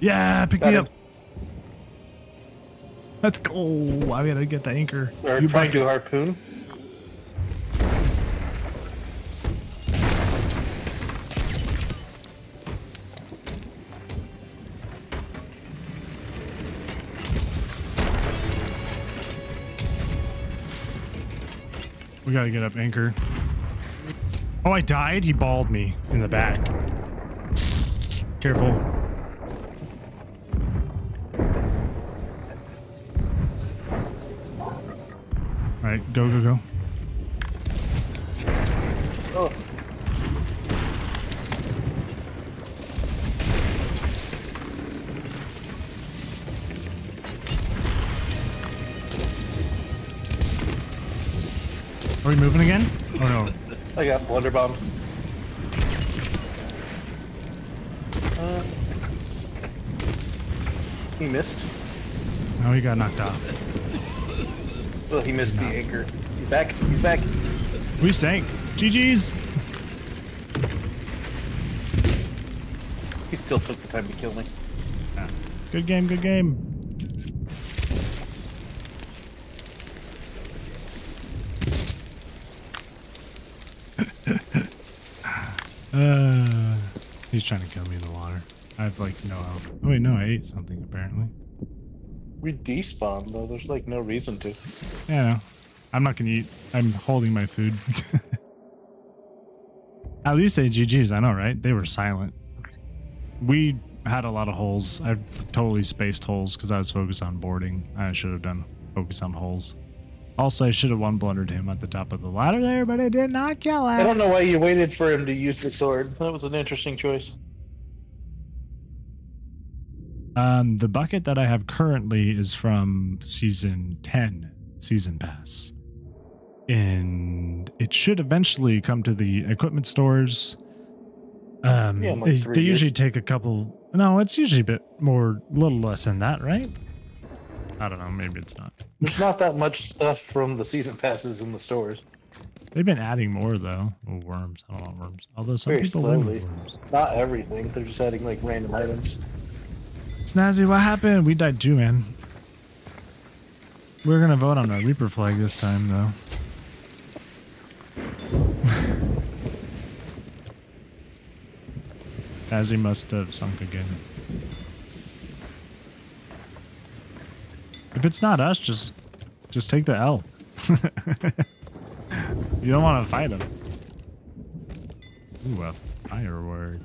Yeah, pick Got me him. up. Let's go. I gotta get the anchor. Or You trying to it. harpoon. We gotta get up anchor. Oh, I died? He balled me in the back. Careful. Alright, go, go, go. Oh, Are we moving again? Oh no. I got blunder bomb. Uh, he missed. No, he got knocked off. Well, he missed the anchor. He's back. He's back. We sank. GG's. He still took the time to kill me. Good game, good game. Uh, he's trying to kill me in the water. I have like no health. Oh wait, no, I ate something apparently. We despawn though. There's like no reason to. Yeah, no. I'm not gonna eat. I'm holding my food. At least say GG's. I know, right? They were silent. We had a lot of holes. I totally spaced holes because I was focused on boarding. I should have done focus on holes. Also, I should have one blundered him at the top of the ladder there, but I did not kill him. I don't know why you waited for him to use the sword. That was an interesting choice. Um, the bucket that I have currently is from season 10, season pass. And it should eventually come to the equipment stores. Um, Yeah, like they, they usually take a couple. No, it's usually a bit more, little less than that, right? I don't know. Maybe it's not. There's not that much stuff from the season passes in the stores. They've been adding more though. Oh, worms. I don't want worms. Although some Very people slowly. worms. Not everything. They're just adding like random items. Snazzy, what happened? We died too, man. We're gonna vote on a Reaper flag this time, though. Snazzy must have sunk again. If it's not us, just just take the L. you don't want to fight him. Ooh, a firework.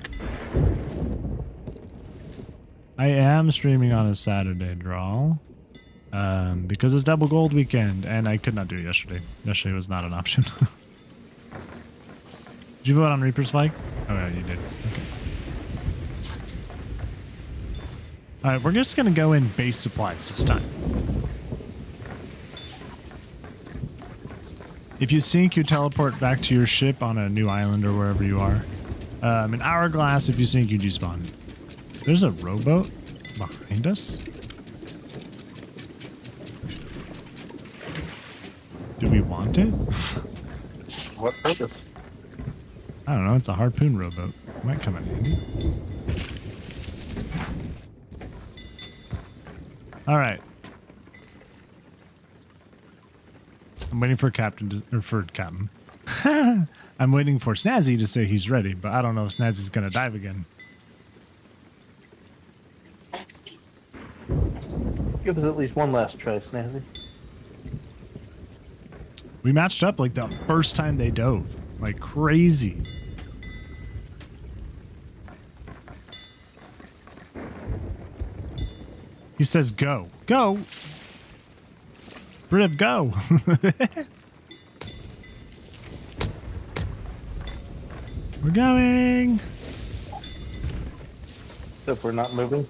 I am streaming on a Saturday draw. Um, because it's double gold weekend, and I could not do it yesterday. Yesterday was not an option. did you vote on Reaper's flag? Oh yeah, you did. Okay. Alright, we're just gonna go in base supplies this time. If you sink, you teleport back to your ship on a new island or wherever you are. Um, an hourglass, if you sink, you despawn. There's a rowboat behind us. Do we want it? What purpose? I don't know. It's a harpoon rowboat. Might come in handy. All right. I'm waiting for Captain to, or for Captain. I'm waiting for Snazzy to say he's ready, but I don't know if Snazzy's gonna dive again. Give us at least one last try, Snazzy. We matched up like the first time they dove, like crazy. He says, "Go, go, Briv, go." We're going. If we're not moving.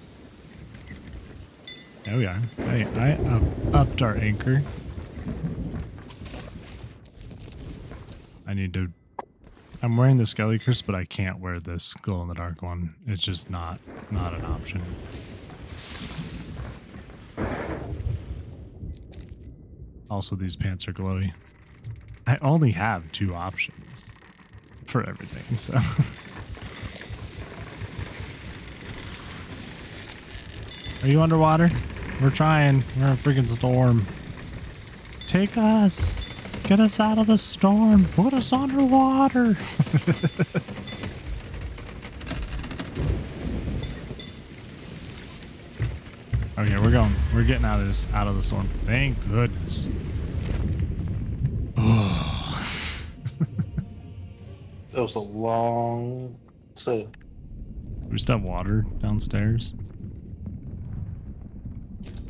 There we are. I, I up, upped our anchor. I need to. I'm wearing the Skelly Curse, but I can't wear this glow in the dark one. It's just not not an option. Also, these pants are glowy. I only have two options for everything, so. Are you underwater? We're trying. We're in a freaking storm. Take us. Get us out of the storm. Put us underwater. okay, we're going. We're getting out of this out of the storm. Thank goodness. That was a long. So We still have water downstairs.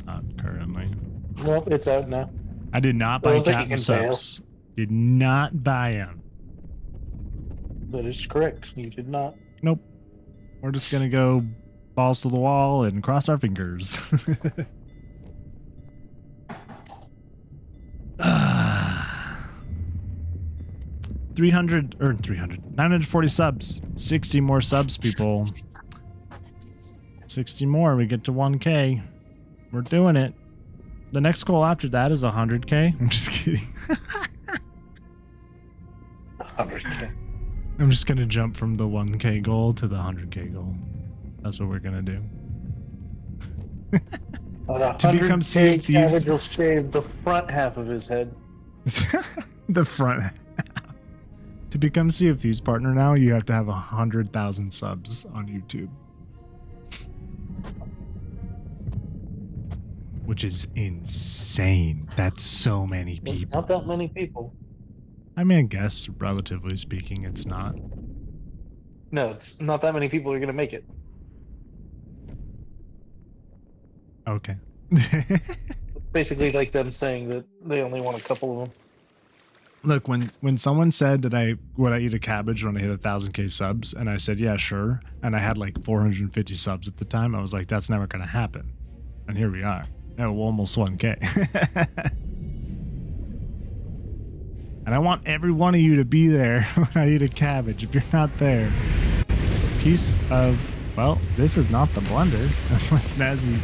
Not currently. nope, it's out now. I did not buy don't think Captain can. Subs. Did not buy him. That is correct. You did not. Nope. We're just gonna go balls to the wall and cross our fingers. Three hundred or 300, 940 subs, sixty more subs, people. Sixty more, we get to one k. We're doing it. The next goal after that is hundred k. I'm just kidding. 100k. I'm just gonna jump from the 1k goal to the 100k goal. That's what we're gonna do. To become 100K Sea of Thieves. Will shave the front half of his head. the front. to become Sea of Thieves partner now, you have to have a hundred thousand subs on YouTube. which is insane. That's so many It's people. not that many people. I mean, I guess relatively speaking, it's not. No, it's not that many people are gonna make it. Okay. Basically like them saying that they only want a couple of them. Look, when when someone said that I would I eat a cabbage when I hit a thousand k subs, and I said yeah, sure, and I had like 450 subs at the time, I was like, that's never gonna happen, and here we are. Now we're almost 1k. and I want every one of you to be there when I eat a cabbage. If you're not there, piece of well, this is not the blender unless Snazzy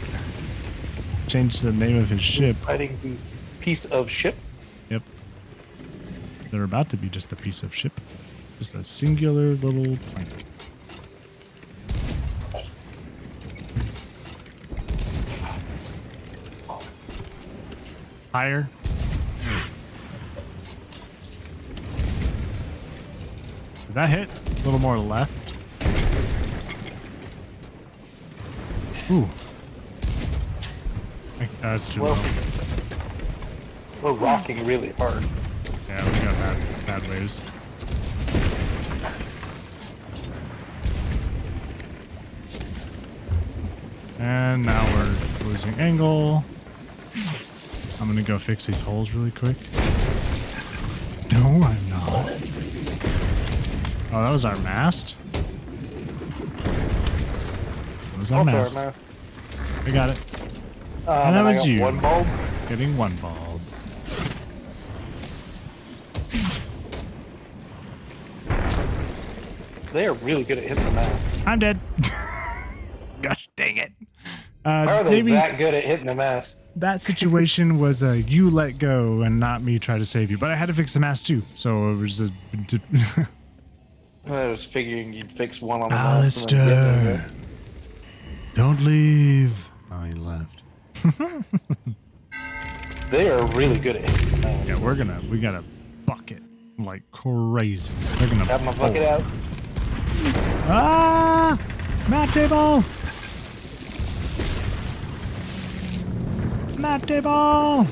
changed the name of his ship. Fighting the piece of ship. Yep. They're about to be just a piece of ship. Just a singular little plank. Higher. Did that hit? A little more left. Ooh. That's uh, too Well, low. we're rocking really hard. Yeah, we got bad, bad waves. And now we're losing angle. I'm gonna go fix these holes really quick. No, I'm not. Oh, that was our mast? That was our Also, mast. I got it. Uh, And that was you. One bulb. Getting one bulb. They are really good at hitting the mask. I'm dead. Gosh dang it. Uh, are they that good at hitting the mask? that situation was a you let go and not me try to save you. But I had to fix the mask too, so it was a. I was figuring you'd fix one on the mask. and then get Alistair, there. don't leave. Oh, left. They are really good at hitting the mask. Yeah, we're gonna we gotta bucket like crazy. They're gonna Have my bucket out. Ah! Map table! Map table!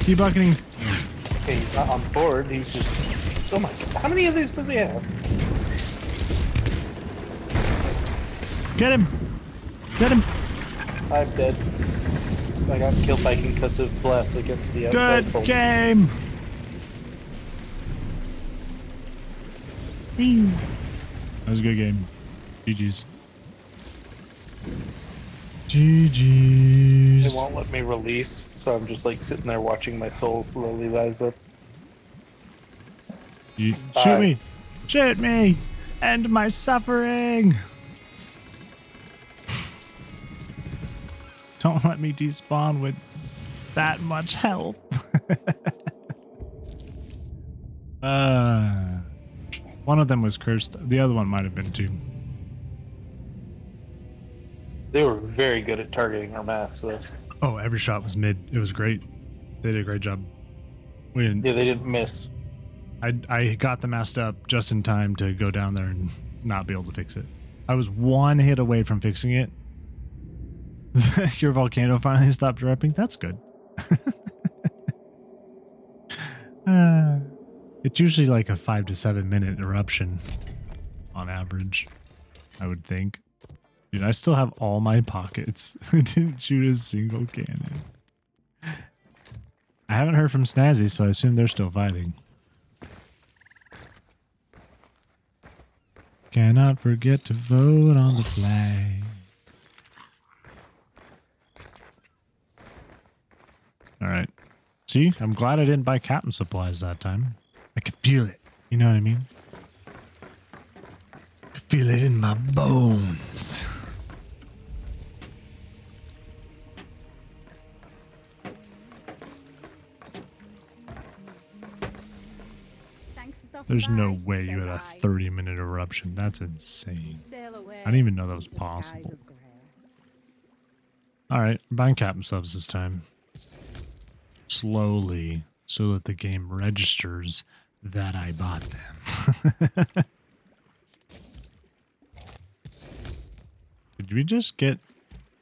Keep bucketing. Okay, he's not on board. He's just. Oh my! god, How many of these does he have? Get him! Get him! I'm dead. I got killed by concussive blast against the Good bolt. game! That was a good game. GG's. They GG's. won't let me release, so I'm just like sitting there watching my soul slowly rise up. You, Bye. shoot me! Shoot me! End my suffering! Don't let me despawn with that much health. uh, one of them was cursed. The other one might have been too. They were very good at targeting our masks, though. Oh, every shot was mid. It was great. They did a great job. We didn't. Yeah, they didn't miss. I I got the messed up just in time to go down there and not be able to fix it. I was one hit away from fixing it. Your volcano finally stopped erupting. That's good. uh, it's usually like a five to seven minute eruption on average, I would think. Dude, I still have all my pockets. I didn't shoot a single cannon. I haven't heard from Snazzy, so I assume they're still fighting. Cannot forget to vote on the flag. All right. See, I'm glad I didn't buy captain supplies that time. I could feel it. You know what I mean? I could feel it in my bones. There's no way you had a 30 minute eruption. That's insane. I didn't even know that was possible. All right, I'm buying captain subs this time. Slowly, so that the game registers that I bought them. Did we just get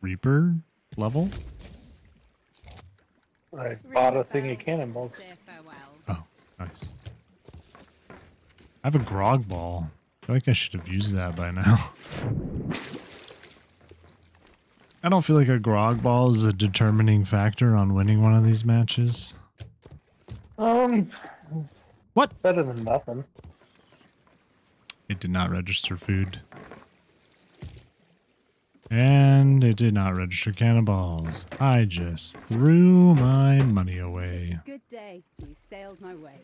Reaper level? I bought a thing of cannonballs. Oh, nice. I have a grog ball. I feel like I should have used that by now. I don't feel like a grog ball is a determining factor on winning one of these matches. Um, What? better than nothing. It did not register food. And it did not register cannonballs. I just threw my money away. Good day. You sailed my way.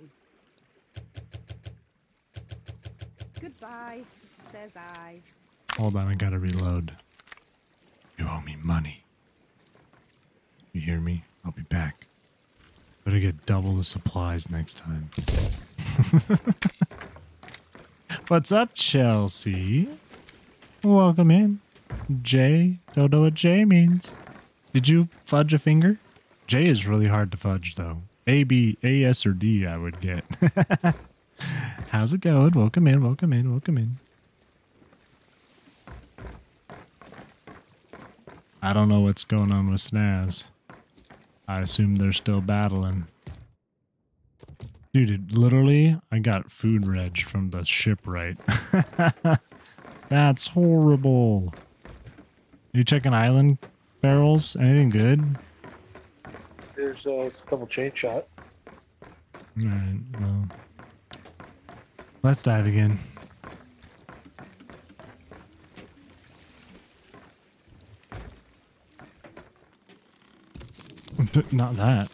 Goodbye, says I. Hold on, I gotta reload. You owe me money. You hear me? I'll be back. Better get double the supplies next time. What's up, Chelsea? Welcome in. J. Don't know what J means. Did you fudge a finger? J is really hard to fudge, though. A, B, A, S, or D, I would get. How's it going? Welcome in, welcome in, welcome in. I don't know what's going on with Snaz. I assume they're still battling. Dude, it, literally, I got food reg from the shipwright. That's horrible. Are You checking island barrels? Anything good? There's uh, a couple chain shot. Alright, well. Let's dive again. Not that.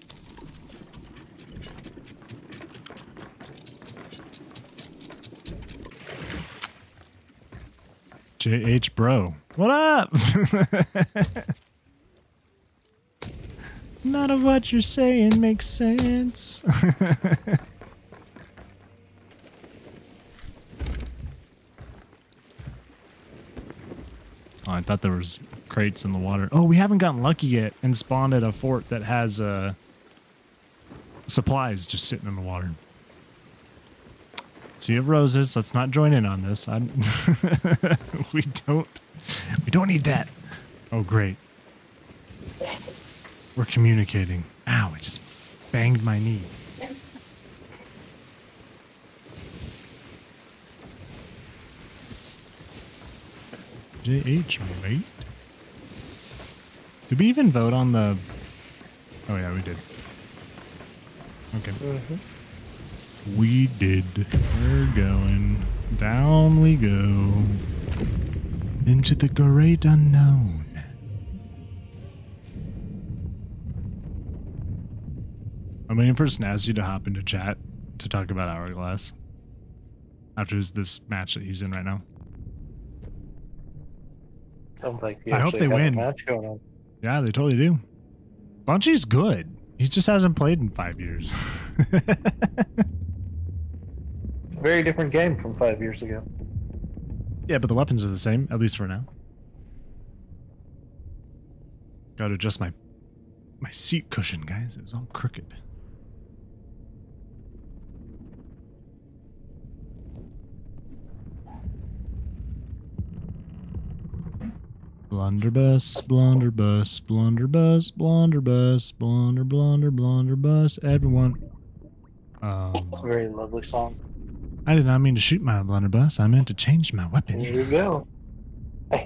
JH Bro. What up? None of what you're saying makes sense. Oh, I thought there was crates in the water. Oh, we haven't gotten lucky yet and spawned at a fort that has uh, supplies just sitting in the water. Sea of Roses. Let's not join in on this. We don't. We don't need that. Oh, great. We're communicating. Ow! I just banged my knee. JH, mate. Did we even vote on the... Oh, yeah, we did. Okay. Mm-hmm. We did. We're going. Down we go. Into the great unknown. I'm waiting for Snazzy to hop into chat to talk about Hourglass. After this match that he's in right now. Sounds like I hope they win. Match going on. Yeah, they totally do. Bunchy's good. He just hasn't played in five years. Very different game from five years ago. yeah, but the weapons are the same, at least for now. Got to adjust my my seat cushion, guys. It was all crooked. Blunderbuss, blunderbuss, blunderbuss, blunderbuss, blunder, blunder, blunderbuss. Everyone. Um, It's a very lovely song. I did not mean to shoot my blunderbuss. I meant to change my weapon. Here we go.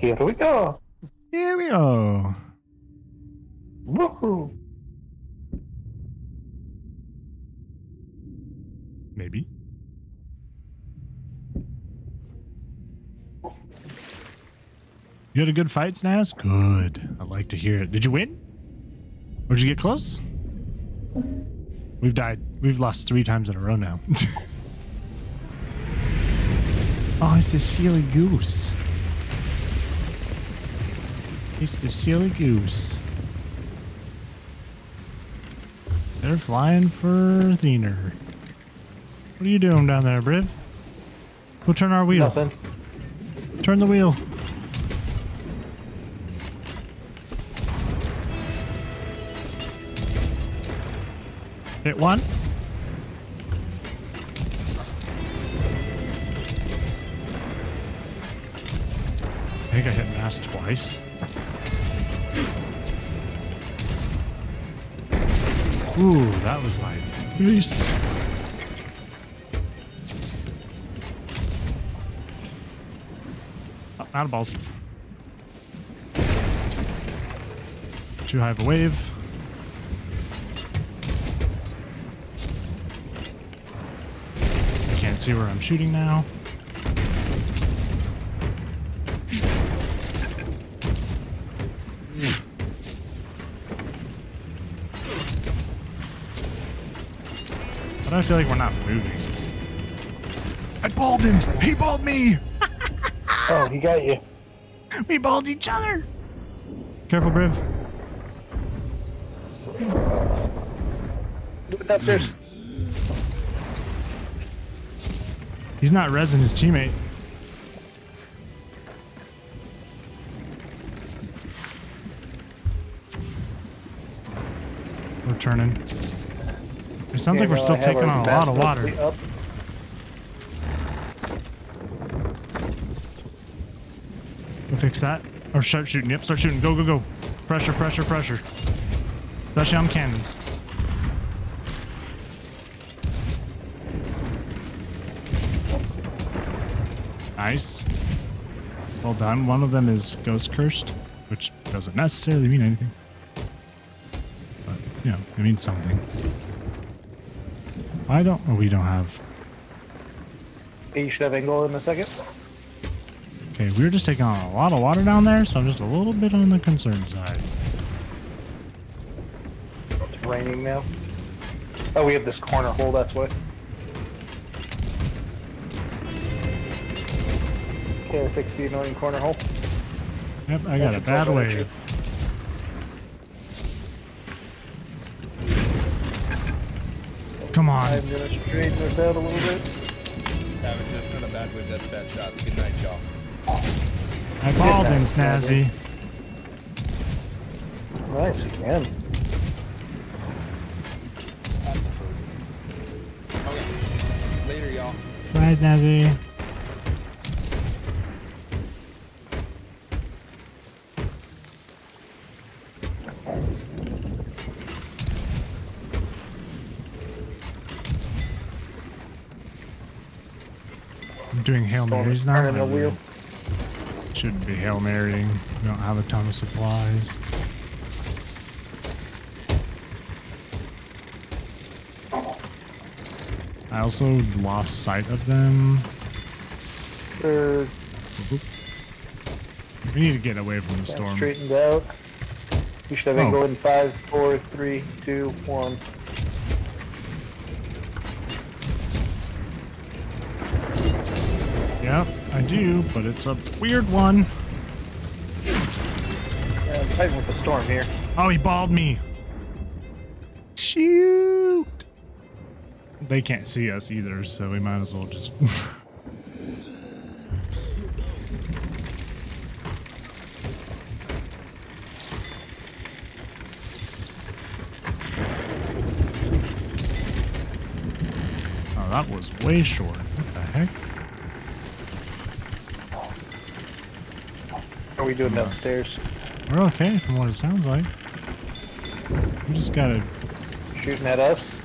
Here we go. Here we go. Woohoo! Maybe. You had a good fight, Snaz? Good. I'd like to hear it. Did you win? Or did you get close? We've died. We've lost three times in a row now. oh, it's the silly goose. It's the silly goose. They're flying for Thinner. What are you doing down there, Briv? Go turn our wheel. Nothing. Turn the wheel. Hit one. I think I hit mass twice. Ooh, that was my face. Oh, out of balls. Too high of a wave. Can't see where I'm shooting now. But I feel like we're not moving. I balled him! He balled me! Oh, he got you. We balled each other! Careful, Briv. Do it downstairs. He's not resin his teammate. We're turning. It sounds like we're still taking on a lot of water. up. We'll fix that. Or start shooting. Yep, start shooting. Go, go, go. Pressure, pressure, pressure. Especially on cannons. Nice. Well done. One of them is ghost cursed, which doesn't necessarily mean anything. But, you know, it means something. I don't. Oh, we don't have. Okay, you should have angle in a second. Okay, we were just taking on a lot of water down there, so I'm just a little bit on the concern side. It's raining now. Oh, we have this corner hole, that's why. Okay, I fixed the annoying corner hole. Yep, I got a bad throw that at you. wave. Come on. I'm gonna straighten this out a little bit. Having just not a bad wave, that's bad shots. Good night, y'all. I balled him, Snazzy. Snazzy. Nice again. That's. Okay. Later, y'all. Bye, Snazzy. Doing Marys is now. turning the wheel. Shouldn't be Hail Marying. We don't have a ton of supplies. I also lost sight of them. Er, We need to get away from the storm. straightened out. You should have Oh. going five, four, three, two, one. Yep, I do, but it's a weird one. Yeah, I'm fighting with the storm here. Oh, he balled me. Shoot. They can't see us either, so we might as well just. oh, that was way short. What the heck? What are we doing downstairs? We're okay from what it sounds like. We just gotta Shooting at us?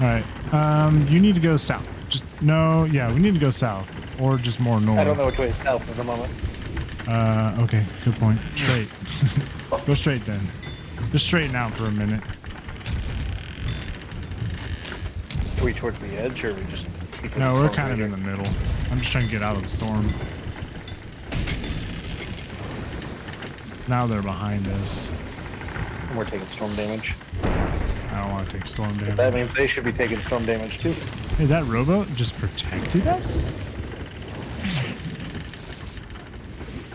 Alright. Um, you need to go south. Just no, yeah, we need to go south. Or just more north. I don't know which way is south at the moment. Uh okay, good point. Straight. go straight then. Just straighten out for a minute. Are we towards the edge or are we just. No, we're kind of in the middle. I'm just trying to get out of the storm. Now they're behind us. And we're taking storm damage. I don't want to take storm damage. That means they should be taking storm damage too. Hey, that rowboat just protected us?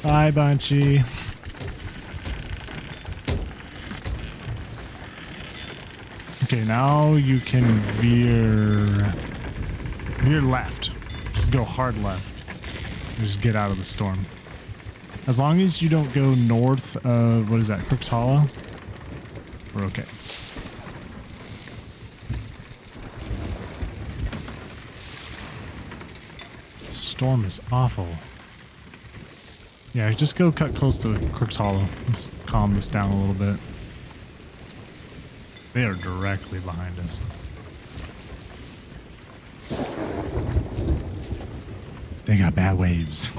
Bye, Bunchy. Okay, now you can veer veer left. Just go hard left. Just get out of the storm. As long as you don't go north of what is that, Crook's Hollow? We're okay. Storm is awful. Yeah, just go cut close to Crook's Hollow. Just calm this down a little bit. They are directly behind us. They got bad waves.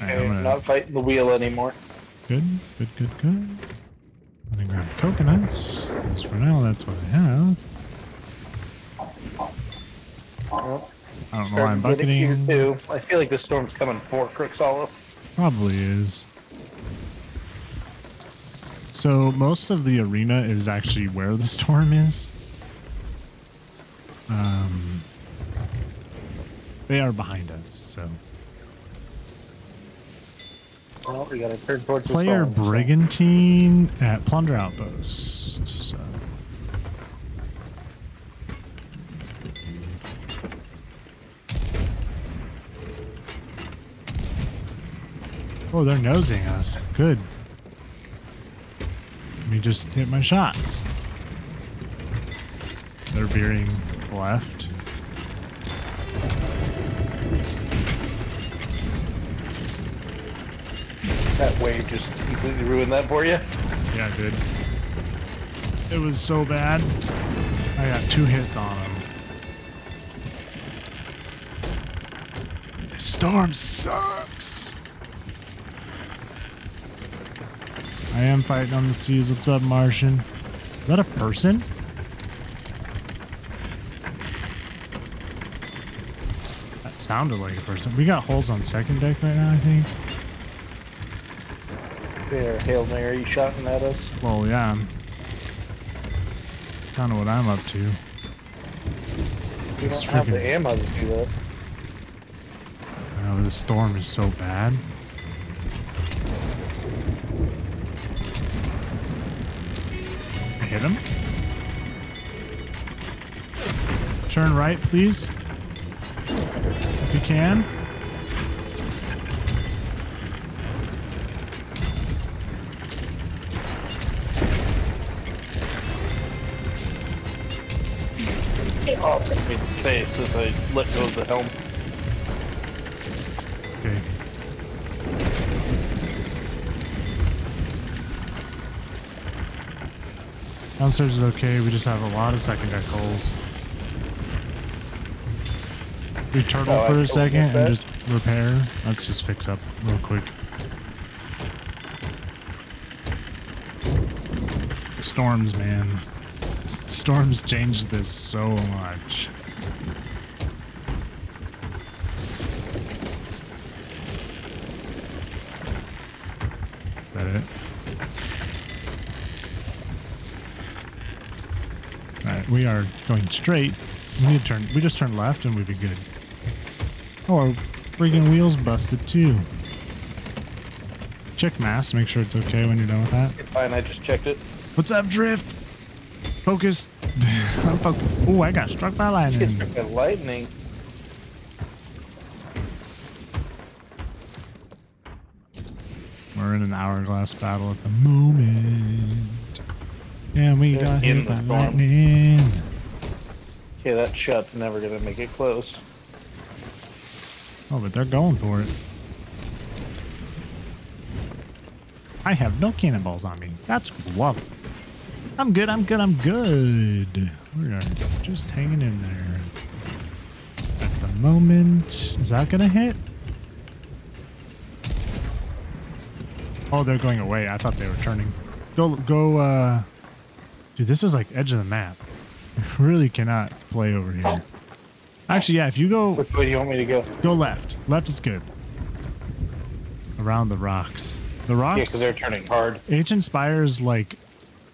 Alright, Okay, I'm gonna- not fighting the wheel anymore. Good, good, good, good. I'm gonna grab coconuts. 'cause for now, that's what I have. Well, I don't know why I'm starting to get it here bucketing. too. I feel like this storm's coming for Crook's Hollow. Probably is. So most of the arena is actually where the storm is. Um, they are behind us, so Well, we gotta turn towards the player brigantine at plunder outpost. So. Oh, they're nosing us. Good. Let me just hit my shots. They're veering left. That wave just completely ruined that for you. Yeah, I did. It was so bad. I got two hits on him. This storm sucks. I am fighting on the seas. What's up, Martian? Is that a person? That sounded like a person. We got holes on second deck right now, I think. There, Hail Mary shouting at us. Well, yeah. It's kind of what I'm up to. It's don't have the ammo to do that. Oh, the storm is so bad. I hit him. Turn right, please. If you can. Face as I let go of the helm. Okay. Downstairs is okay. We just have a lot of second deck holes. We turtle Oh, for a second and just repair. Let's just fix up real quick. Storms, man. Storms changed this so much. Is that it? Alright, we are going straight. We need to turn we just turned left and we'd be good. Oh, our freaking wheels busted too. Check mass, make sure it's okay when you're done with that. It's fine, I just checked it. What's up, Drift? Focus. I'm oh, I got struck by lightning. struck by lightning. We're in an hourglass battle at the moment. And we got hit by storm. lightning. Okay, that shot's never gonna make it close. Oh, but they're going for it. I have no cannonballs on me. That's love. I'm good, I'm good, I'm good. We are just hanging in there. At the moment. Is that gonna hit? Oh, they're going away. I thought they were turning. Go, go, uh... Dude, this is like edge of the map. You really cannot play over here. Actually, yeah, if you go Which way do you want me to go? Go left. Left is good. Around the rocks. The rocks... Yeah, rocks. because they're turning hard. Ancient Spire is like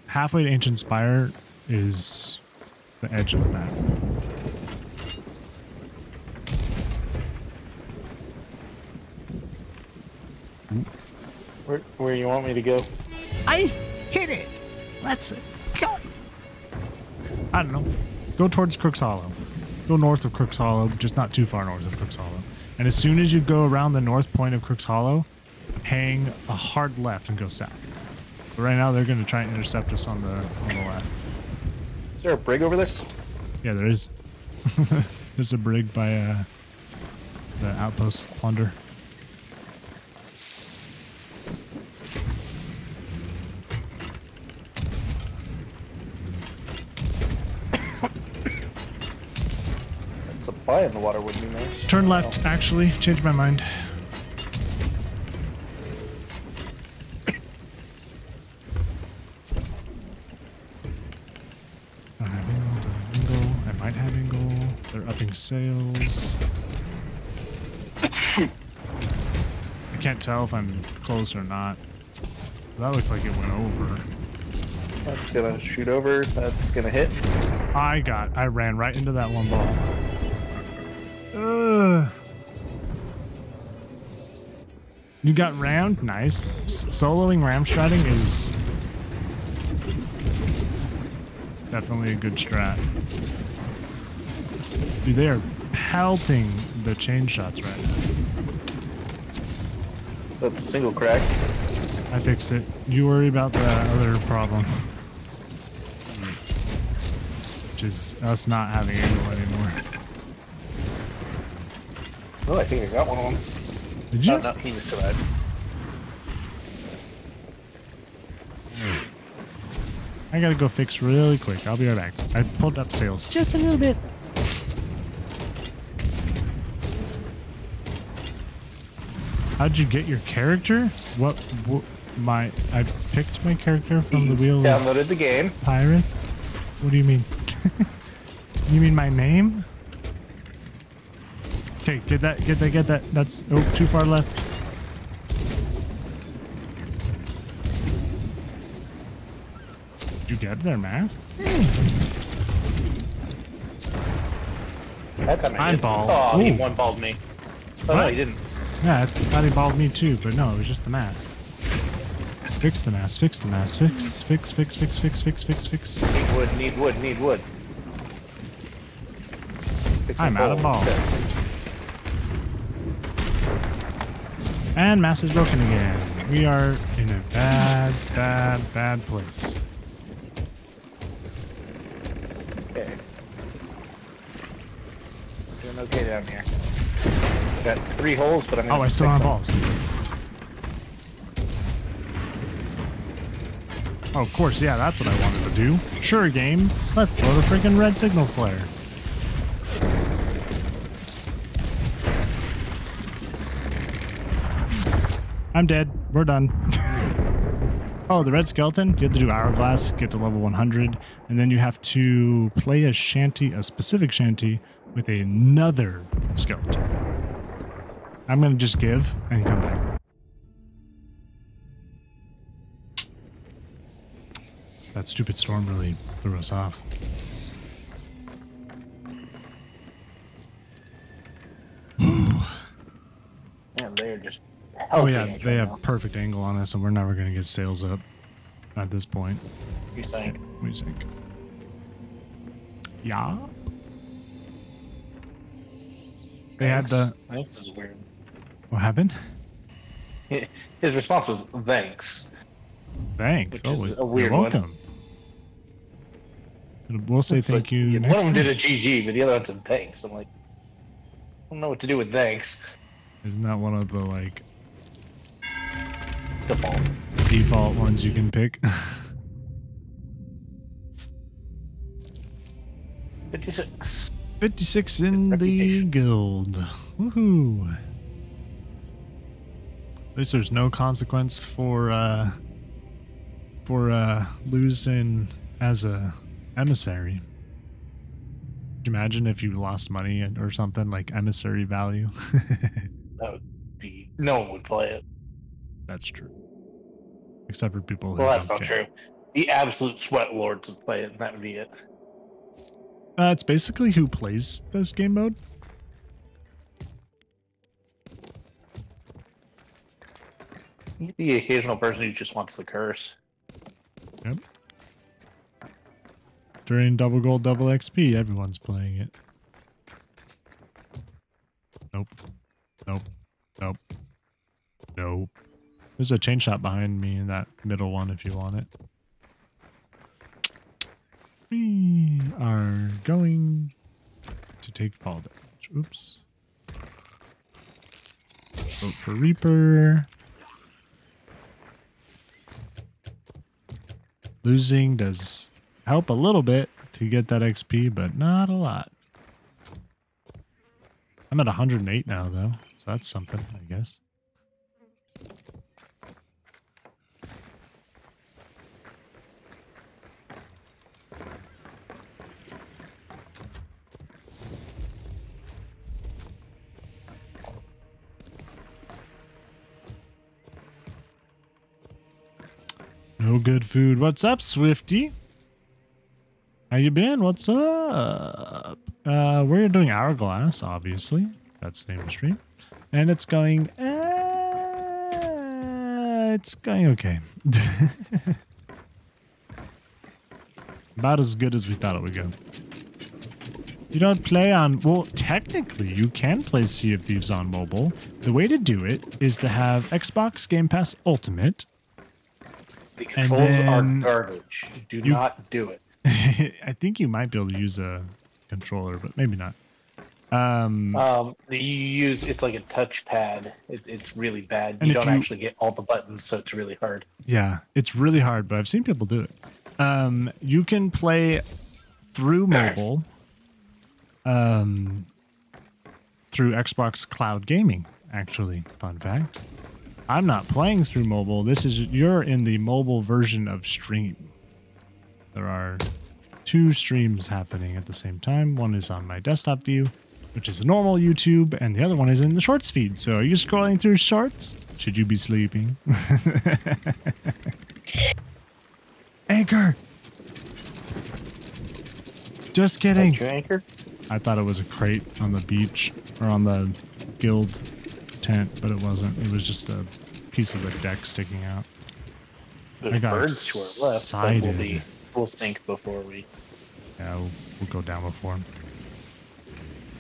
halfway to Ancient Spire is the edge of the map. Where, where you want me to go? I hit it. Let's go. I don't know. Go towards Crook's Hollow. Go north of Crook's Hollow, just not too far north of Crook's Hollow. And as soon as you go around the north point of Crook's Hollow, hang a hard left and go south. But right now they're going to try and intercept us on the on the left. Is there a brig over there? Yeah, there is. There's a brig by uh, the outpost plunder. Supply in the water wouldn't be nice. Turn left, actually. Changed my mind. Have angle, don't have angle. I might have angle. They're upping sails. I can't tell if I'm close or not. That looked like it went over. That's gonna shoot over. That's gonna hit. I got. I ran right into that one ball. You got round, Nice. S- soloing ram stratting is definitely a good strat. Dude, they are pelting the chain shots right now. That's a single crack. I fixed it. You worry about the other problem. Which is us not having angle anymore. Oh, I think I got one on. Did you? Oh, no, he was too bad. I gotta go fix really quick. I'll be right back. I pulled up sails just a little bit. How'd you get your character? What, what my I picked my character from the wheel of Downloaded the game. pirates? What do you mean? you mean my name? Okay, get that, get that, get that. That's oh too far left. Did you get their mast? That's time I balled. Oh, he one balled me. Oh, no, he didn't. Yeah, I thought he balled me too, but no, it was just the mast. Fix the mast, fix the mast, fix, fix, fix, fix, fix, fix, fix, fix. Need wood, need wood, need wood. I'm out of balls. instead. And mast is broken again. We are in a bad, bad, bad place. Okay. Doing okay down here. Got three holes, but I'm gonna Oh, I still have balls. Oh, of course, yeah, that's what I wanted to do. Sure, game. Let's load a freaking red signal flare. I'm dead. We're done. oh, the red skeleton. You have to do hourglass, get to level 100, and then you have to play a shanty, a specific shanty, with another skeleton. I'm gonna just give and come back. That stupid storm really threw us off. Man, they're just. Oh yeah, they right have now. perfect angle on us, and we're never gonna get sails up at this point. What do you think? What do you think? Yeah. They had the Thanks is weird. what happened? His response was thanks. Thanks. Which oh, is a weird one. welcome. And We'll say It's thank like, you. yeah, next One of them time. did a GG, but the other one said thanks. I'm like, I don't know what to do with thanks. Isn't that one of the like Default. default ones you can pick? 56. 56 in the guild. Woohoo. At least there's no consequence for uh for uh losing as a emissary. Could you imagine if you lost money or something like emissary value? That would be. No one would play it. That's true. Except for people who Well, that's don't care. true. The absolute sweat lords would play it, and that would be it. Uh, it's basically who plays this game mode. The occasional person who just wants the curse. Yep. During double gold, double XP, everyone's playing it. Nope. Nope. Nope. Nope. There's a chain shot behind me in that middle one if you want it. We are going to take fall damage. Oops. Vote for Reaper. Losing does help a little bit to get that XP, but not a lot. I'm at 108 now, though, so that's something, I guess. No good food. What's up, Swifty? How you been? What's up? Uh, we're doing Hourglass, obviously. That's the name of the stream. And it's going, uh, it's going okay. About as good as we thought it would go. You don't play on, well, technically, you can play Sea of Thieves on mobile. The way to do it is to have Xbox Game Pass Ultimate. The controls then are garbage. Do you- not do it. I think you might be able to use a controller, but maybe not. Um, Um, you use it's like a touchpad. It, it's really bad. You don't you- actually get all the buttons, so it's really hard. yeah, it's really hard, but I've seen people do it. Um, you can play through mobile, um, through Xbox Cloud Gaming. Actually, fun fact. I'm not playing through mobile. This is you're in the mobile version of Stream. There are two streams happening at the same time. One is on my desktop view, which is a normal YouTube, and the other one is in the Shorts feed. So are you scrolling through Shorts? Should you be sleeping? Anchor. Just kidding. Don't anchor? I thought it was a crate on the beach or on the guild tent, but it wasn't. It was just a piece of the deck sticking out. There's got birds to our left, but we'll be we'll sink before we. Yeah, we'll, we'll go down before him.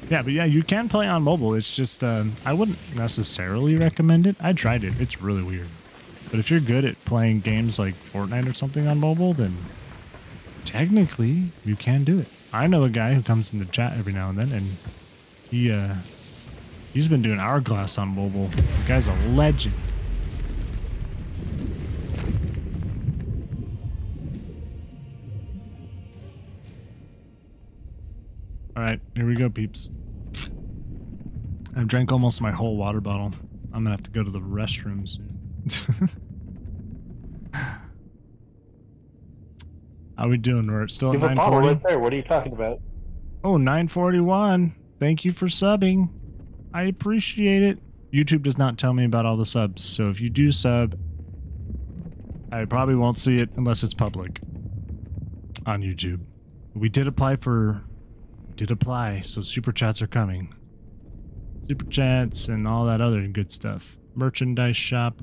Yeah, but yeah, you can play on mobile. It's just um, I wouldn't necessarily recommend it. I tried it. It's really weird. But if you're good at playing games like Fortnite or something on mobile, then technically you can do it. I know a guy who comes in the chat every now and then, and he uh, he's been doing Hourglass on mobile. The guy's a legend. All right, here we go, peeps. I've drank almost my whole water bottle. I'm gonna have to go to the restroom soon. How we doing? We're still at have a bottle 940. right there. What are you talking about? Oh, 941. Thank you for subbing. I appreciate it. YouTube does not tell me about all the subs, so if you do sub, I probably won't see it unless it's public on YouTube. We did apply for did apply, so super chats are coming. Super chats and all that other good stuff. Merchandise shop.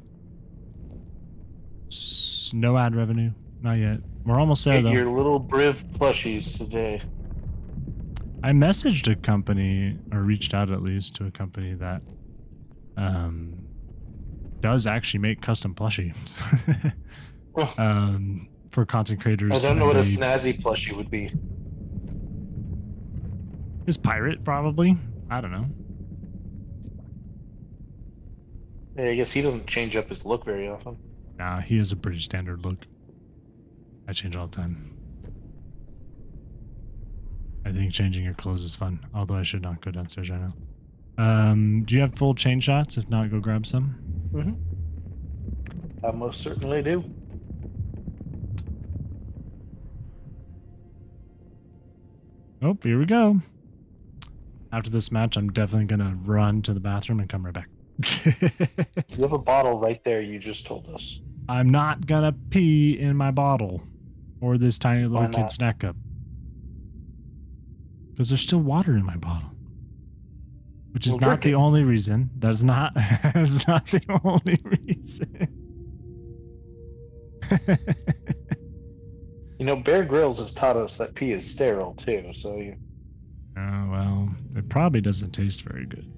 S- no ad revenue. Not yet. We're almost there Get though. your little Briv plushies today. I messaged a company or reached out at least to a company that um does actually make custom plushies um for content creators. I don't know what a snazzy plushie would be. Is pirate probably? I don't know. Yeah, I guess he doesn't change up his look very often. Nah, he has a pretty standard look. I change all the time. I think changing your clothes is fun, although I should not go downstairs right now. Um, do you have full chain shots? If not, go grab some. Mhm. I most certainly do. Oh, here we go. After this match, I'm definitely gonna run to the bathroom and come right back. You have a bottle right there. You just told us. I'm not gonna pee in my bottle or this tiny little kid snack cup because there's still water in my bottle, which is Well, not the it. only reason. That's not. That's not the only reason. You know, Bear Grylls has taught us that pee is sterile too. So you, oh well, it probably doesn't taste very good.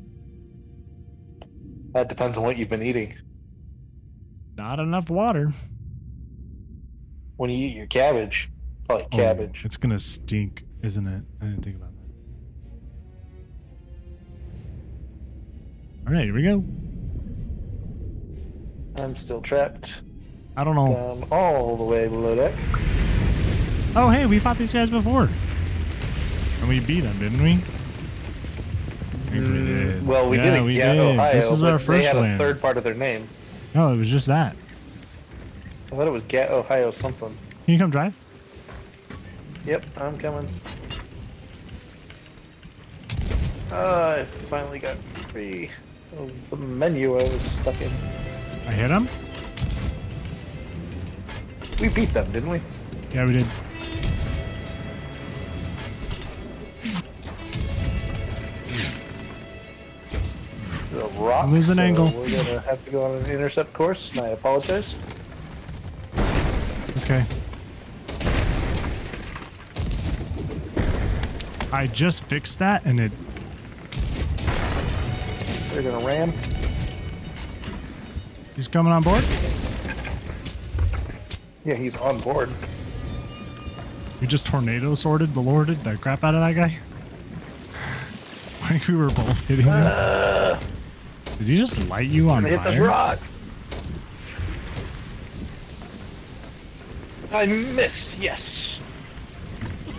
that depends on what you've been eating. Not enough water. When you eat your cabbage, probably Oh, cabbage. it's gonna stink, isn't it? I didn't think about that. All right, here we go. I'm still trapped I don't know. down all the way below deck. Oh, hey, we fought these guys before. And we beat them, didn't we? I we Mm, did. Well, we yeah, did it. we yeah, did. Ohio. This is but our they first had win. a third part of their name. No, it was just that. I thought it was Gat Ohio something. Can you come drive? Yep, I'm coming. Uh, I finally got free of the menu I was stuck in. I hit him? We beat them, didn't we? Yeah, we did. The rock. Losing so angle. We're gonna have to go on an intercept course, and I apologize. Okay. I just fixed that and it. They're gonna ram. He's coming on board. Yeah, he's on board. We just tornado sorted the lorded the crap out of that guy. Like we were both hitting him. Uh, Did he just light you on gonna hit this fire? rock. I missed. Yes,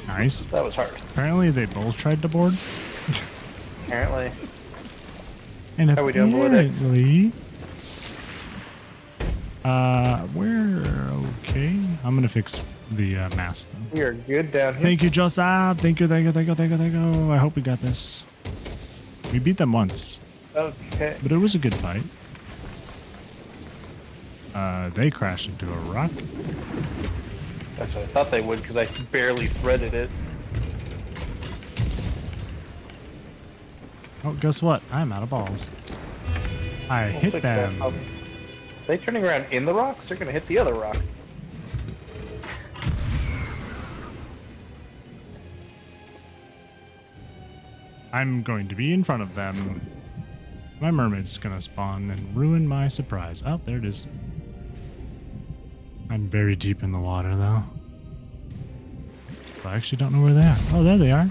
Nice. that was hard. Apparently they both tried to board. Apparently. And How we doing, apparently, uh, we're okay. I'm gonna fix the uh, mast. Though. We are good down here. Thank you, Joseph. Thank you, thank you, thank you, thank you, thank you. I hope we got this. We beat them once, Okay. but it was a good fight. Uh, they crashed into a rock. That's what I thought they would because I barely threaded it. Oh, guess what? I'm out of balls. I We'll hit fix that them. problem. they turning around in the rocks? They're gonna hit the other rock. I'm going to be in front of them. My mermaid's gonna spawn and ruin my surprise. Oh, there it is. I'm very deep in the water, though. I actually don't know where they are. Oh, there they are.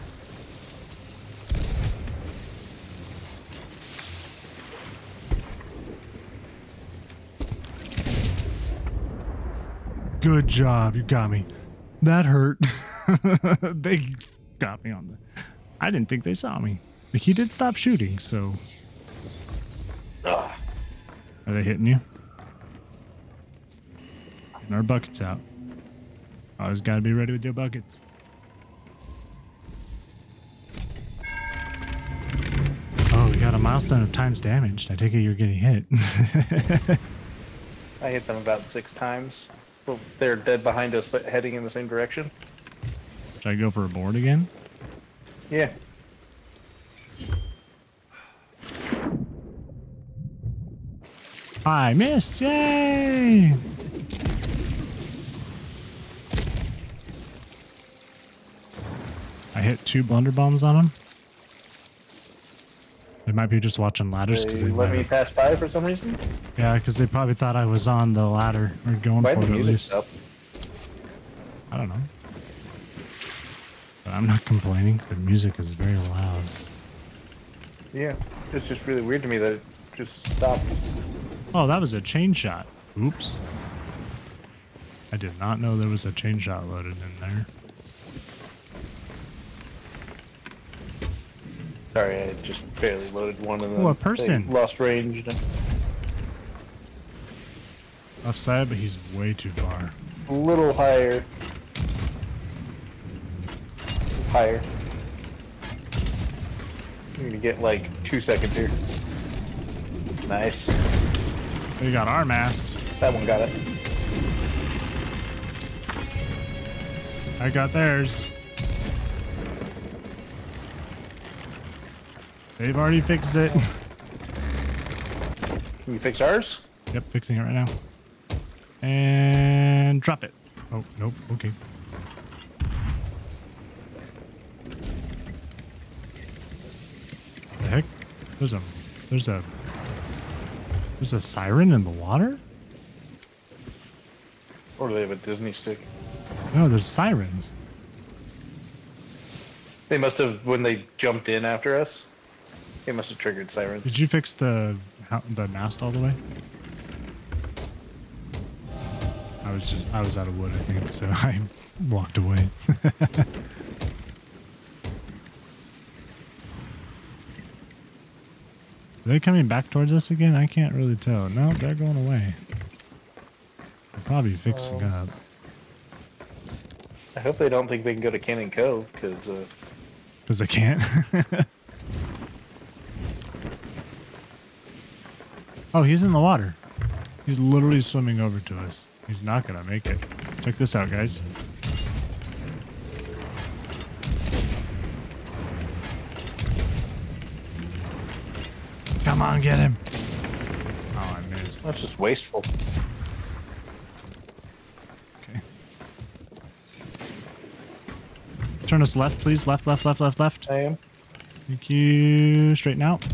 Good job. You got me. That hurt. they got me on the. I didn't think they saw me. But he did stop shooting, so. Ugh. Are they hitting you? And our buckets out. Always gotta be ready with your buckets. Oh, we got a milestone of times damaged. I take it you're getting hit. I hit them about six times. Well, they're dead behind us, but heading in the same direction. Should I go for a board again? Yeah. I missed! Yay! I hit two blunder bombs on him. They might be just watching ladders because They they, let me have- pass by for some reason. yeah, because they probably thought I was on the ladder or going Why for the it at music least. up? I don't know. But I'm not complaining. The music is very loud. Yeah. It's just really weird to me that it just stopped. Oh, that was a chain shot. Oops. I did not know there was a chain shot loaded in there. Sorry, I just barely loaded one of them. Oh, a person. lost range. Left side, but he's way too far. A little higher. Higher. You're gonna get like two seconds here. Nice. We got our mast. That one got it. I got theirs. They've already fixed it. Can we fix ours? Yep, fixing it right now. And drop it. Oh, nope. Okay. The heck? There's a there's a there's a siren in the water? Or do they have a Disney stick? No, there's sirens. They must have when they jumped in after us. It must have triggered sirens. Did you fix the the mast all the way? I was just I was out of wood, I think, so I walked away. Are they coming back towards us again? I can't really tell. No, they're going away. They're probably fixing Um, up. I hope they don't think they can go to Cannon Cove because uh, Because they can't. oh, he's in the water. He's literally swimming over to us. He's not gonna make it. Check this out, guys. Come on, get him. Oh, I missed. that's just wasteful. Okay. Turn us left, please. Left, left, left, left, left. I am. Thank you. Straighten out.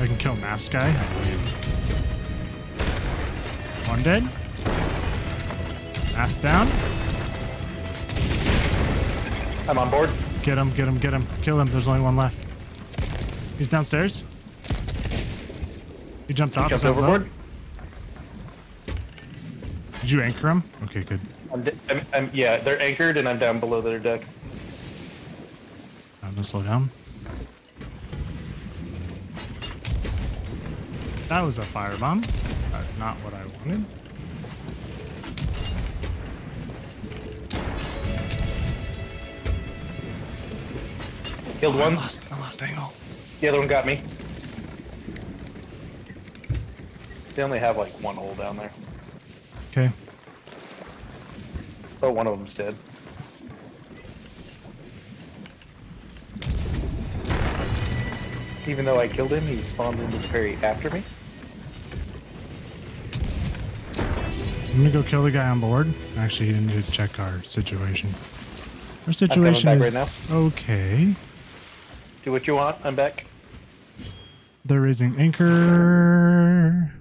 I can kill masked guy. I believe. One dead. Mask down. I'm on board. Get him, get him, get him. Kill him. There's only one left. He's downstairs. He jumped off. Jumped that low? overboard. Did you anchor him? Okay, good. I'm, I'm, I'm yeah. They're anchored and I'm down below their deck. I'm gonna slow down. That was a firebomb. That's not what I wanted. Killed Oh, I one. lost, I lost angle. The other one got me. They only have like one hole down there. Okay. Oh, one of them's dead. Even though I killed him, he spawned into the ferry after me. I'm gonna go kill the guy on board. Actually, he didn't check our situation. Our situation is right now. okay. Do what you want. I'm back. They're raising anchor.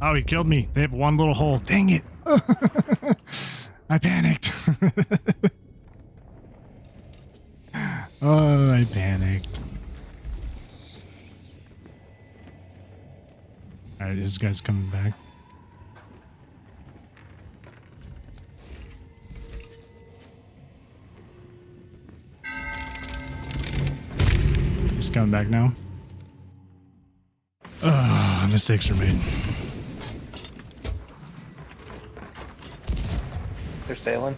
Oh, he killed me. They have one little hole. Dang it. I panicked. oh, I panicked. Alright, this guy's coming back. He's coming back now. Ugh, mistakes are made. They're sailing.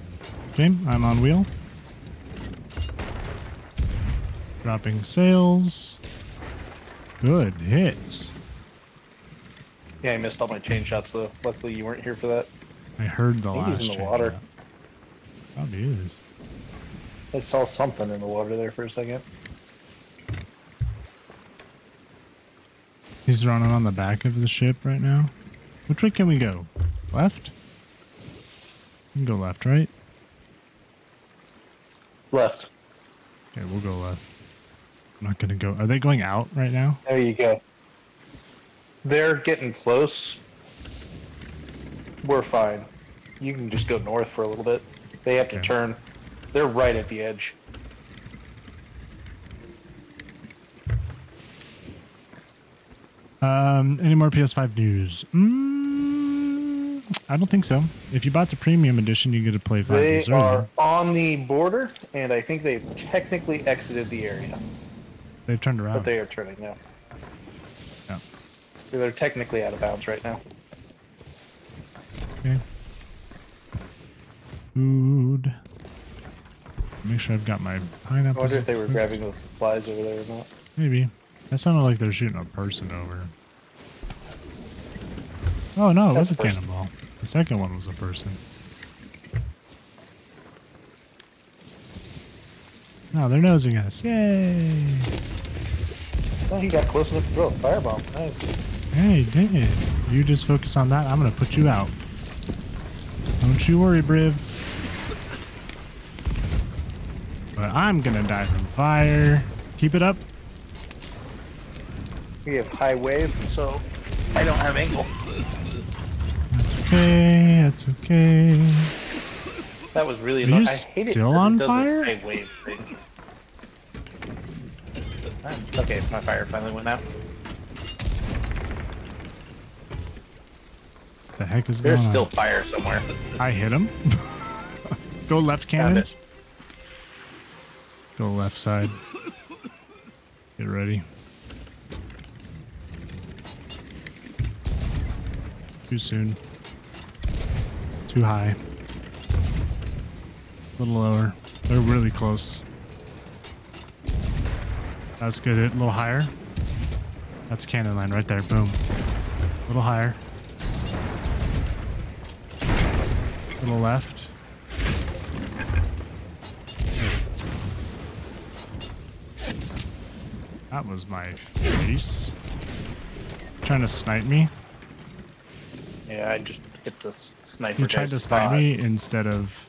Okay, I'm on wheel. Dropping sails. Good hits. Yeah, I missed all my chain shots though. Luckily, you weren't here for that. I heard the I last he's in the water. shot. Probably is. I saw something in the water there for a second. He's running on the back of the ship right now. Which way can we go? Left? We can go left, right? Left. Okay, we'll go left. I'm not gonna go. Are they going out right now? There you go. They're getting close. We're fine. You can just go north for a little bit. They have to Okay. turn. They're right at the edge. Um, any more PS5 news? Mm, I don't think so. If you bought the premium edition, you get to play five They days are on the border, and I think they've technically exited the area, They've turned around. but they are turning now. They're technically out of bounds right now. Okay. Food. Make sure I've got my pineapple. I wonder if they were grabbing those supplies over there or not. Maybe. That sounded like they're shooting a person over. Oh no, it That's was a a cannonball. The second one was a person. No, they're nosing us. Yay! Oh, he got close enough to throw a firebomb. Nice. Hey, did. You just focus on that. I'm gonna put you out. Don't you worry, Briv. But I'm gonna die from fire. Keep it up. We have high wave, so I don't have angle. That's okay. That's okay. That was really Are annoying. you I hate it still on fire? high wave thing. Ah, Okay, my fire finally went out. The heck is There's going still fire somewhere. I hit him. Go left cannons. Go left side. Get ready. Too soon. Too high. A little lower. They're really close. That's good. A little higher. That's cannon line right there. Boom. A little higher. A little left. That was my face. Trying to snipe me. Yeah, I just hit the sniper. He tried to snipe me instead of,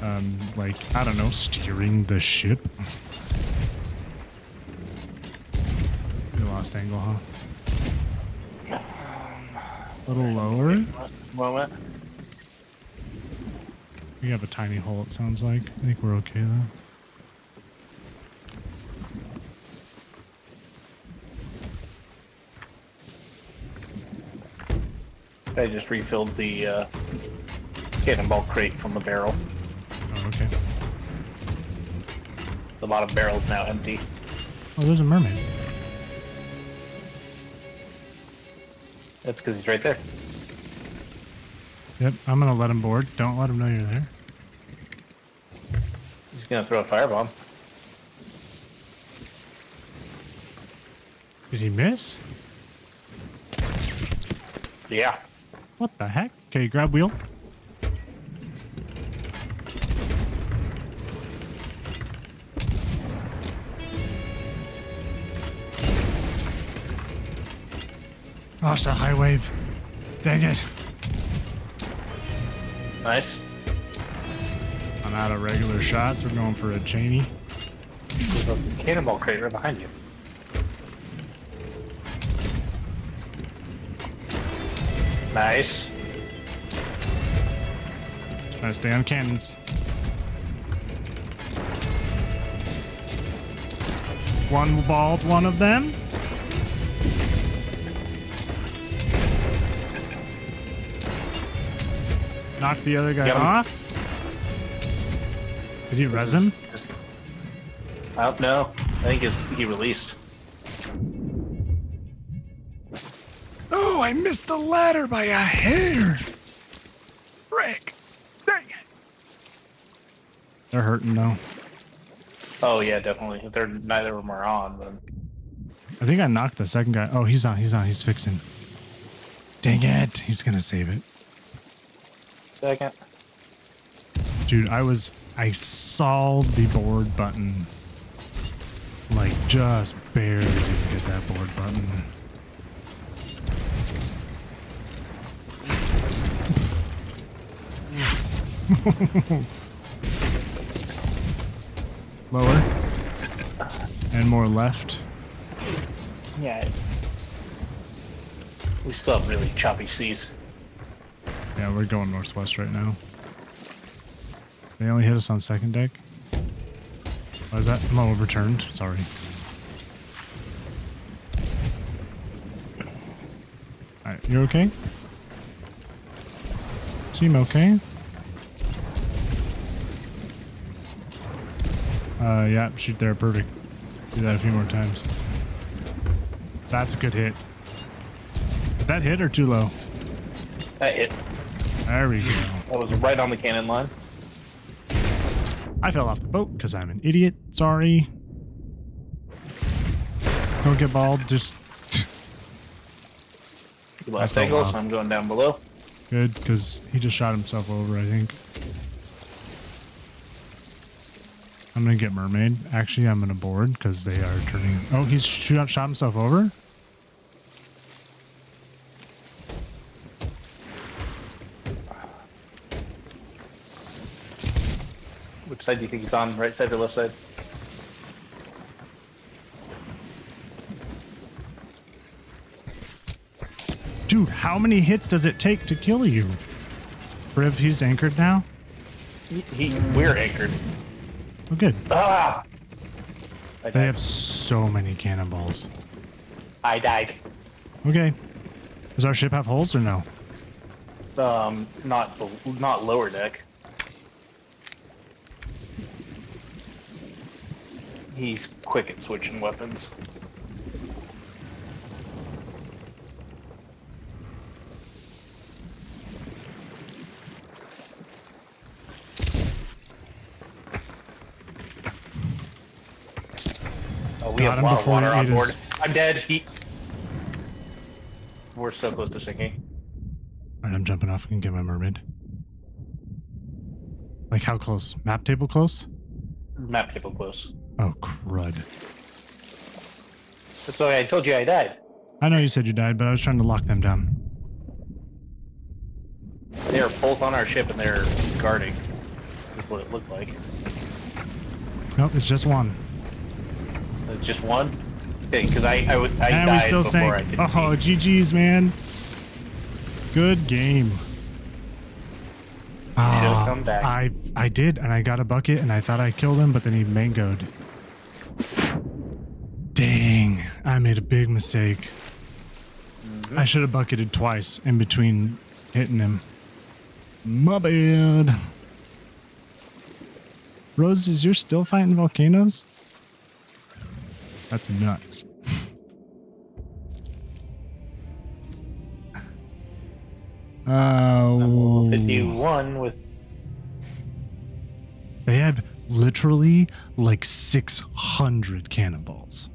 um, like, I don't know, steering the ship. You lost angle, huh? A little lower. Moment. We have a tiny hole, it sounds like. I think we're okay, though. I just refilled the uh, cannonball crate from the barrel. Oh, okay. The bottom barrel's now empty. Oh, there's a mermaid. That's because he's right there. Yep, I'm gonna let him board. Don't let him know you're there. He's gonna throw a firebomb. Did he miss? Yeah. What the heck? Okay, grab wheel. Oh, it's a high wave. Dang it. Nice. I'm out of regular shots. We're going for a chainy. There's a cannonball crate right behind you. Nice. Trying to stay on cannons. One balled one of them. Knocked the other guy Got off. Did he res him? Just- I don't know. I think it's he released. Oh, I missed the ladder by a hair. Frick. Dang it. They're hurting though. Oh yeah, definitely. If they're neither of them are on, then I think I knocked the second guy. Oh, he's on. He's on. He's fixing. Dang it. He's going to save it. Second. Dude, I was. I saw the board button. Like, just barely didn't hit that board button. Lower. And more left. Yeah. We still have really choppy seas. Yeah, we're going northwest right now. They only hit us on second deck. Why is that? I'm overturned. Sorry. Alright, you okay? Seem okay? Uh, yeah, shoot there, perfect. Do that a few more times. That's a good hit. Did that hit or too low? That hit. There we go. That was right on the cannon line. I fell off the boat because I'm an idiot. Sorry. Don't get bald. Just You lost fell angle, so I'm going down below. good because he just shot himself over. I think. I'm gonna get mermaid. Actually, I'm gonna board because they are turning. Oh, he's shot himself over. Which side do you think he's on? Right side or left side? Dude, how many hits does it take to kill you? Briv, he's anchored now? He, he we're anchored. Oh, good. Ah! I They died. have so many cannonballs. I died. Okay. Does our ship have holes or no? Um, not not lower deck. He's quick at switching weapons. Oh, we Got have a lot of water on board. his- I'm dead. He. We're so close to sinking. Alright, I'm jumping off and get my mermaid. Like how close? Map table close? Map table close. Oh, crud. That's why I told you I died. I know you said you died, but I was trying to lock them down. They are both on our ship and they're guarding. Is what it looked like. Nope, it's just one. It's just one. Okay, because I I would I and died we still before I sank. could Oh, see. GG's, man. Good game. Ah, come back. I I did, and I got a bucket, and I thought I killed him, but then he mangoed. Dang, I made a big mistake. Mm-hmm. I should have bucketed twice in between hitting him. My bad. Rose, is you're still fighting volcanoes? That's nuts. Oh, 51 with they have literally like 600 cannonballs.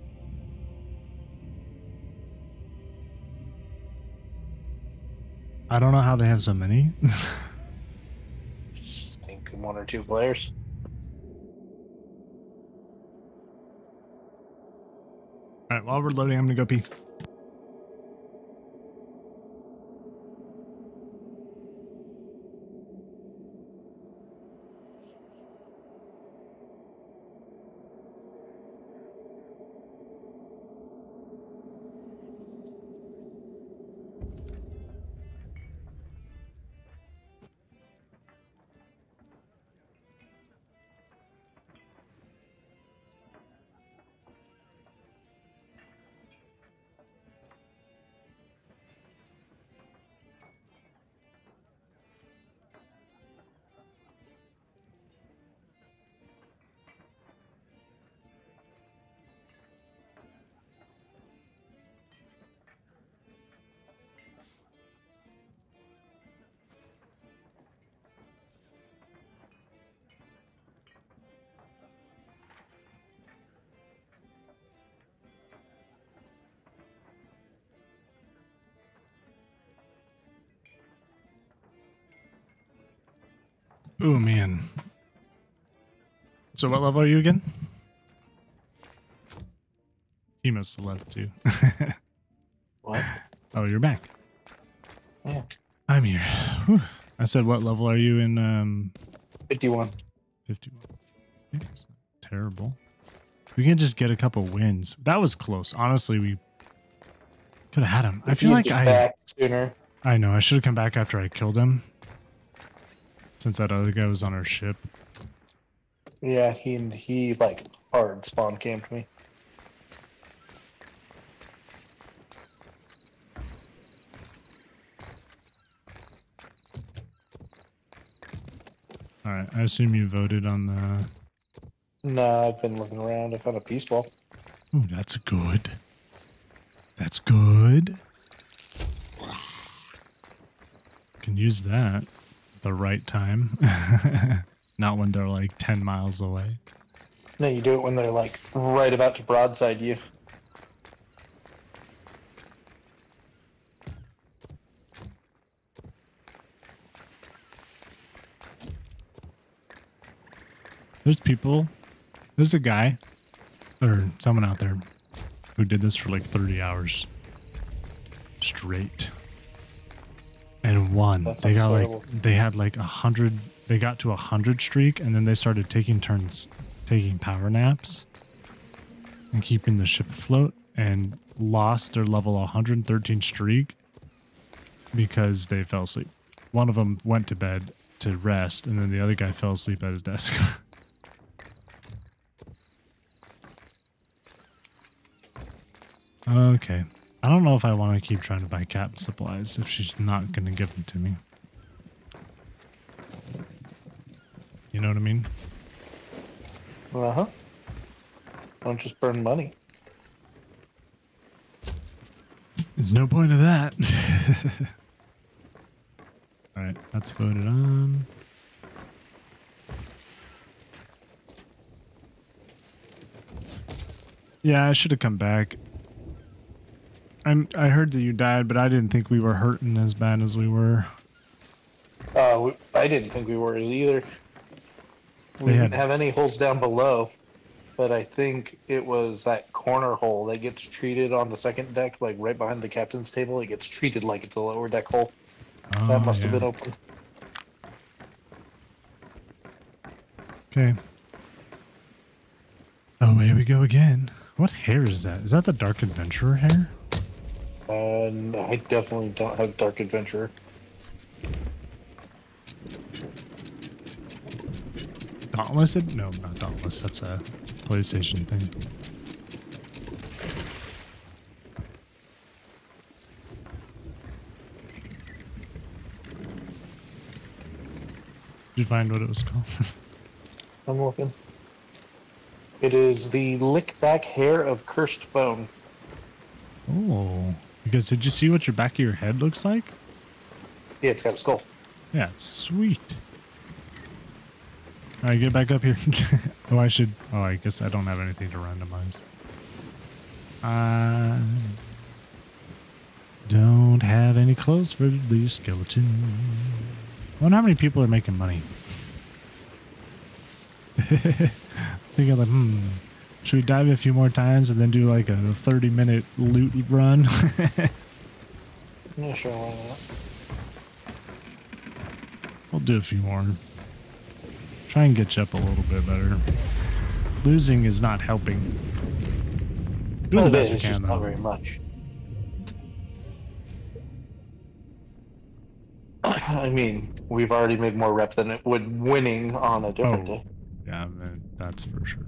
I don't know how they have so many. I think one or two players. All right, while we're loading, I'm gonna go pee. Oh man. So what level are you again? He must have left too. What? oh, you're back. Yeah. I'm here. Whew. I said, what level are you in? Um, 51. 51. Okay, it's not terrible. We can just get a couple wins. That was close. Honestly, we could have had him. I feel like I. back sooner. I know. I should have come back after I killed him. Since that other guy was on our ship. Yeah, he he like hard spawn camped me. All right. I assume you voted on the. No, I've been looking around. I found a peace ball. Ooh, that's good. That's good. Can use that the right time. Not when they're like 10 miles away. No, you do it when they're like right about to broadside you. There's people. There's a guy or someone out there who did this for like 30 hours straight and one. That They got terrible. like they had like a hundred. They got to a hundred streak, and then they started taking turns taking power naps and keeping the ship afloat, and lost their level 113 streak because they fell asleep. One of them went to bed to rest, and then the other guy fell asleep at his desk. okay. I don't know if I want to keep trying to buy cap supplies if she's not going to give them to me. You know what I mean? Uh huh. Don't just burn money. There's no point of that. All right, that's voted on. Yeah, I should have come back. I'm, I heard that you died, but I didn't think we were hurting as bad as we were. Uh, we, I didn't think we were either. We didn't have any holes down below, but I think it was that corner hole that gets treated on the second deck, like right behind the captain's table. It gets treated like it's a lower deck hole. Oh, that must yeah. have been open. Okay. Oh, here we go again. What hair is that? Is that the Dark Adventurer hair? And I definitely don't have Dark Adventurer. Dauntless? No, not Dauntless. That's a PlayStation thing. Did you find what it was called? I'm looking. It is the lick back hair of cursed bone. Because did you see what your back of your head looks like? Yeah, it's got a skull. Yeah, it's sweet. Alright, get back up here. oh, I should. Oh, I guess I don't have anything to randomize. I don't have any clothes for the skeleton. I wonder how many people are making money. Thinking like, hmm, should we dive a few more times and then do like a 30 minute loot run? Yeah, sure, why not? We'll do a few more. Try and get you up a little bit better. Losing is not helping. Do Well, the best we is, just can, not very much. I mean, we've already made more rep than it would winning on a different Oh. day. Yeah, man, that's for sure.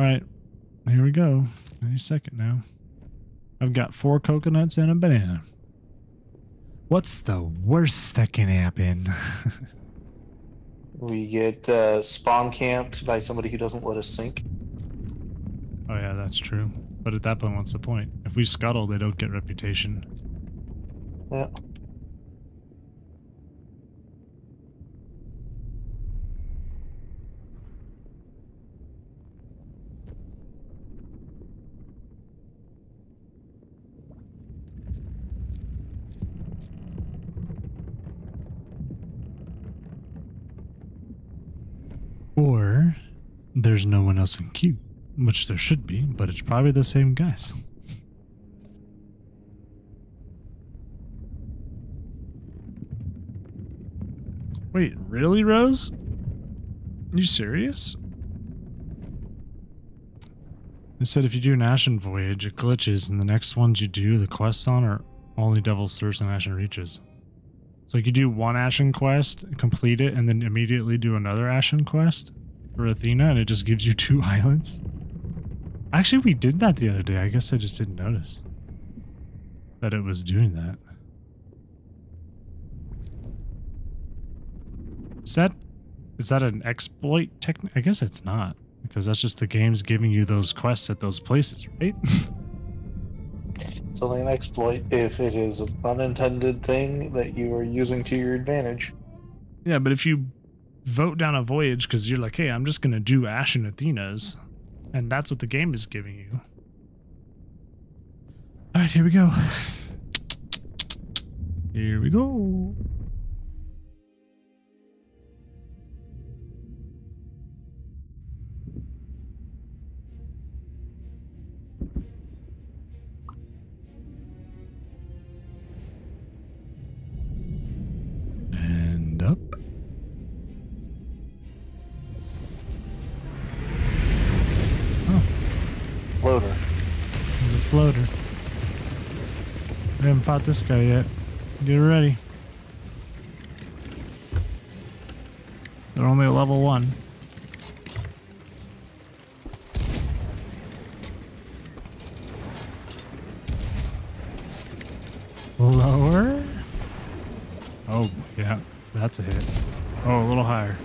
All right, here we go. Any second now. I've got four coconuts and a banana. What's the worst that can happen? We get uh, spawn camped by somebody who doesn't let us sink. oh yeah, that's true. But at that point, what's the point? If we scuttle, they don't get reputation. Yeah. Or there's no one else in queue, which there should be, but it's probably the same guys. Wait, really, Rose? You serious? It said if you do an Ashen Voyage, it glitches, and the next ones you do, the quests on, are only Devil's Thirst and Ashen Reaches. So you do one Ashen quest, complete it, and then immediately do another Ashen quest for Athena, and it just gives you two islands. Actually, we did that the other day. I guess I just didn't notice that it was doing that. Is that is that an exploit? Techni- I guess it's not because that's just the game's giving you those quests at those places, right? It's only an exploit if it is an unintended thing that you are using to your advantage. Yeah, but if you vote down a voyage because you're like, hey, I'm just gonna do Ashen Athena's, and that's what the game is giving you. All right, here we go. Here we go. Opened up. Oh, Loader. there's a floater. We haven't fought this guy yet. Get ready. They're only at level one. Lower. Oh, yeah, that's a hit. Oh, a little higher.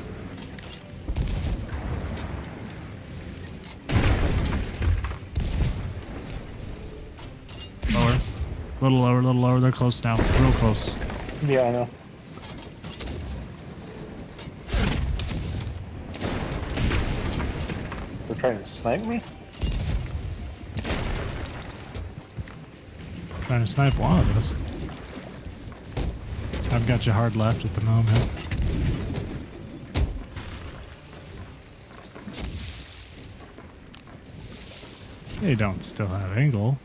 Lower. A little lower, a little lower. They're close now. Real close. Yeah, I know. They're trying to snipe me? Trying to snipe one of us. I've got you hard left at the moment. They don't still have angle.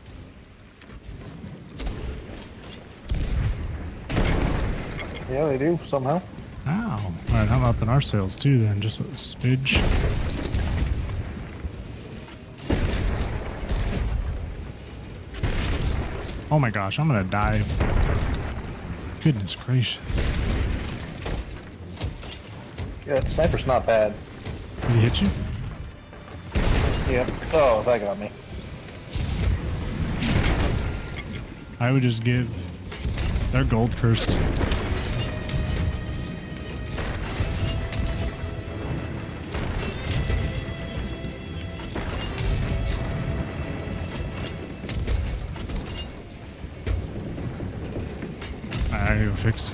Yeah, they do, somehow. Ow. Alright, I'm up in our sails too then, just a smidge. Oh my gosh, I'm gonna die. Goodness gracious. Yeah, that sniper's not bad. Did he hit you? Yep. Oh, that got me. I would just give. They're gold cursed. Fix.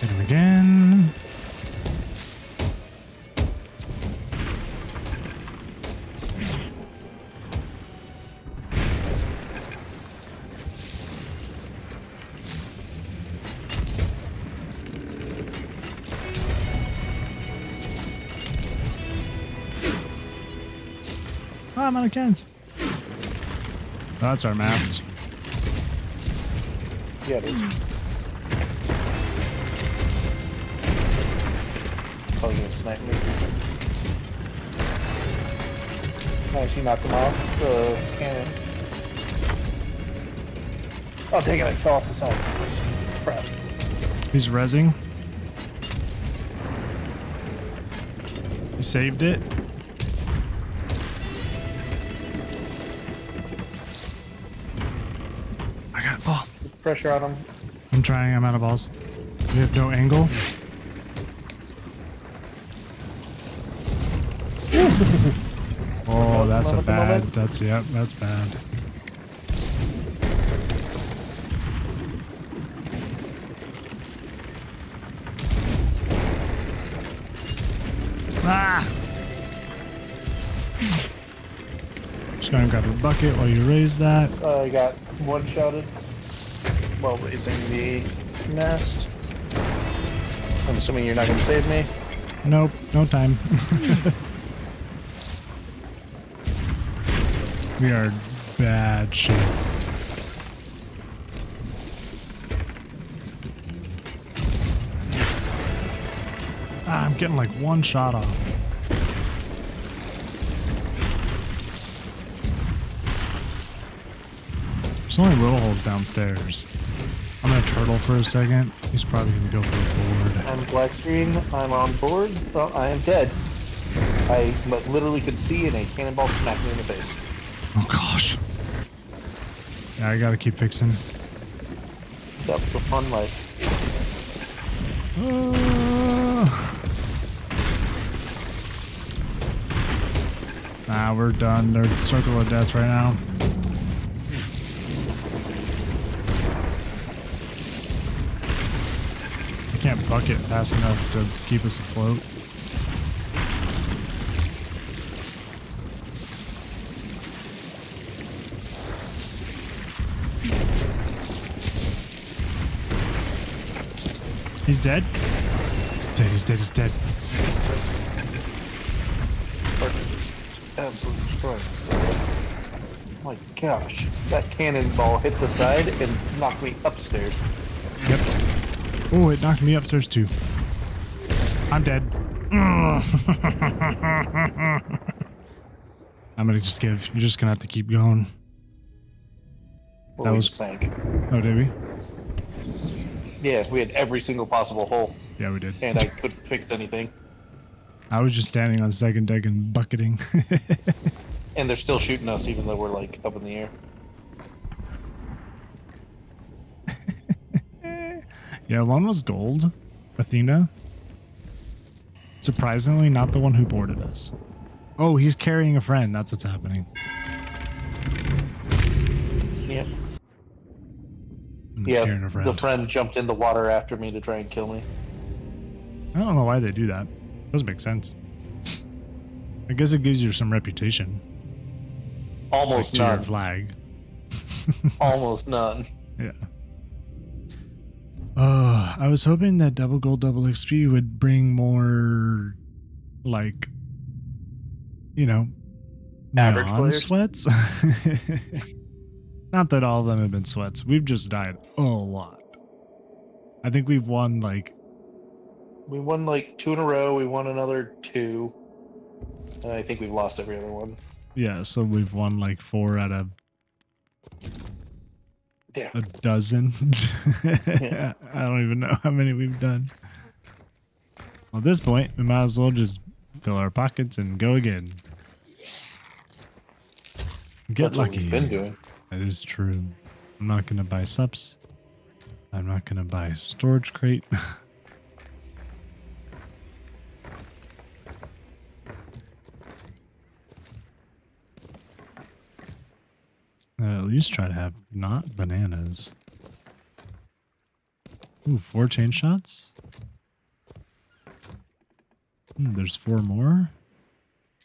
Hit him again. I'm out of cans. That's our mast. Yeah, it is. Probably gonna snipe me. Nice, you knocked him off the cannon. Oh, dang it, I fell off the side. Crap. He's rezzing. He saved it. Pressure on him. I'm trying. I'm out of balls. We have no angle. oh, that's a bad. That's yep. That's bad. Ah! Just gonna grab a bucket while you raise that. Uh, I got one shouted while raising the nest. I'm assuming you're not gonna save me. Nope, no time. we are bad shape. Ah, I'm getting like one shot off. There's only roll holes downstairs. Turtle for a second. He's probably gonna go for a board. I'm black screen. I'm on board. Oh, I am dead. I li- literally could see and a cannonball smacked me in the face. Oh gosh. Yeah, I gotta keep fixing. That was a fun life. Ah. Nah, we're done. They're circle of death right now. I can't bucket fast enough to keep us afloat. He's dead. He's dead. He's dead. He's dead. Fucking just absolutely destroying this stuff. My gosh, that cannonball hit the side and knocked me upstairs. Oh, it knocked me upstairs too. I'm dead. I'm gonna just give. You're just gonna have to keep going. Well, That we was- sank. Oh, did we? Yeah, we had every single possible hole, Yeah, we did. and I couldn't fix anything. I was just standing on second deck and bucketing. And they're still shooting us, even though we're like up in the air. Yeah, one was gold. Athena. Surprisingly, not the one who boarded us. Oh, he's carrying a friend. That's what's happening. Yep. Yeah, a friend. the friend jumped in the water after me to try and kill me. I don't know why they do that. Doesn't make sense. I guess it gives you some reputation. Like Almost your none. flag. Almost none. Yeah. Uh, I was hoping that double gold, double XP would bring more, like, you know, Average non players? sweats. Not that all of them have been sweats. We've just died a lot. I think we've won like We won like two in a row. We won another two. And I think we've lost every other one. yeah, so we've won like four out of Yeah. a dozen. I don't even know how many we've done. Well, at this point, we might as well just fill our pockets and go again. Get That's lucky. been doing. That is true. I'm not gonna buy subs. I'm not gonna buy a storage crate. at least try to have not bananas. Ooh, four chain shots? Hmm, there's four more?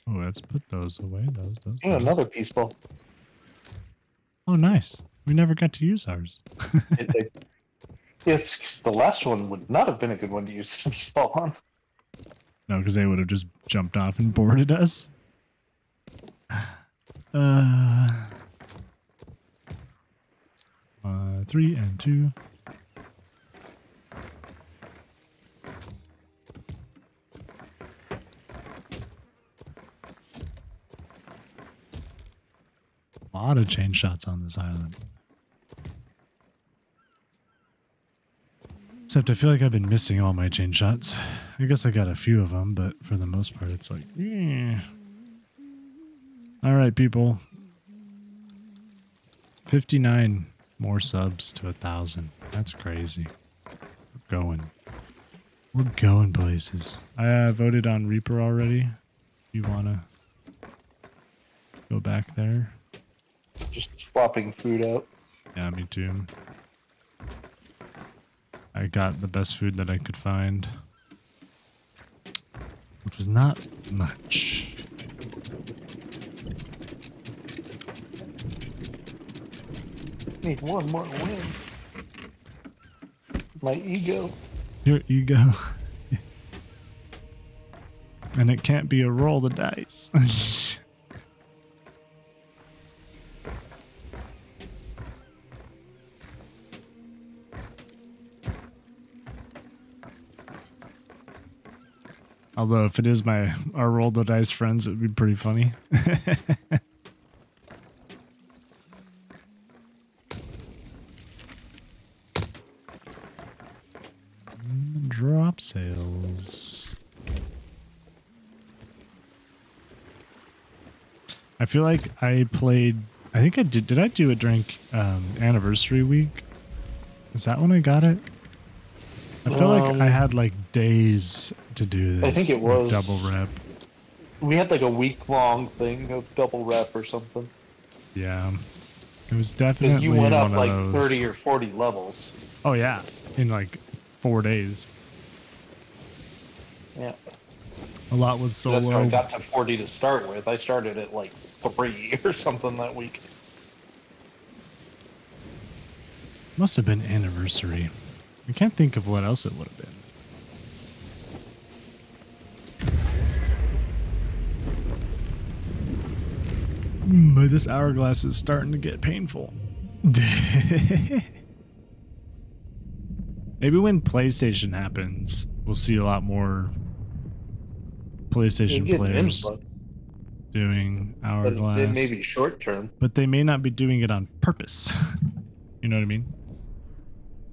Oh, let's put those away. Those, those. Another peace ball. Oh, nice. We never got to use ours. It- yes, the last one would not have been a good one to use peace ball on. No, because they would have just jumped off and boarded us. Uh, uh, three and two. A lot of chain shots on this island. Except I feel like I've been missing all my chain shots. I guess I got a few of them, but for the most part, it's like, eh. All right, people. 59 more subs to a thousand. That's crazy. We're going. We're going places. I uh, voted on Reaper already. You want to go back there? Just swapping food out. Yeah, me too. I got the best food that I could find, which was not much. Need one more win. My ego. Your ego. and it can't be a roll the dice. Although if it is my our roll the dice friends, it would be pretty funny. Sales. I feel like I played. I think I did. Did I do a drink um, anniversary week? Is that when I got it? I feel like Um, I had like days to do this. I think it was- double rep. We had like a week long thing of double rep or something. Yeah, it was definitely you went up like. 30 or 40 levels. Oh yeah, in like four days. Yeah. A lot was solo. That's how I got to 40 to start with. I started at like three or something that week. Must have been anniversary. I can't think of what else it would have been. Mm, But this hourglass is starting to get painful. Maybe when PlayStation happens, we'll see a lot more PlayStation players doing hourglass. it may be short term. but they may not be doing it on purpose. you know what I mean?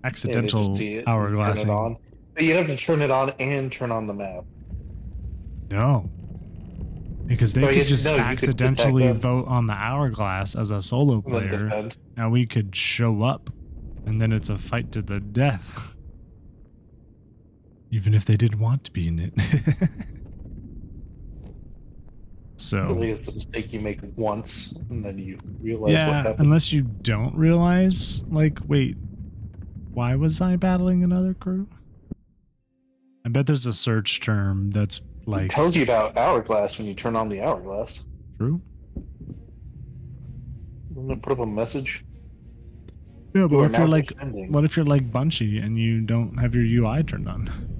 Accidental just see it and turn it hourglassing. on. But you have to turn it on and turn on the map. No. Because they Oh, could yes, just no, you could accidentally vote on the hourglass as a solo player, and we could show up, and then it's a fight to the death. Even if they didn't want to be in it. So think it's a mistake you make once, and then you realize what yeah, happened. unless you don't realize, like, wait, why was I battling another crew? I bet there's a search term that's it like tells you about hourglass when you turn on the hourglass. true. It put up a message? Yeah, but are if you're like, what if you're like Bunchy and you don't have your UI turned on?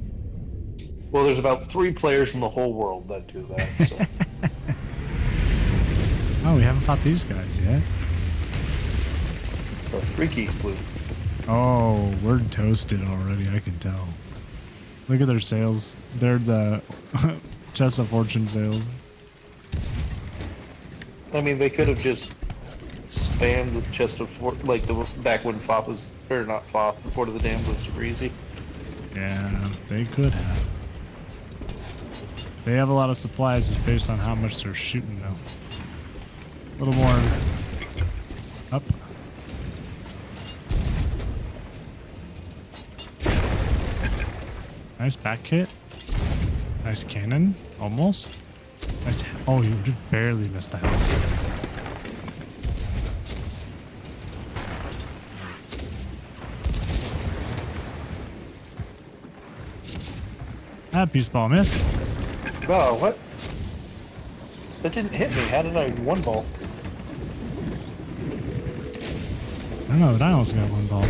Well, there's about three players in the whole world that do that. So. oh, we haven't fought these guys yet. a freaky sloop. Oh, we're toasted already. I can tell. Look at their sails. They're the chest of fortune sails. I mean, they could have just spammed the chest of fort, like the back when FOP was, or not FOP, the Fort of the Damned was super easy. Yeah, they could have. They have a lot of supplies just based on how much they're shooting, though. A little more up. Nice back hit. Nice cannon, almost. Nice. Oh, you barely missed the house. Ah, peace ball missed. Oh, what? That didn't hit me. How did I one ball? I don't know, but I almost got one ball.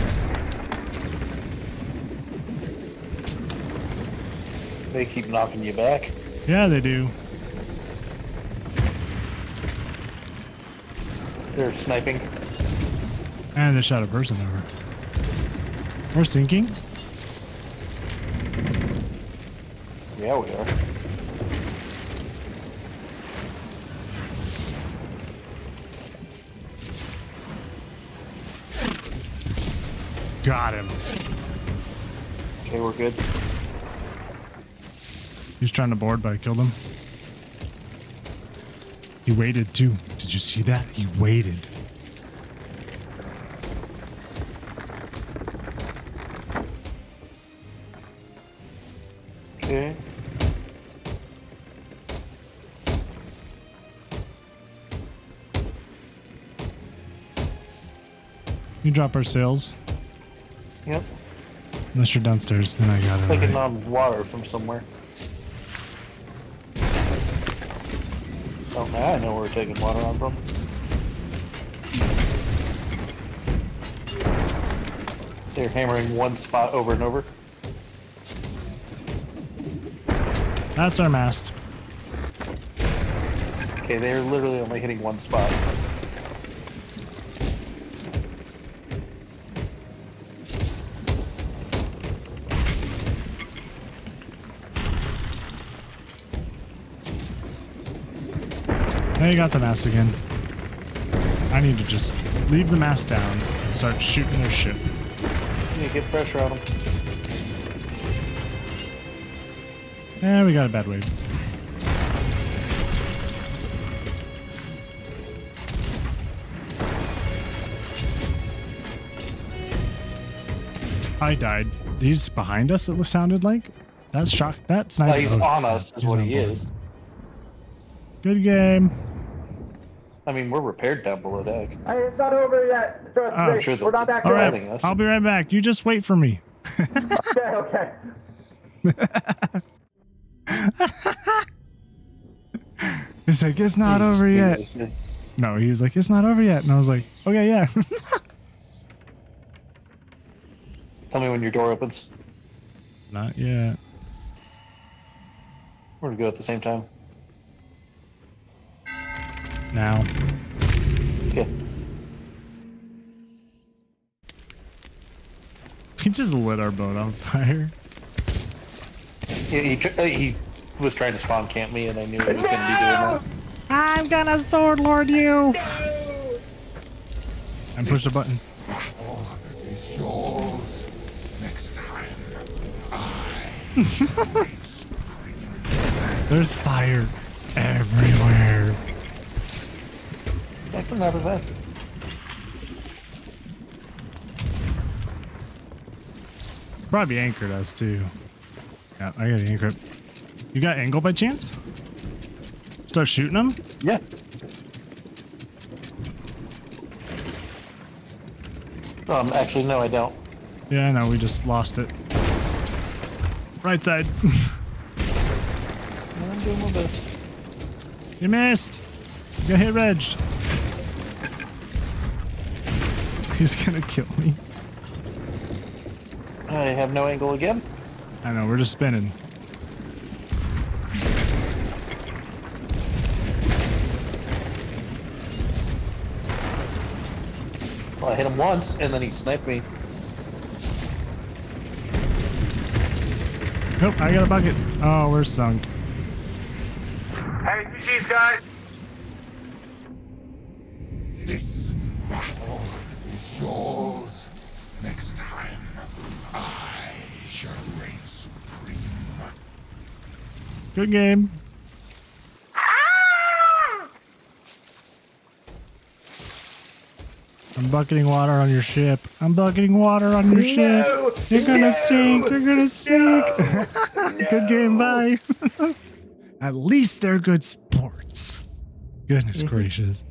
They keep knocking you back. Yeah, they do. They're sniping. And they shot a person over. We're sinking. Yeah, we are. Got him. Okay, we're good. He was trying to board, but I killed him. He waited too. Did you see that? He waited. Okay. You drop our sails. Yep. Unless you're downstairs, then I got it. Taking alright. on um, water from somewhere. Oh, now I know where we're taking water on from. They're hammering one spot over and over. That's our mast. Okay, they're literally only hitting one spot. Now you got the mast again. I need to just leave the mast down and start shooting their ship. You get pressure on them. Yeah, we got a bad wave. I died. He's behind us, it sounded like. That's shock. That's Uh, not. he's on us, is what he is. Good game. I mean, we're repaired down below deck. Hey, it's not over yet. Trust Oh. me. I'm sure We're not back All yet. right, Fighting us. I'll be right back. You just wait for me. Okay, okay. He's like, it's not over yet. No, he was like, it's not over yet. And I was like, okay, yeah. Tell me when your door opens. not yet. We're gonna go at the same time. Now. Okay. He just lit our boat on fire. He, he, uh, he was trying to spawn camp me, and I knew he was going to be doing that. I'm gonna sword lord you. And push the button. Battle is yours. Next time, I There's fire everywhere. It's not bad. Probably anchored us too. Yeah, I got an anchor. You got angle by chance? Start shooting them? Yeah. Um, actually, no, I don't. Yeah, I know. We just lost it. Right side. I'm doing my best. you missed. You got hit redged. He's gonna kill me. I have no angle again. I know. We're just spinning. Well, I hit him once, and then he sniped me. Nope. I got a bucket. Oh, we're sunk. Hey, GG's guys. Good game. I'm bucketing water on your ship. I'm bucketing water on your ship. You're gonna sink. You're gonna sink. good game. Bye. At least they're good sports. Goodness mm-hmm. gracious.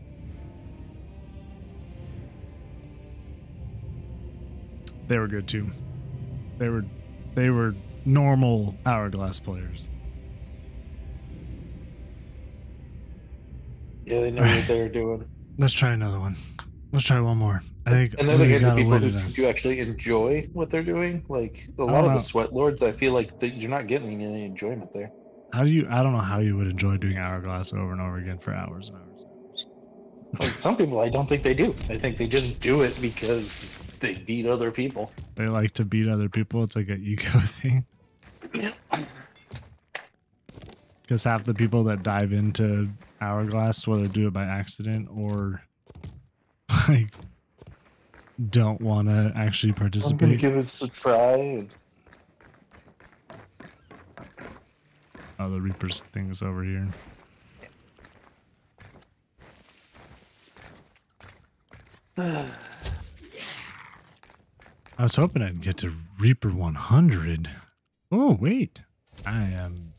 They were good too. They were they were normal hourglass players. Yeah, they know what they were doing. Let's try another one. Let's try one more. I think And they're the kinds of people who actually enjoy what they're doing. Like a lot of know. the sweat lords, I feel like you're not getting any enjoyment there. How do you? I don't know how you would enjoy doing hourglass over and over again for hours and hours. And hours. Like some people, I don't think they do. I think they just do it because they beat other people. They like to beat other people. It's like an ego thing. Yeah. Because half the people that dive into hourglass, whether do it by accident or like don't want to actually participate. I'm gonna give this a try. And Oh, the Reaper's thing is over here. I was hoping I'd get to Reaper 100. Oh, wait. I am.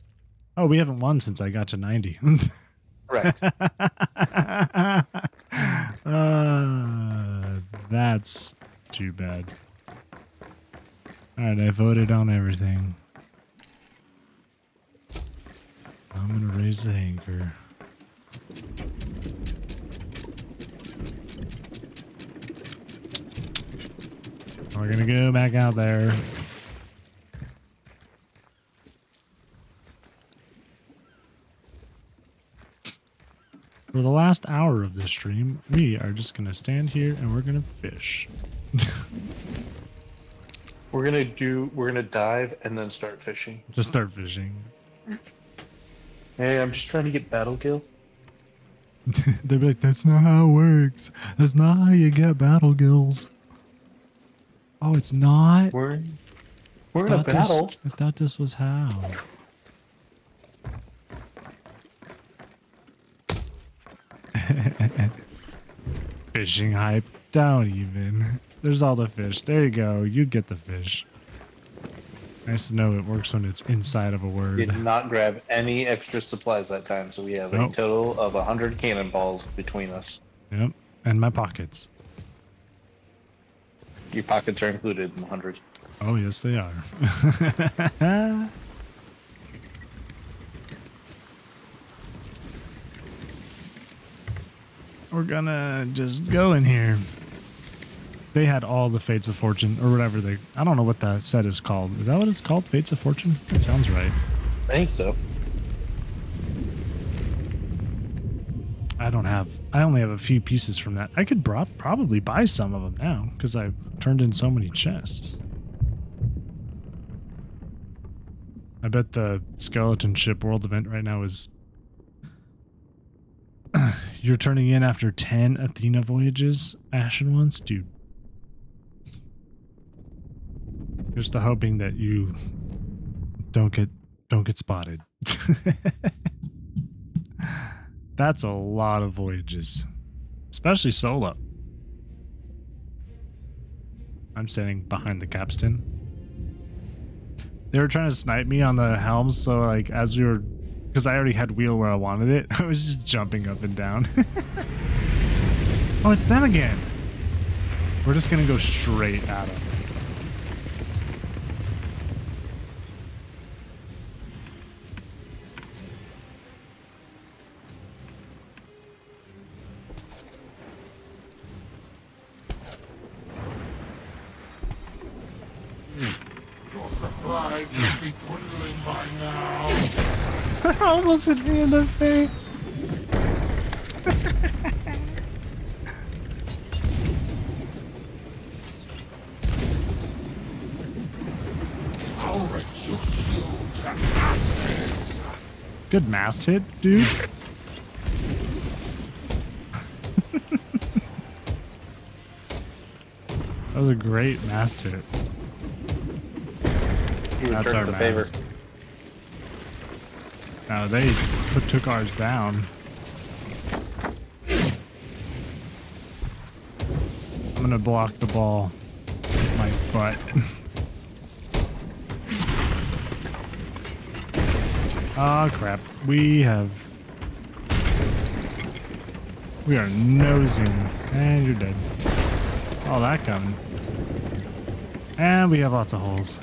Oh, we haven't won since I got to 90. correct. uh, that's too bad. Alright, I voted on everything. I'm gonna raise the anchor. We're gonna go back out there. For the last hour of this stream, we are just gonna stand here and we're gonna fish. we're gonna do. We're gonna dive and then start fishing. just start fishing. Hey, I'm just trying to get battle kill. They'd be like, that's not how it works. That's not how you get battle gills. Oh, it's not? We're in, we're in a Thought this- battle. I thought this was how. Fishing hype. Don't even. There's all the fish. There you go. You get the fish. Nice to know it works when it's inside of a word. Did not grab any extra supplies that time, so we have Nope. a total of hundred cannonballs between us. Yep. And my pockets. Your pockets are included in the hundred. Oh, yes, they are. we're gonna just go in here. They had all the Fates of Fortune or whatever they. I don't know what that set is called. Is that what it's called? Fates of Fortune? It sounds right. I think so. I don't have. I only have a few pieces from that. I could bro- probably buy some of them now because I've turned in so many chests. I bet the skeleton ship world event right now is you're turning in after 10 Athena voyages, Ashen ones, dude. To hoping that you don't get don't get spotted. That's a lot of voyages, especially solo. I'm standing behind the capstan. They were trying to snipe me on the helm, so like as we were, because I already had wheel where I wanted it, I was just jumping up and down. oh, it's them again. We're just gonna go straight at them. Hmm. Your supplies must be dwindling by now. Almost hit me in the face. I'll your shield to ashes. Good mast hit, dude. that was a great mast hit. That's our favor. Now they put, took ours down. I'm gonna block the ball. with My butt. Ah crap. We have. We are nosing. And you're dead. Oh, that coming. And we have lots of holes.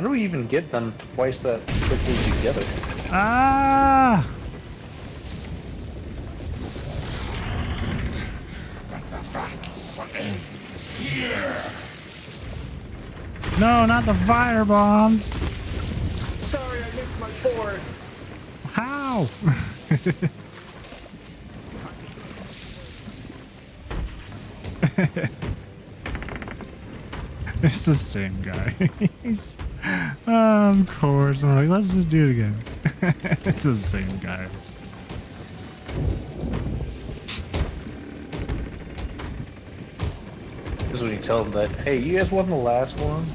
How do we even get them twice that quickly together? Ah! No, not the fire bombs. Sorry, I missed my board. How? it's the same guy. He's, of course. I'm like, let's just do it again. it's the same guy. This is when you tell them that, hey, you guys won the last one?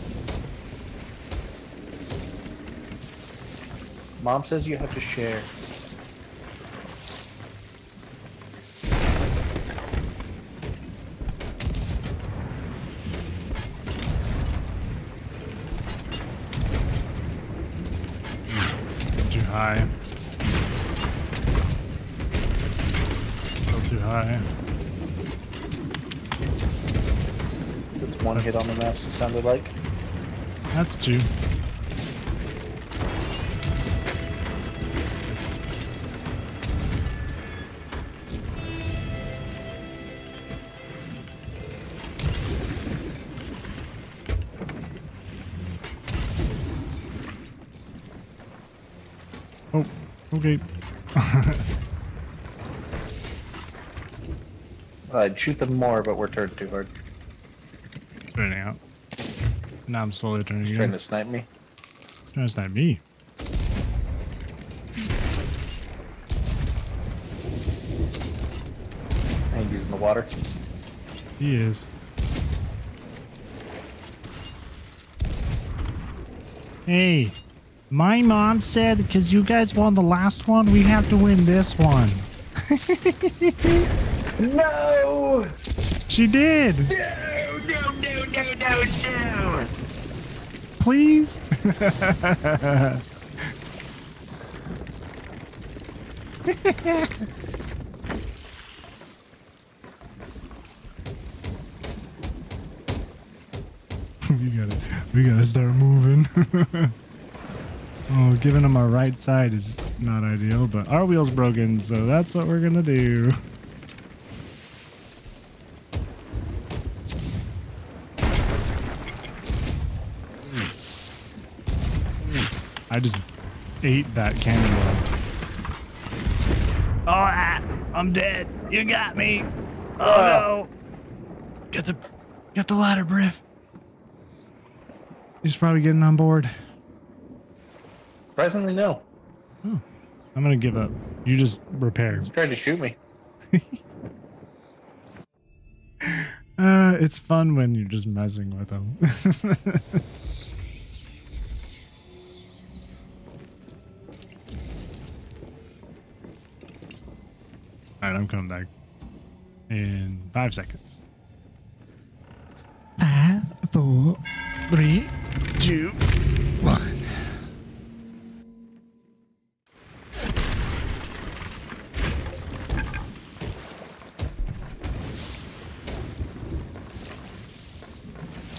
Mom says you have to share. Too high. Still too high. It's one hit on the mast, it sounded like. That's two. Oh, okay. I'd shoot them more, but we're turned too hard. Turning out. Now I'm slowly turning He's trying to snipe me. Trying to snipe me. I think he's in the water. He is. Hey, my mom said because you guys won the last one, we have to win this one. No! She did. No, no, no, no, no, no! Please. we gotta, we gotta start moving. oh, giving them our right side is not ideal, but our wheel's broken, so that's what we're gonna do. I just ate that cannonball. Oh, ah, I'm dead. You got me. Oh no. Get the get the ladder, Briv. He's probably getting on board. Surprisingly, no. I'm gonna give up. You just repair. He's trying to shoot me. Uh, it's fun when you're just messing with them. Alright, I'm coming back in five seconds. Five, four, three, two, one.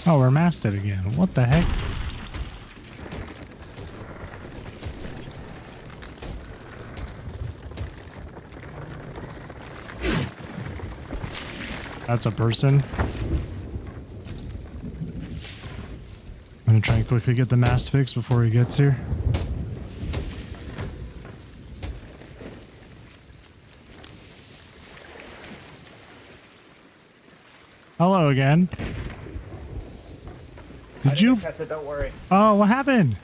Oh, we're masted again. What the heck? That's a person. I'm gonna try and quickly get the mast fixed before he gets here. Hello again. Did you? Catch it, don't worry. Oh, what happened?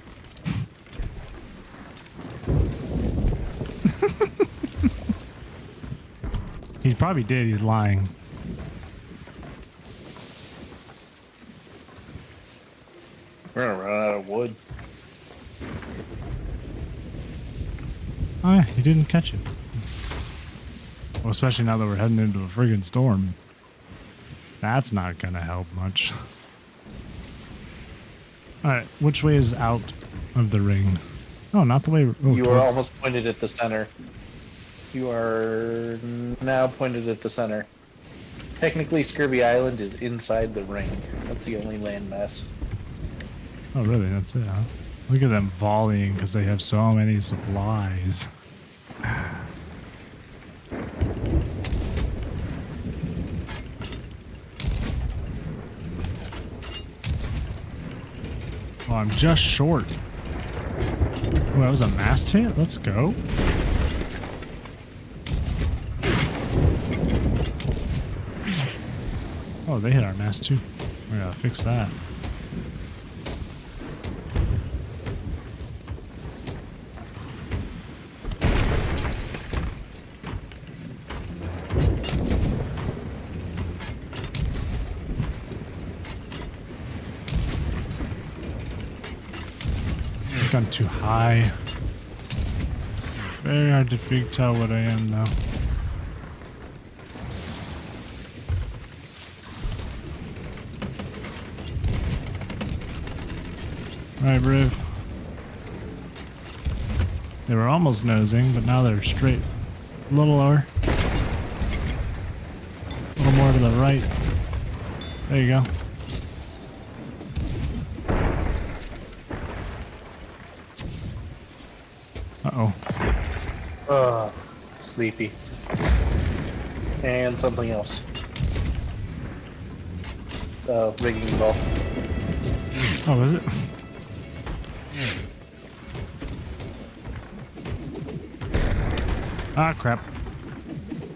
he probably did. He's lying. We're gonna run out of wood. Oh, yeah, he didn't catch it. Well, especially now that we're heading into a friggin' storm. That's not gonna help much. Alright, which way is out of the ring? Oh, not the way. Oh, you are almost pointed at the center. You are now pointed at the center. Technically, Scurvy Island is inside the ring. That's the only landmass. Oh, really? That's it, huh? Look at them volleying because they have so many supplies. Well, I'm just short. That was a mast hit? Let's go. Oh, they hit our mast too. We gotta fix that. Gone too high. Very hard to fig tell what I am though. Alright, Briv. They were almost nosing, but now they're straight. A little lower. A little more to the right. There you go. Uh-oh. Uh, sleepy. And something else. Uh, rigging ball. Oh, is it? Ah, crap.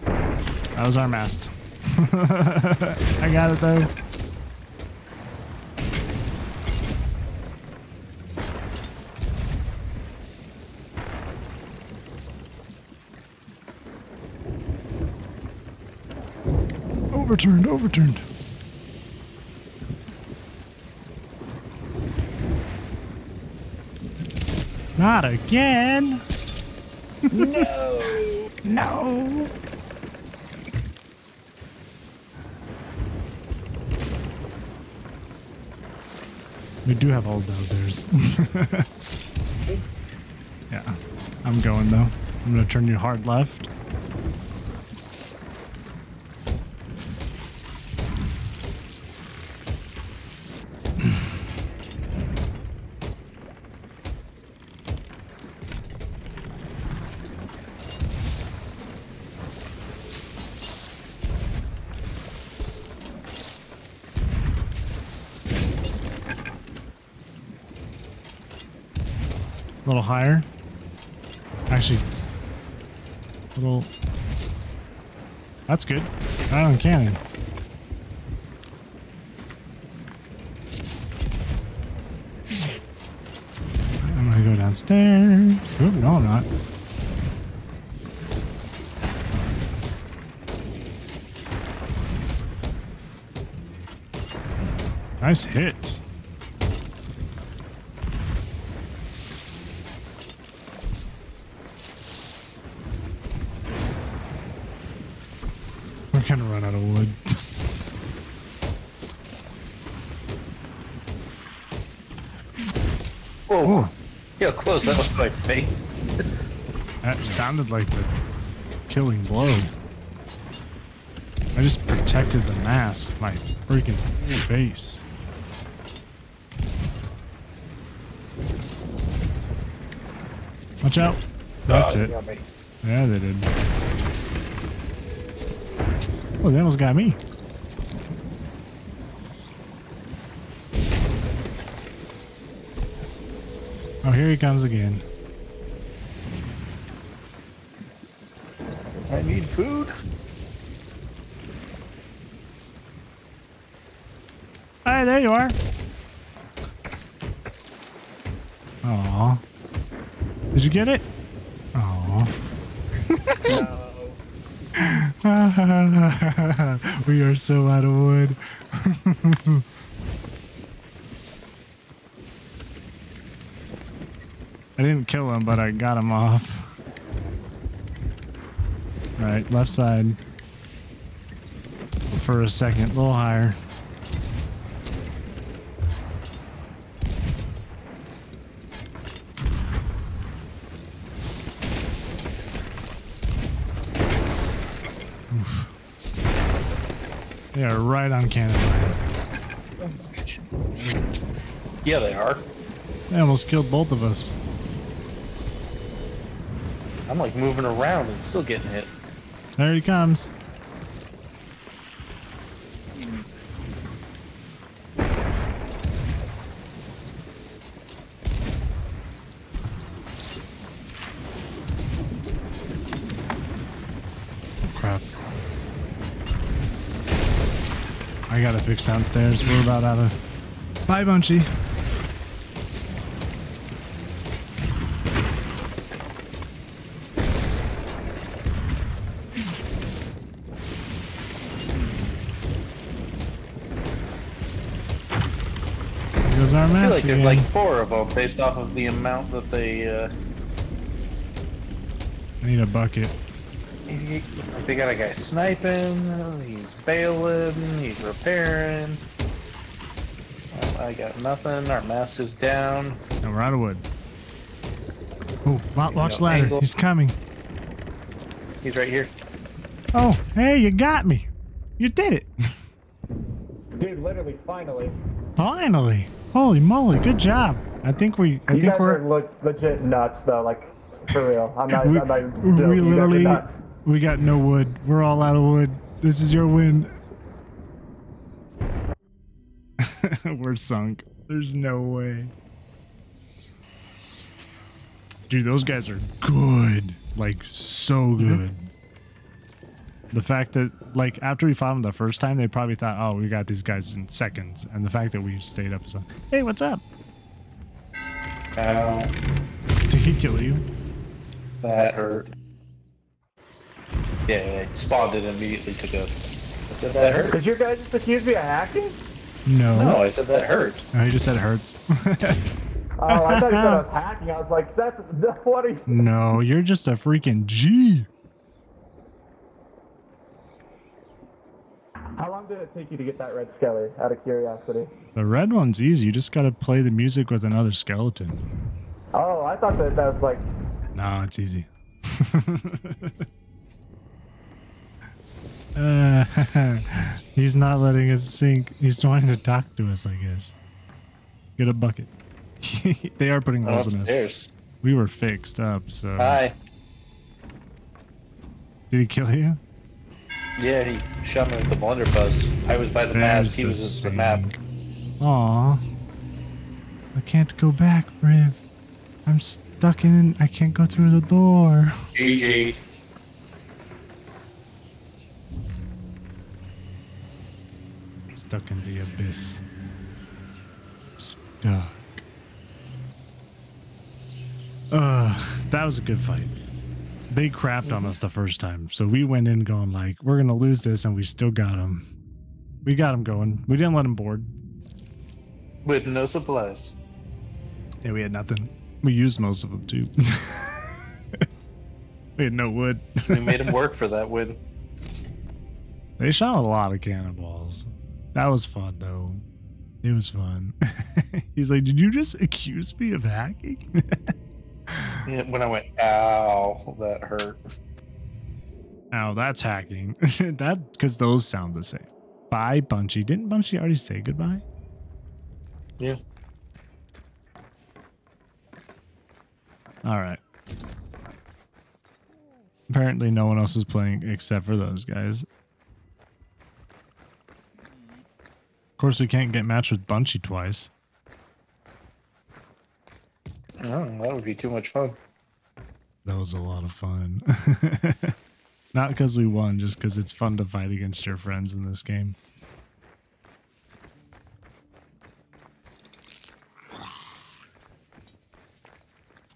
That was our mast. I got it though. Overturned, overturned. Not again. No! No. We do have holes downstairs. yeah. I'm going though. I'm gonna turn you hard left. Actually, little. That's good. That cannon. I'm gonna go downstairs. No, I'm not. Nice hits. Close that was my face. That sounded like the killing blow. I just protected the mast with my freaking face. Watch out. That's Oh, it. Yeah, they did. Oh, they almost got me. Oh, here he comes again. I need food. Hi, there you are. Aw. Did you get it? Aw. we are so out of wood. I didn't kill him, but I got him off. Right, left side. For a second, a little higher. They are right on cannon line. Yeah, they are. They almost killed both of us. I'm like moving around and still getting hit. There he comes. Oh, crap. I gotta fix downstairs. We're about out of. Bye, Bunchy. Here goes our I feel mast like there's like four of them based off of the amount that they, uh, I need a bucket. they got a guy sniping, he's bailing, he's repairing. I got nothing, our mast is down. And we're out of wood. Oh, watch, watch ladder. angle. He's coming. He's right here. Oh, hey, you got me. You did it. Holy moly, good job. I think we I you think guys we're are look legit nuts, though. Like, for real. I'm not. we, I'm not even joking. we You guys are literally we got no wood. We're all out of wood. This is your win. we're sunk. There's no way. Dude, those guys are good. Like so mm-hmm. good. The fact that like after we fought them the first time, they probably thought, "Oh, we got these guys in seconds," and the fact that we stayed up is like, "Hey, what's up? Ow, Did he kill you?" that hurt. Yeah, it spawned it and immediately took a. I said that hurt. Did you guys just accuse me of hacking? No. No, I said that hurt. Oh, he just said it hurts. Oh, I thought you said I was hacking. I was like, that's what are you? no, you're just a freaking G. How long did it take you to get that red skelly? Out of curiosity. The red one's easy. You just gotta play the music with another skeleton. Oh, I thought that that was like. No, it's easy. uh, he's not letting us sink. He's trying to talk to us, I guess. Get a bucket. they are putting Oh, holes in us. upstairs. We were fixed up, so. Hi. Did he kill you? Yeah, he shot me with the blunderbuss. I was by the There's mast, he was at the map. sink. Aw. I can't go back, Briv. I'm stuck in. I can't go through the door. GG. Stuck in the abyss. Stuck. Uh, that was a good fight. They crapped on us the first time, so we went in going like, "We're gonna lose this," and we still got them. We got them going. We didn't let them board. With no supplies. Yeah, we had nothing. We used most of them too. we had no wood. We made him work for that win. They shot a lot of cannonballs. That was fun though. It was fun. He's like, "Did you just accuse me of hacking?" Yeah, when I went, ow, that hurt. Ow, that's hacking. that because those sound the same. Bye, Bunchy. Didn't Bunchy already say goodbye? Yeah. All right. Apparently, no one else is playing except for those guys. Of course, we can't get matched with Bunchy twice. Oh, that would be too much fun. That was a lot of fun. Not because we won, just because it's fun to fight against your friends in this game.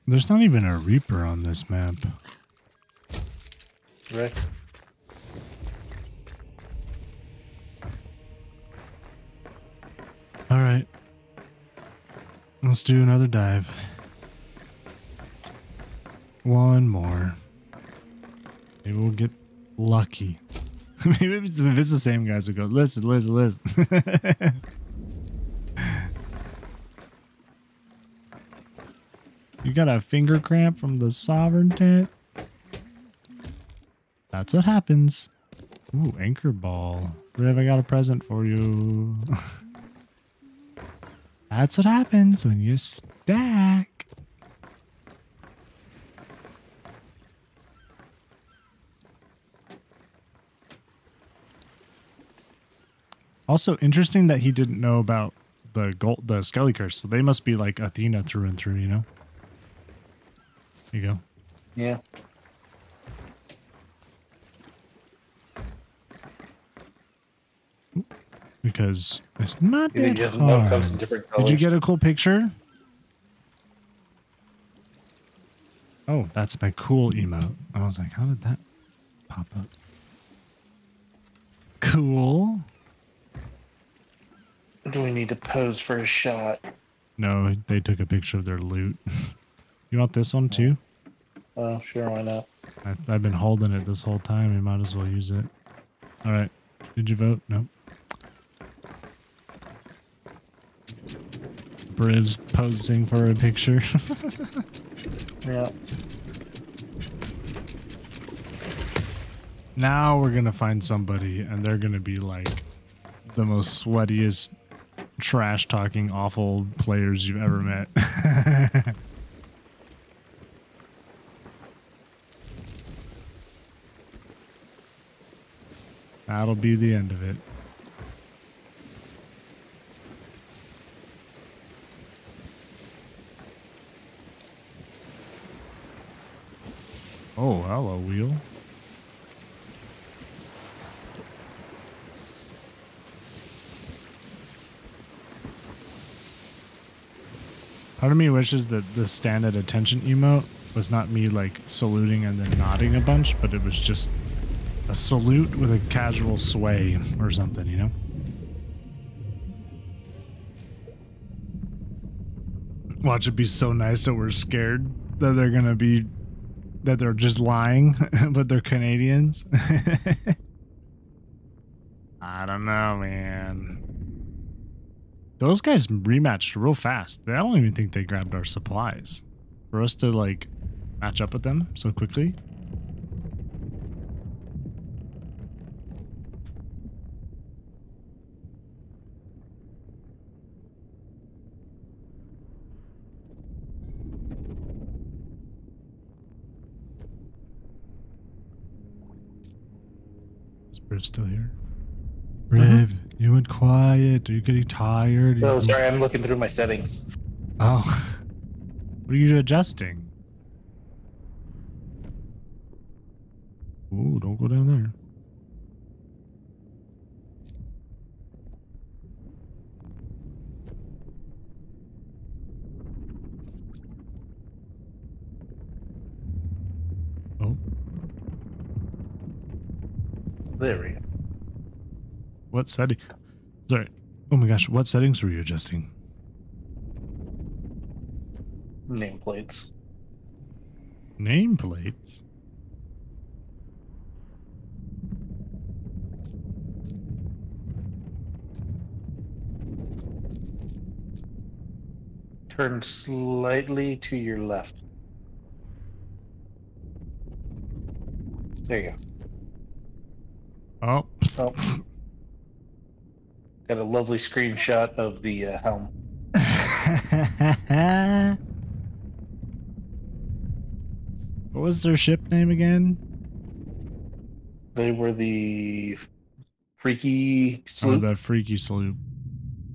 There's not even a Reaper on this map. Right. All right. Let's do another dive. One more. Maybe we'll get lucky. Maybe if it's, if it's the same guys who go, listen, listen, listen. you got a finger cramp from the sovereign tent? That's what happens. Ooh, anchor ball. Riv, I got a present for you. That's what happens when you stack. Also interesting that he didn't know about the gold, the Skelly curse. So they must be like Athena through and through, you know. There you go. Yeah. Because it's not You think that he doesn't know it hard. comes in different Did you get a cool picture? Oh, that's my cool emote. I was like, how did that pop up? Cool. Do we need to pose for a shot? No, they took a picture of their loot. you want this one too? Oh, sure, why not? I, I've been holding it this whole time. We might as well use it. All right. Did you vote? Nope. Briv's posing for a picture. Yeah. now we're gonna find somebody, and they're gonna be like the most sweatiest, trash talking, awful players you've ever met. That'll be the end of it. Oh, hello, wheel. Part of me wishes that the stand at attention emote was not me like saluting and then nodding a bunch, but it was just a salute with a casual sway or something, you know? Watch it be so nice that we're scared that they're gonna be that they're just lying, but they're Canadians. I don't know, man. Those guys rematched real fast. I don't even think they grabbed our supplies. For us to like match up with them so quickly. Is Briv still here? Mm-hmm. Briv, you went quiet. Are you getting tired? Oh, sorry, I'm looking through my settings. Oh. What are you adjusting? Ooh, don't go down there. There we go. What setting? Sorry. Oh my gosh, what settings were you adjusting? Nameplates. Nameplates? Turn slightly to your left. There you go. Oh, go. Oh. Got a lovely screenshot of the uh, helm. what was their ship name again? They were the freaky Oh, sloop. the Freaky Sloop.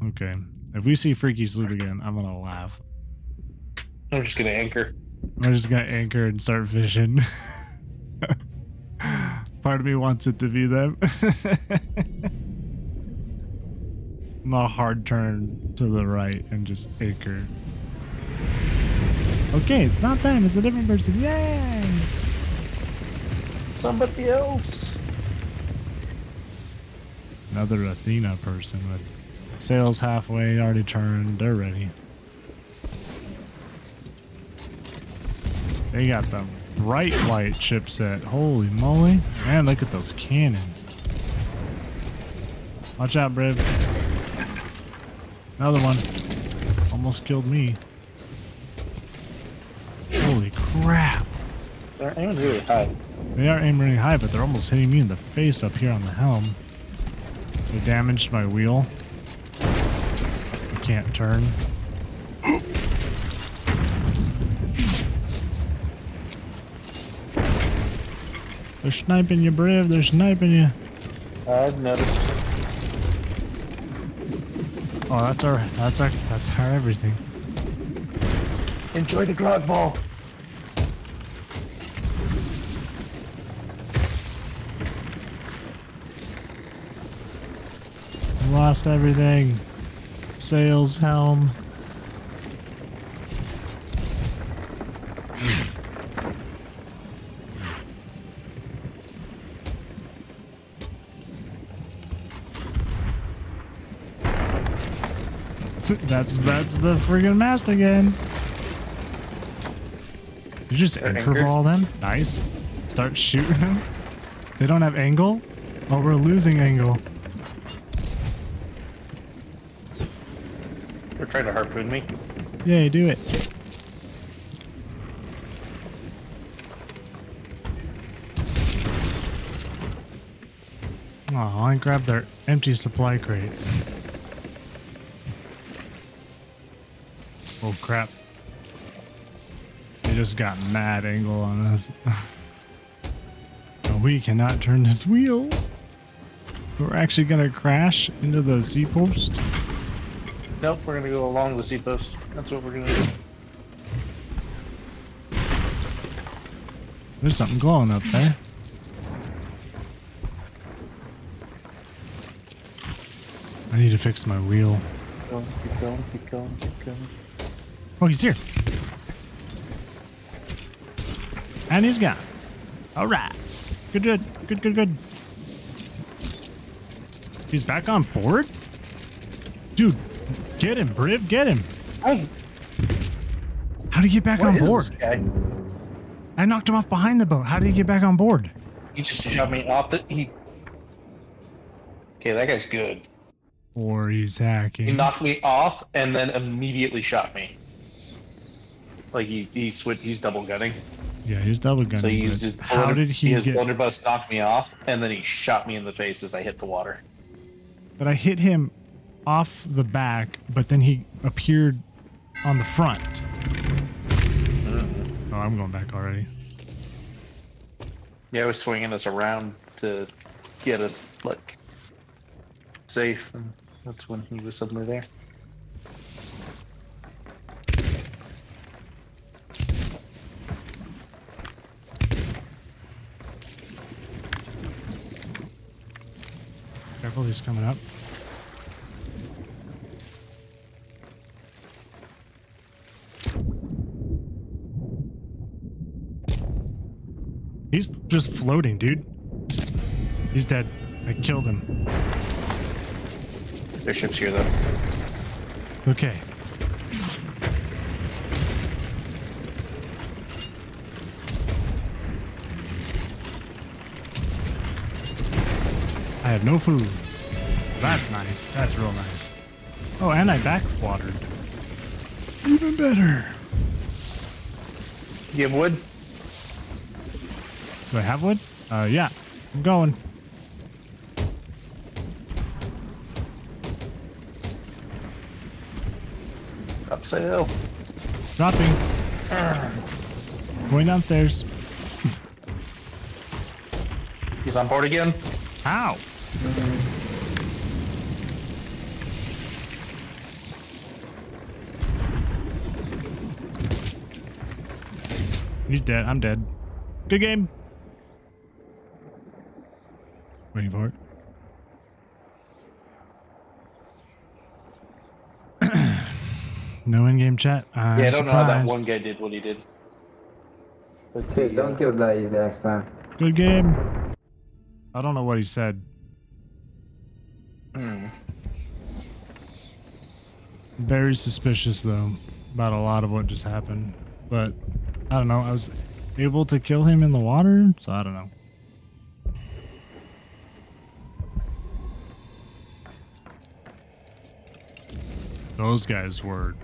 Okay. If we see Freaky Sloop again, I'm gonna laugh. I'm just gonna anchor. I'm just gonna anchor and start fishing. Part of me wants it to be them. I'm a hard turn to the right and just anchor. Okay, it's not them, it's a different person. Yay! Somebody else. Another Athena person with sails halfway, already turned, they're ready. They got the bright white ship set. Holy moly. Man, look at those cannons. Watch out, Briv. Another one. Almost killed me. Holy crap. They're aiming really high. They are aiming really high, but they're almost hitting me in the face up here on the helm. They damaged my wheel. I can't turn. They're sniping you, Briv. They're sniping you. I've noticed. Oh, that's our, that's our, that's our everything. Enjoy the grog ball. Lost everything. Sails, helm. That's that's the friggin' mast again. You just They're anchor anchored. ball them. Nice. Start shooting them. They don't have angle. Oh, we're losing angle. They're trying to harpoon me. Yay, do it. Oh, I grabbed their empty supply crate. Oh crap. They just got mad angle on us. We cannot turn this wheel. We're actually gonna crash into the Z post. Nope, we're gonna go along the Z post. That's what we're gonna do. There's something glowing up there. I need to fix my wheel. Go, keep going, keep going, keep going. Oh, he's here. And he's gone. All right. Good, good, good, good, good. He's back on board? Dude, get him, Briv, get him. How's, How did he get back what on board? I knocked him off behind the boat. How did he get back on board? He just shot me off the. He. Okay, that guy's good. Or he's hacking. He knocked me off and then immediately shot me. Like he he switch he's double gunning. yeah, he's double gunning. So he used his how did he his get? blunderbuss knocked me off and then he shot me in the face as I hit the water. But I hit him off the back, but then he appeared on the front. Mm-hmm. Oh, I'm going back already. Yeah, I was swinging us around to get us like safe, and that's when he was suddenly there. Careful, he's coming up. He's just floating, dude. He's dead. I killed him. Their ship's here though. Okay. I have no food. That's nice. That's real nice. Oh, and I backwatered. Even better. You have wood? Do I have wood? Uh, yeah. I'm going. Up sail. Dropping. Going downstairs. He's on board again. How? He's dead. I'm dead. Good game. Waiting for it. no in-game chat. I'm yeah, I don't know how that one guy did what he did. But Hey, the, uh, don't kill that easy next time. Good game. I don't know what he said. hmm. Very suspicious though about a lot of what just happened. But I don't know. I was able to kill him in the water, so I don't know. Those guys were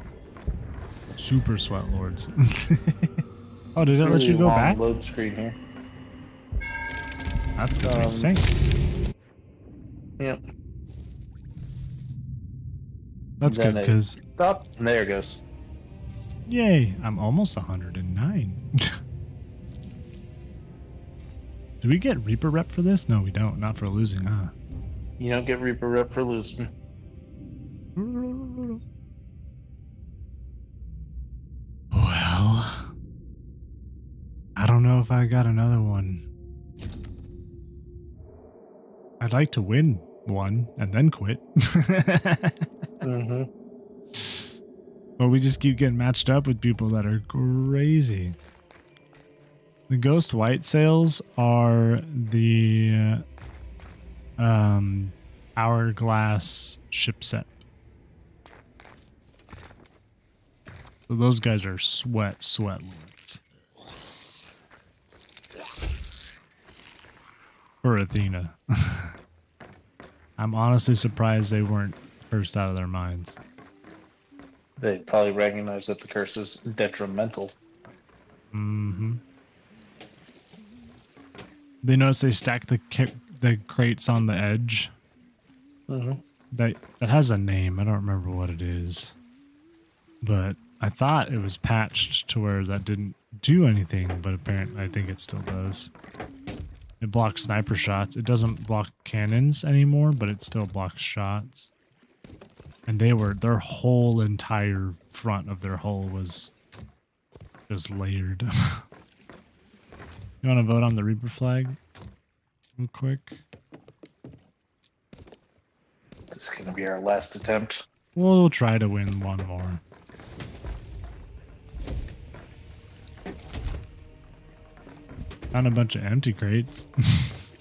super sweat lords. oh, did it let you go back? Load screen here. That's because we Um, sank. Yep. That's good because Stop. There it goes. Yay, I'm almost 109. Do we get Reaper rep for this? No, we don't. Not for losing, huh? You don't get Reaper rep for losing. Well, I don't know if I got another one. I'd like to win one and then quit. Mm-hmm. But we just keep getting matched up with people that are crazy. The Ghost White sails are the um, hourglass ship set. So those guys are sweat, sweat lords. For Athena. I'm honestly surprised they weren't cursed out of their minds. They probably recognize that the curse is detrimental. Mm-hmm. They notice they stack the the crates on the edge. Mm-hmm. That that has a name. I don't remember what it is, but I thought it was patched to where that didn't do anything. But apparently, I think it still does. It blocks sniper shots. It doesn't block cannons anymore, but it still blocks shots. And they were their whole entire front of their hull was just layered. you want to vote on the Reaper flag? Real quick. This is gonna be our last attempt. We'll try to win one more. Found a bunch of empty crates.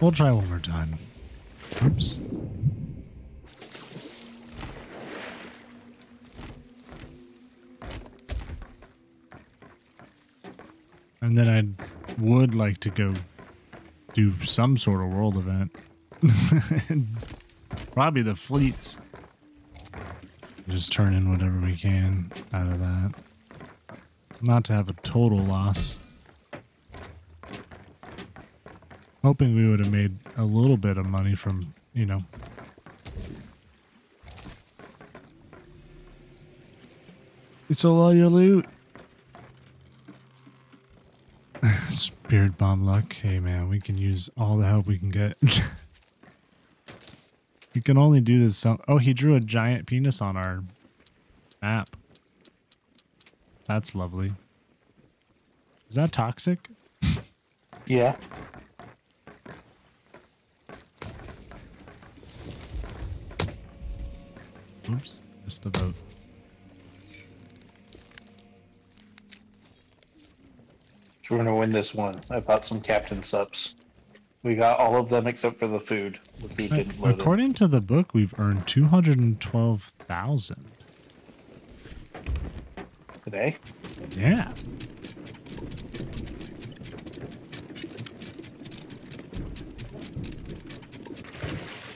we'll try one more time. Oops. And then I would like to go do some sort of world event. Probably the fleets. Just turn in whatever we can out of that. Not to have a total loss. Hoping we would have made a little bit of money from, you know. It's all your loot. Spirit bomb luck. Hey man, we can use all the help we can get. we can only do this so Oh, he drew a giant penis on our map. That's lovely. Is that toxic? Yeah. Oops, missed the vote. We're gonna win this one. I bought some captain subs. We got all of them except for the food. The food didn't load in. According to the book, we've earned 212,000. today. Yeah.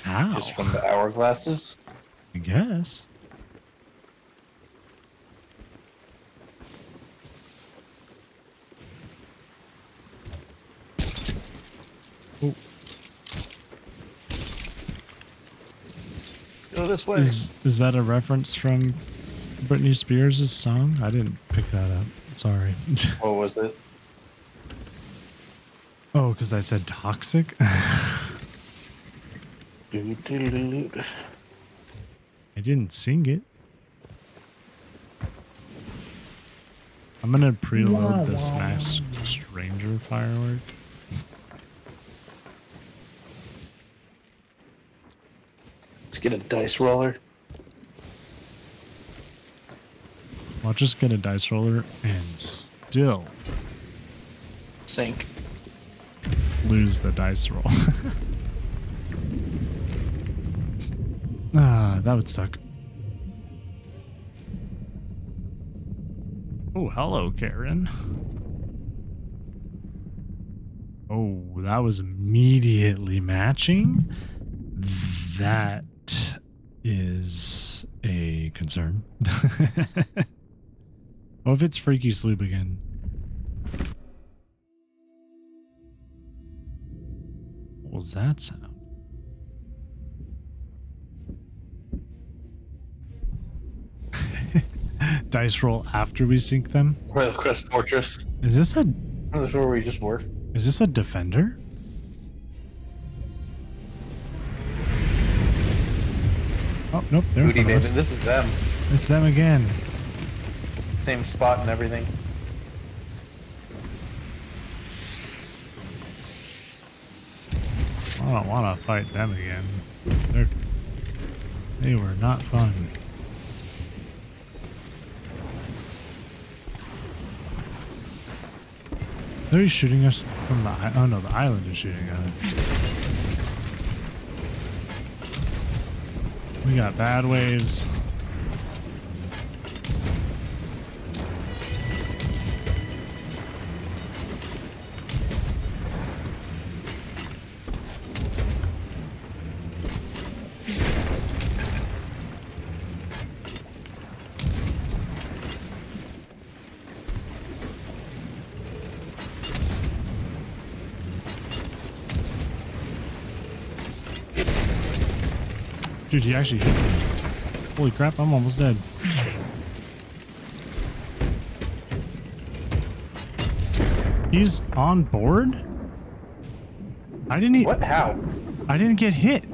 How? Just from the hourglasses. I guess. Go this way. is is that a reference from Britney Spears' song? I didn't pick that up. Sorry. What was it? oh, because I said toxic. I didn't sing it. I'm gonna preload the Smash Stranger firework. Let's get a dice roller. I'll just get a dice roller and still Sink. lose the dice roll. ah, that would suck. Oh, hello, Karen. Oh, that was immediately matching. That is a concern. oh, if it's Freaky Sloop again. What was that sound? Dice roll after we sink them. Royal Crest Fortress. Is this a That's where we just were. is this a defender? Oh nope, they're in Booty us. This is them. It's them again. Same spot and everything. I don't want to fight them again. They're they were not fun. They're shooting us from the. Oh no, the island is shooting at us. We got bad waves. Dude, he actually hit me. Holy crap, I'm almost dead. He's on board? I didn't What? How? I didn't get hit.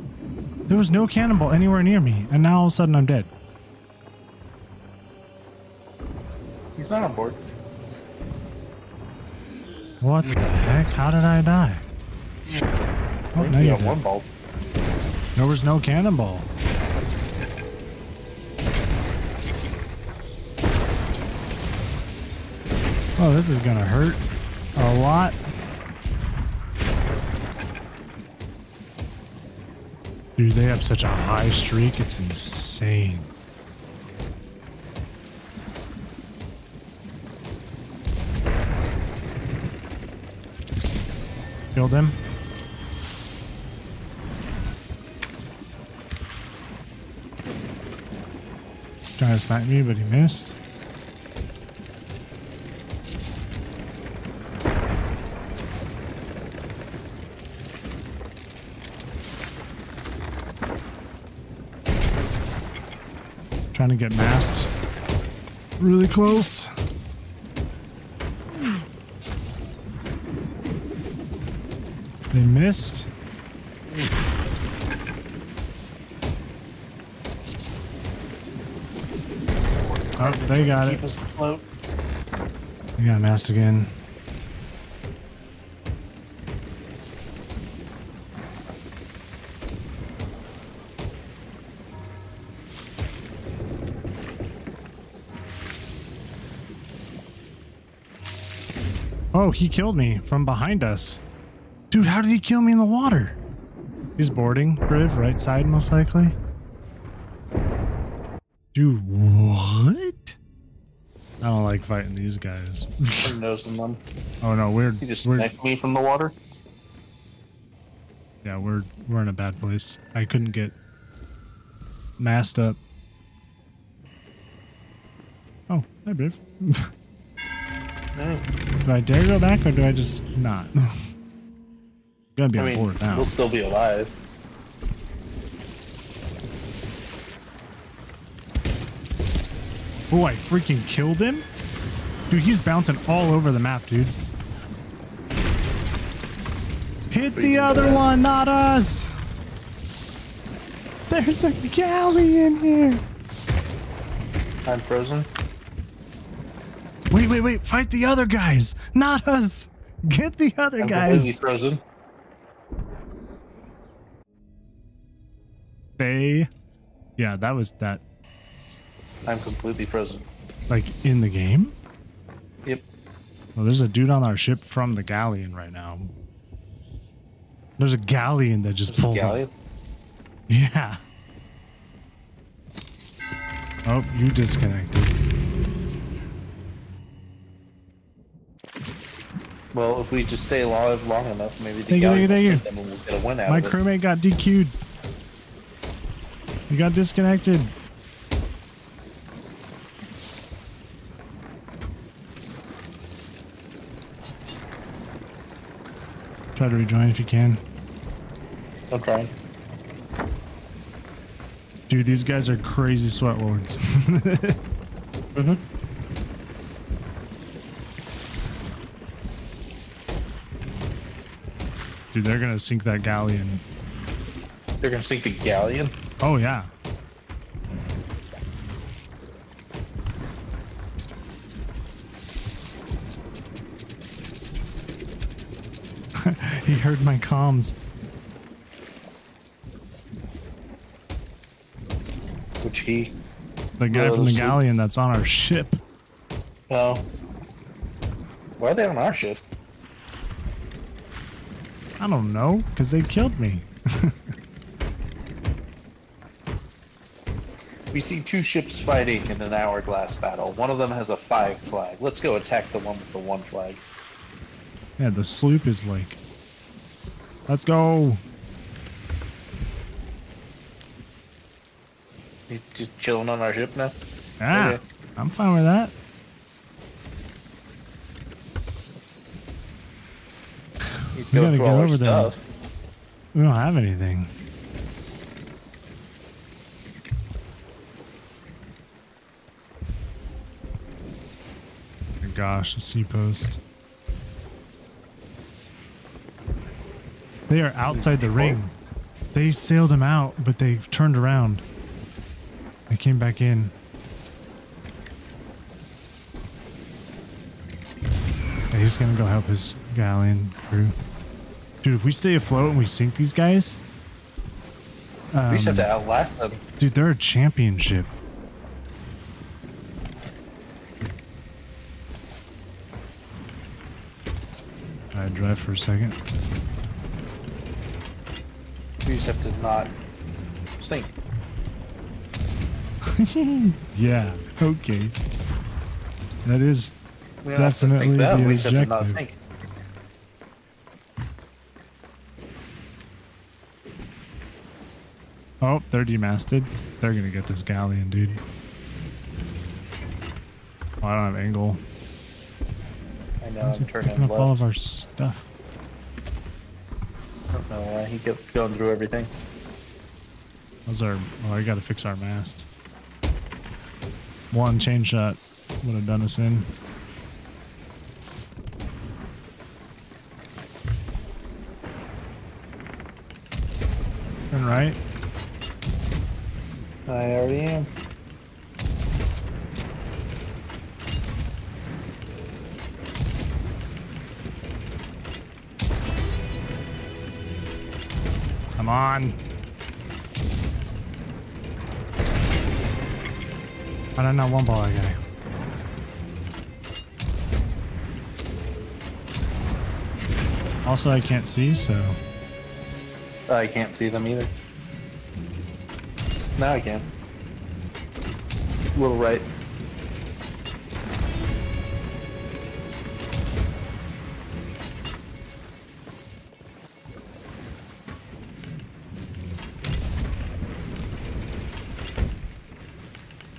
There was no cannonball anywhere near me, and now all of a sudden I'm dead. He's not on board. What the heck? How did I die? Oh, now you're got one bolt. There was no cannonball. Oh, this is gonna hurt a lot. Dude, they have such a high streak, it's insane. Killed him. Trying to snipe me, but he missed. Trying to get masted. Really close. They missed. Oh, they got it. They got masted again. Oh, he killed me from behind us. Dude, how did he kill me in the water? He's boarding, Briv, right side most likely. Dude, what? I don't like fighting these guys. Them? oh no, we're He just sniped me from the water. yeah, we're we're in a bad place. I couldn't get masked up. Oh, hi Briv. Do I dare go back or do I just not? Gonna be I on mean, board now. we'll still be alive. Oh, I freaking killed him? Dude, he's bouncing all over the map, dude. Hit the other one, not us! There's a galley in here! I'm frozen. Wait, wait, wait, fight the other guys, not us! Get the other I'm guys! frozen. They. Yeah, that was that, I'm completely frozen. like, in the game? Yep. Well, there's a dude on our ship from the galleon right now. There's a galleon that just pulled up. Galleon? Yeah. Oh, you disconnected. Well, if we just stay alive long enough, maybe the Thank you, galleon thank will you, them and we'll get a win out My of it. crewmate got DQ'd. You got disconnected. Try to rejoin if you can. Trying. Dude, these guys are crazy sweat lords. Mm-hmm. Dude, they're gonna sink that galleon. They're gonna sink the galleon. Oh yeah. he heard my comms. Which he. The guy Oh, from the galleon that's on our ship. No. Why are they on our ship? I don't know, because they killed me. We see two ships fighting in an hourglass battle. One of them has a five flag. Let's go attack the one with the one flag. Yeah, the sloop is like. Let's go. He's just chilling on our ship now. Ah, Okay. I'm fine with that. He's We going through get all our over there. We don't have anything. Oh my gosh, a sea post. They are outside the ring. They sailed him out, but they turned around. They came back in. He's gonna go help his galleon crew. Dude, if we stay afloat and we sink these guys, we just have um, to outlast them. Dude, they're a championship. I drive for a second. We just have to not sink. yeah, okay. That is We don't have to definitely the We just have to not objective. sink. Oh, they're demasted. They're gonna get this galleon, dude. Oh, I don't have angle. I know. I'm turning picking up all of our stuff. I don't know why he kept going through everything. How's our? Oh, I gotta fix our mast. One chain shot would have done us in. Turn right. I already am. Come on. I don't know one ball I got. Also, I can't see, so I can't see them either. Now I can. A little right.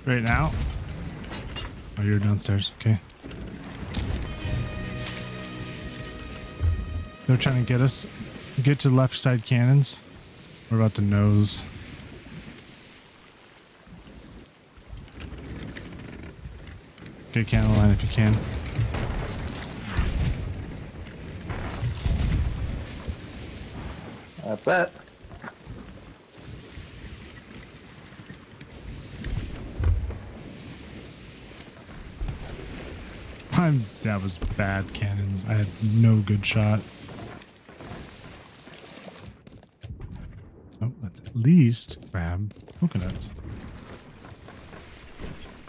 right now. Oh, you're downstairs. Okay. They're trying to get us get to left side cannons. We're about to nose. Get cannon line if you can. That's that. I'm, that was bad cannons. I had no good shot. Oh, let's at least grab coconuts.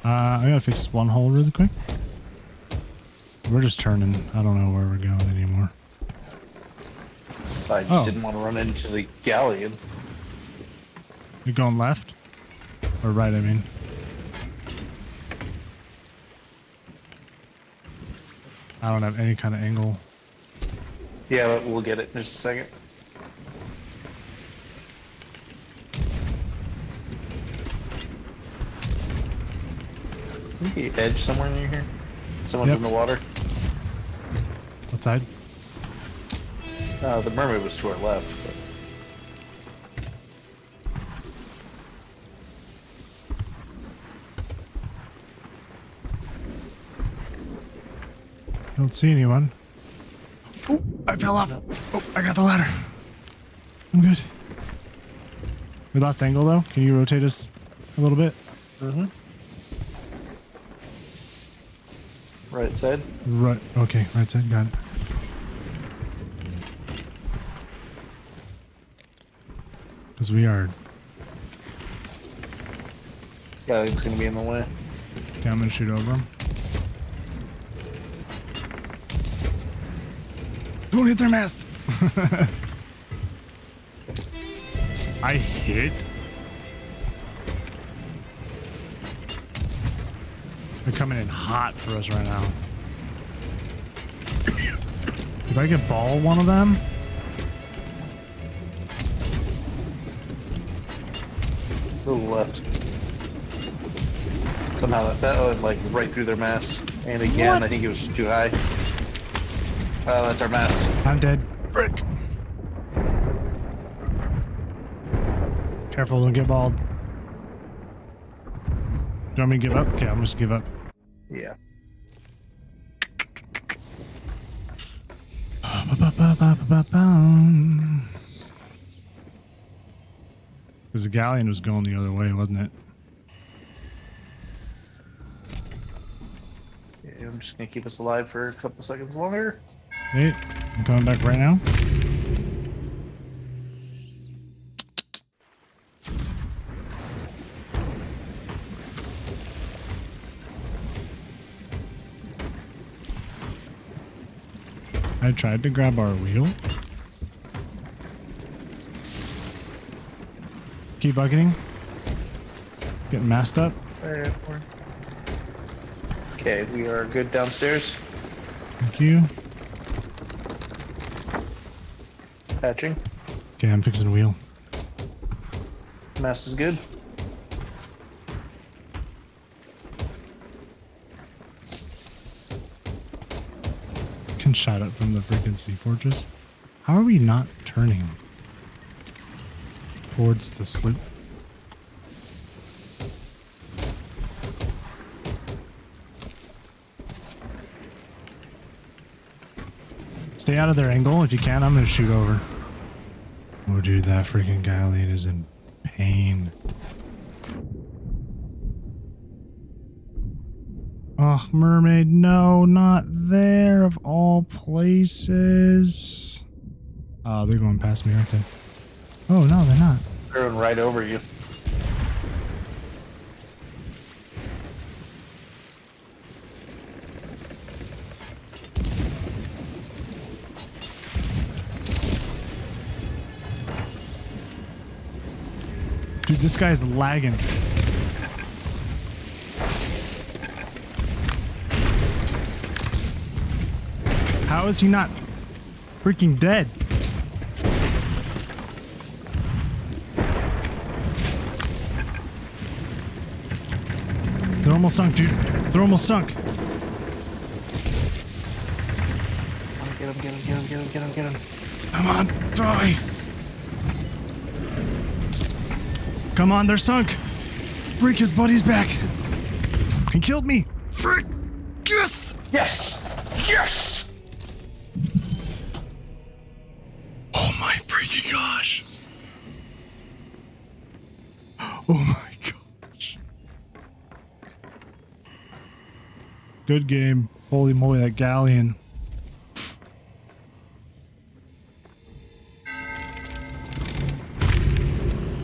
Uh, I gotta fix one hole really quick. We're just turning. I don't know where we're going anymore. I just Oh. didn't want to run into the galleon. You're going left? Or right, I mean. I don't have any kind of angle. Yeah, but we'll get it in just a second. Isn't the edge somewhere near here? Someone's Yep. in the water. What side? Uh, the mermaid was to our left, but Don't see anyone. Oh, I fell off. Oh, I got the ladder. I'm good. We lost angle though. Can you rotate us a little bit? mm-hmm. Right side. Right. Okay. Right side. Got it. Because we are. Galleon's gonna be in the way. Okay, I'm gonna shoot over him. Don't hit their mast. I hit. Hot for us right now. If I could ball one of them, To the left. Somehow that, that went like right through their mast. And again, I think it was just too high. Oh, that's our mast. I'm dead. Frick. Careful, don't get balled. Do you want me to give up? Okay, I'm just give up. Yeah. Because the galleon was going the other way, wasn't it? yeah. I'm just gonna keep us alive for a couple seconds longer. Hey, I'm coming back right now. I tried to grab our wheel. Keep bucketing. Getting masked up. Okay, we are good downstairs. Thank you. Patching. Okay, I'm fixing the wheel. Mast is good. Can shot it from the freaking sea fortress. How are we not turning towards the sloop? Stay out of their angle if you can. I'm gonna shoot over. Oh, dude, that freaking galleon is in pain. Oh, mermaid, no, not there of all places. Oh, they're going past me, aren't they? Oh, no, they're not. They're going right over you. Dude, this guy's lagging. How is he not freaking dead? They're almost sunk, dude. They're almost sunk. Get him, get him, get him, get him, get him, get him. Come on, die. Come on, they're sunk. Freak, his buddy's back. He killed me. Freak. Yes. Yes! Yes! Good game. Holy moly, that galleon.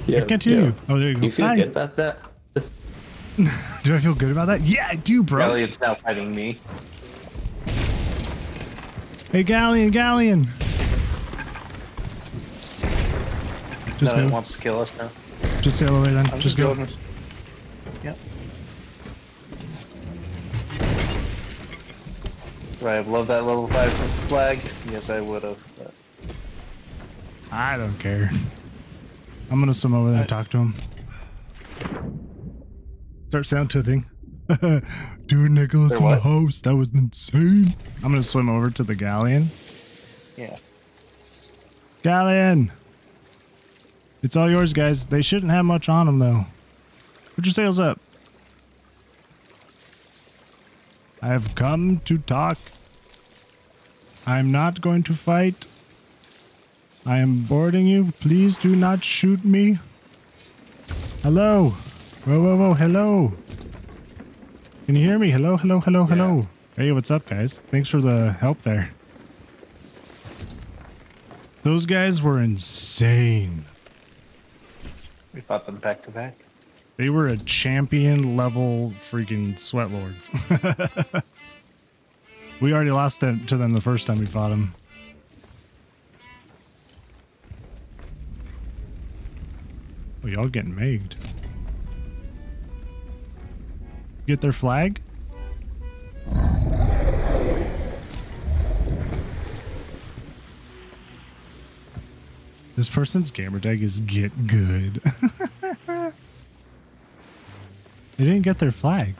Yeah, I can't hear yeah. you. Oh, there you go. You feel Hi. good about that? Do I feel good about that? Yeah, I do, bro. Galleon's now fighting me. Hey, galleon, galleon. Just no, it move. wants to kill us now. Just sail away then. I'm just go. Yep. Would I have loved that level 5 flag? Yes, I would have. But I don't care. I'm gonna swim over there and talk to him. Start sound to. Dude, Nicholas in the host. That was insane. I'm gonna swim over to the galleon. yeah. Galleon! It's all yours, guys. They shouldn't have much on them, though. Put your sails up. I have come to talk. I'm not going to fight. I am boarding you. Please do not shoot me. Hello. Whoa, whoa, whoa. Hello. Can you hear me? Hello, hello, hello, hello. Hey, what's up, guys? Thanks for the help there. Those guys were insane. We fought them back to back. They were a champion level freaking sweat lords. we already lost them to them the first time we fought them. Oh, y'all getting megged. Get their flag? This person's gamer tag is get good. they didn't get their flag.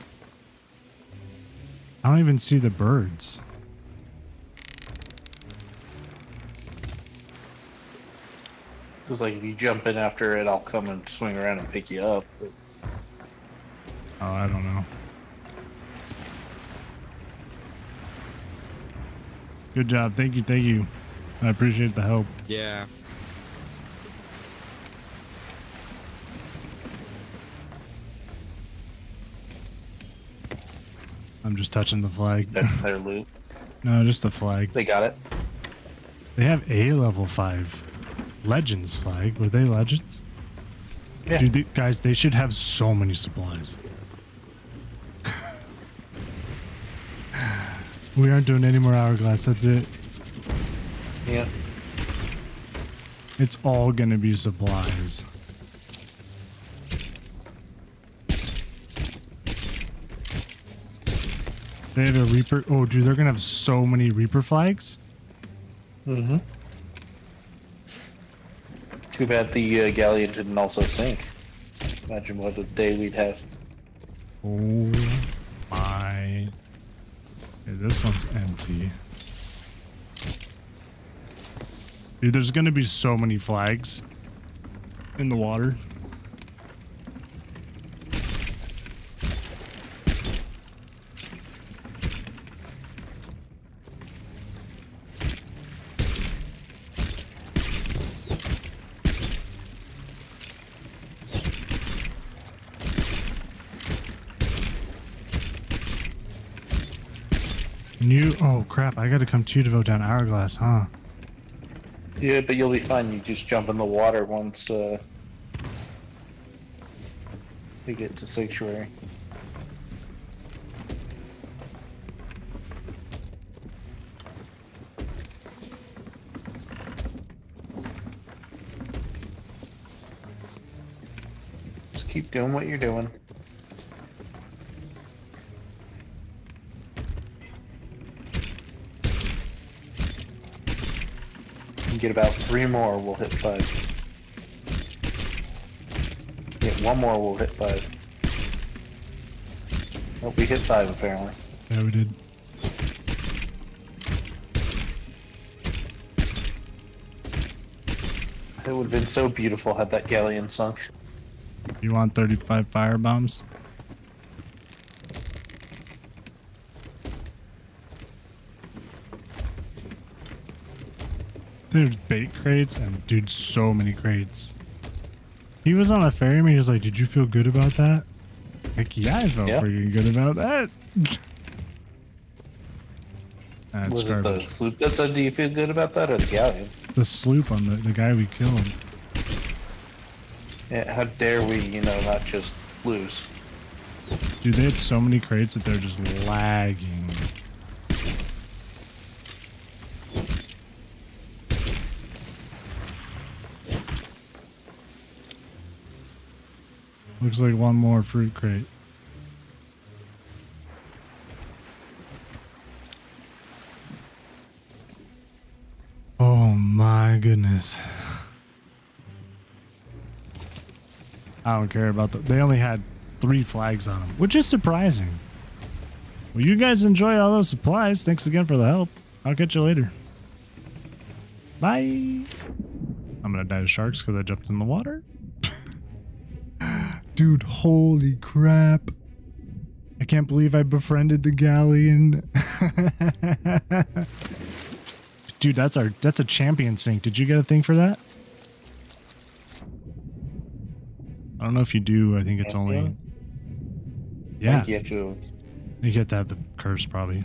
I don't even see the birds. Because like if you jump in after it, I'll come and swing around and pick you up. But Oh, I don't know. Good job. Thank you. Thank you. I appreciate the help. Yeah. I'm just touching the flag. that's their loot. no, just the flag. They got it. They have a level 5 Legends flag. Were they Legends? Yeah. Dude, they, guys, they should have so many supplies. we aren't doing any more hourglass. That's it. Yeah. It's all gonna be supplies. They have a Reaper. Oh, dude, they're gonna have so many Reaper flags. Mm-hmm. Too bad the uh, galleon didn't also sink. Imagine what a day we'd have. Oh my. Okay, this one's empty. Dude, there's gonna be so many flags in the water. And you, oh crap, I gotta come to you to vote down Hourglass, huh? Yeah, but you'll be fine. You just jump in the water once uh, we get to Sanctuary. Just keep doing what you're doing. You get about three more, we'll hit five. Get one more, we'll hit five. Nope, we hit five apparently. Yeah, we did. It would have been so beautiful had that galleon sunk. You want 35 fire bombs? There's bait crates and dude, so many crates. He was on a ferry. and He was like, "Did you feel good about that?" Like, yeah, I felt pretty good about that. That's Was it the sloop that said, "Do you feel good about that," or the galleon? the sloop on the, the guy we killed. Yeah, how dare we, you know, not just lose? Dude, they had so many crates that they're just lagging. Looks like one more fruit crate. Oh my goodness. I don't care about the. They only had three flags on them, which is surprising. Well, you guys enjoy all those supplies. Thanks again for the help. I'll catch you later. Bye. I'm gonna die to sharks because I jumped in the water. Dude, holy crap. I can't believe I befriended the galleon. Dude, that's our that's a champion sink. Did you get a thing for that? I don't know if you do. I think it's only? I Yeah. think you. You get to have the curse probably.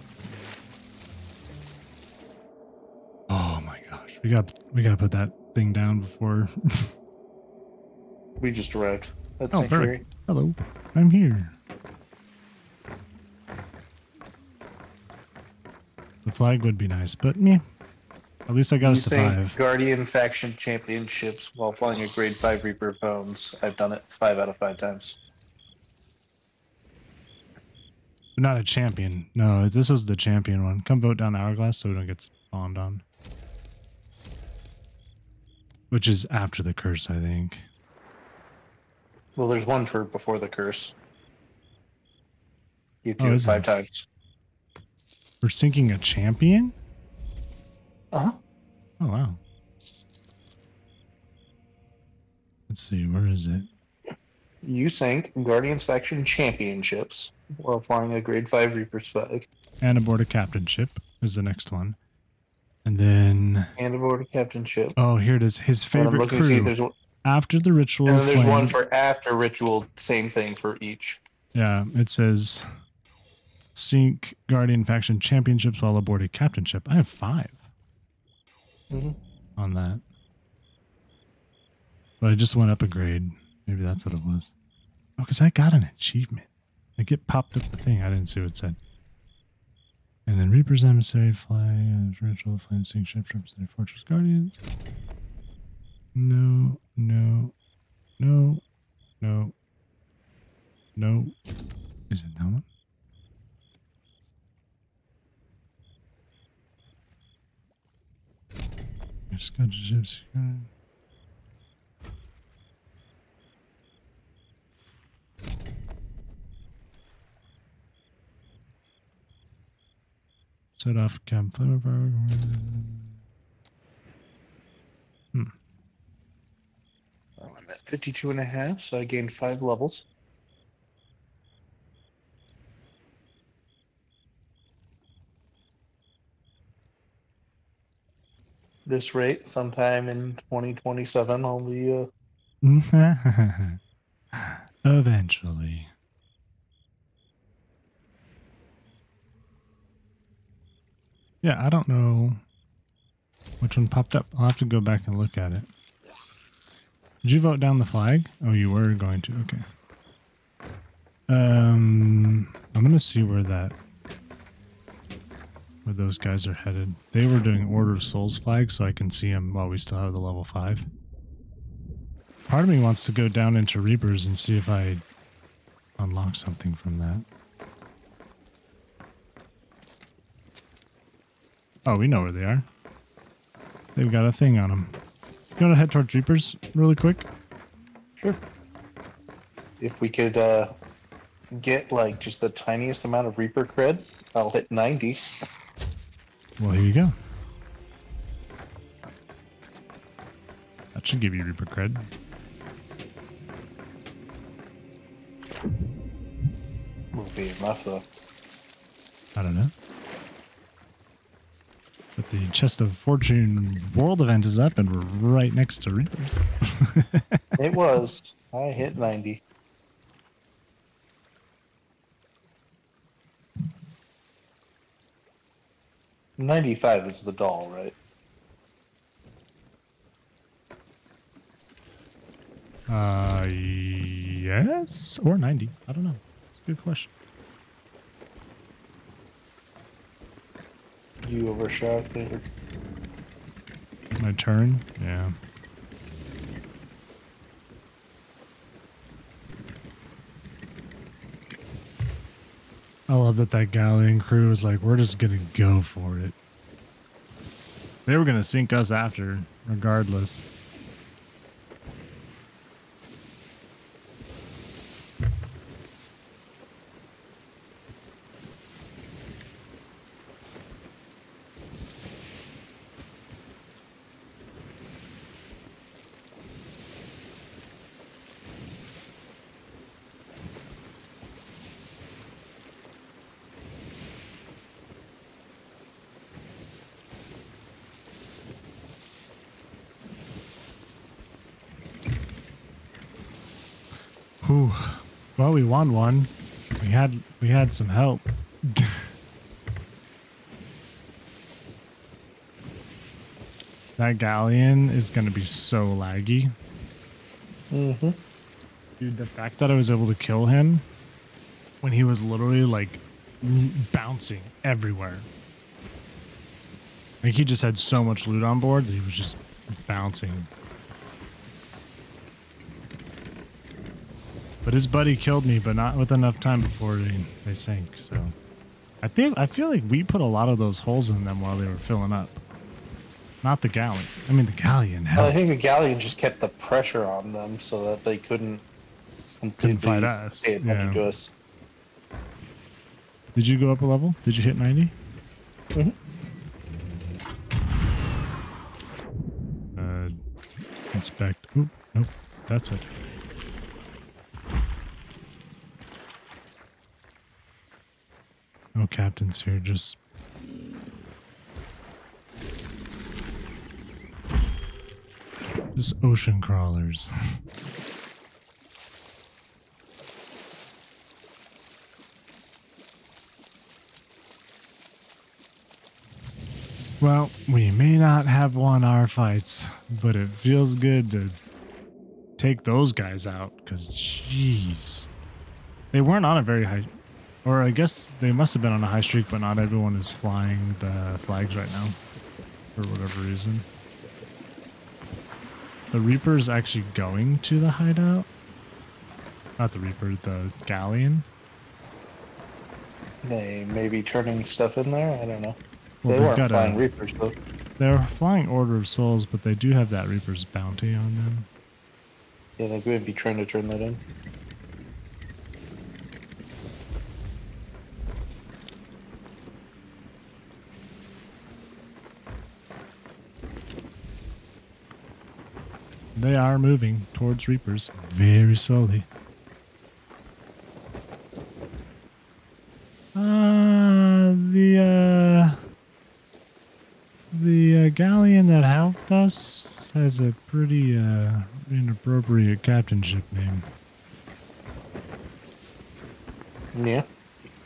Oh my gosh. We got we gotta put that thing down before We just arrived. That's Oh, perfect. Hello. I'm here. The flag would be nice, but me. At least I got You us to five. Guardian faction championships while flying a grade five Reaper of Bones. I've done it five out of five times. Not a champion. No, this was the champion one. Come vote down Hourglass so we don't get spawned on. Which is after the curse, I think. Well, there's one for before the curse. You Oh, do five there? times. We're sinking a champion? Uh huh. Oh wow. Let's see, where is it? You sank Guardians faction championships while flying a grade five Reaper's flag And aboard a captain ship is the next one. And then and aboard a captain ship. oh here it is. His favorite looking to see crew. If there's one, After the ritual and then there's one for after ritual. Same thing for each. Yeah, it says sink Guardian faction championships while aboard a captain ship. I have 5 Mhm. on that. But I just went up a grade. Maybe that's what it was. Oh, because I got an achievement. Like it popped up the thing. I didn't see what it said. And then Reaper's Emissary fly, uh, ritual flame sink ship representing Fortress Guardians. No, no, no, no, no. Is it that one? Yes, got the ships. Set off campfire. Hmm. Well, I'm at 52 and a half, so I gained five levels. This rate, sometime in 2027, I'll be uh, Eventually. Yeah, I don't know which one popped up. I'll have to go back and look at it. Did you vote down the flag? Oh, you were going to. Okay. Um, I'm gonna see where that where those guys are headed. They were doing Order of Souls flag, so I can see them while we still have the level five. Part of me wants to go down into Reapers and see if I unlock something from that. Oh, we know where they are. They've got a thing on them. You want to head towards Reapers really quick? Sure. If we could uh, get like just the tiniest amount of Reaper cred, I'll hit 90. Well, here you go. That should give you Reaper cred. Will be enough though. I don't know. But the Chest of Fortune World event is up, and we're right next to Reapers. It was. I hit 90. Ninety-five is the doll, right? Uh, yes, or ninety. I don't know. It's a good question. You overshot it. My turn. Yeah. I love that that galleon crew was like, we're just gonna go for it. They were gonna sink us after, regardless. Whew. Well, we won one. We had we had some help. that galleon is gonna be so laggy. Mm-hmm. Dude, the fact that I was able to kill him when he was literally like bouncing everywhere. Like he just had so much loot on board that he was just bouncing. But his buddy killed me, but not with enough time before they, they sank. So I think I feel like we put a lot of those holes in them while they were filling up. Not the galleon. I mean the galleon. Hell. I think the galleon just kept the pressure on them so that they couldn't couldn't fight us. pay attention Yeah. to us. Did you go up a level? Did you hit 90? Mhm. Uh, inspect. Oop, nope. That's it. Captains here, just. Just ocean crawlers. Well, we may not have won our fights, but it feels good to take those guys out because, jeez. They weren't on a very high. Or I guess they must have been on a high streak, but not everyone is flying the flags right now. For whatever reason. The Reaper's actually going to the hideout. Not the Reaper, the Galleon. They may be turning stuff in there. I don't know. Well, they weren't flying a, Reapers, though. They're flying Order of Souls, but they do have that Reaper's bounty on them. Yeah, they would be trying to turn that in. They are moving towards Reapers very slowly. Uh, the, uh, the uh, galleon that helped us has a pretty, uh, inappropriate captainship name. Yeah.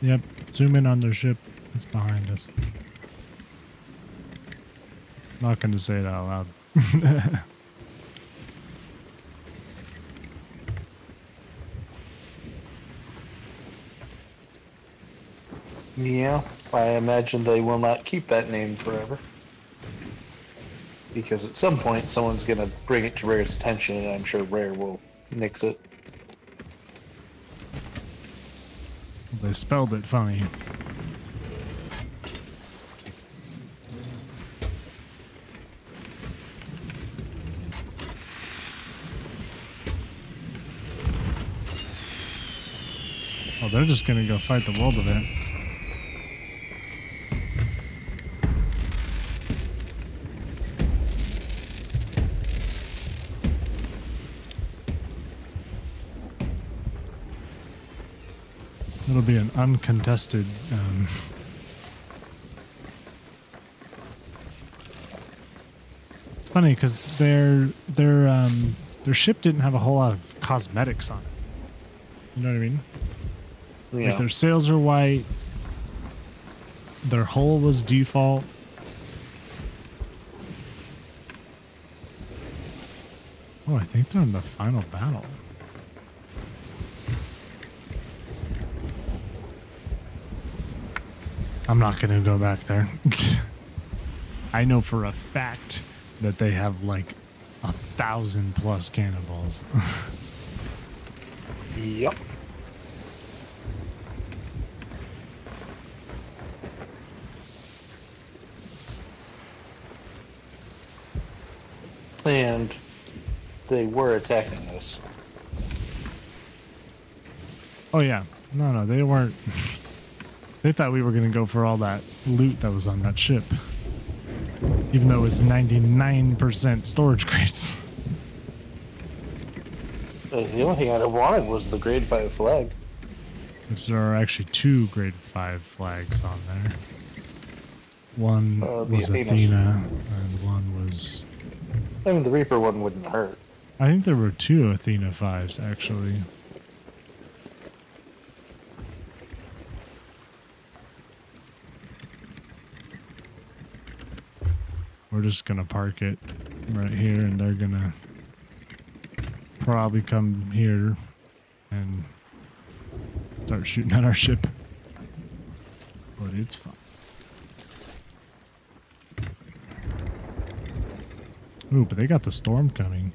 Yep, zoom in on their ship. It's behind us. Not going to say it out loud. Yeah. I imagine they will not keep that name forever. Because at some point, someone's going to bring it to Rare's attention, and I'm sure Rare will nix it. They spelled it funny. Oh, they're just gonna go fight the world event. Uncontested. Um, it's funny because their their um, their ship didn't have a whole lot of cosmetics on it. You know what I mean? Yeah. Like their sails are white. Their hull was default. Oh, I think they're in the final battle. I'm not going to go back there. I know for a fact that they have like a thousand plus cannonballs. Yep. And they were attacking us. oh yeah, no, no, they weren't. they thought we were going to go for all that loot that was on that ship, even though it was 99% storage crates. The only thing I wanted was the grade 5 flag. Which there are actually two grade five flags on there. One Uh, the was Athenas. Athena, and one was. I mean, the Reaper one wouldn't hurt. I think there were two Athena fives actually. We're just gonna park it right here, and they're gonna probably come here and start shooting at our ship. But it's fine. Ooh, but they got the storm coming.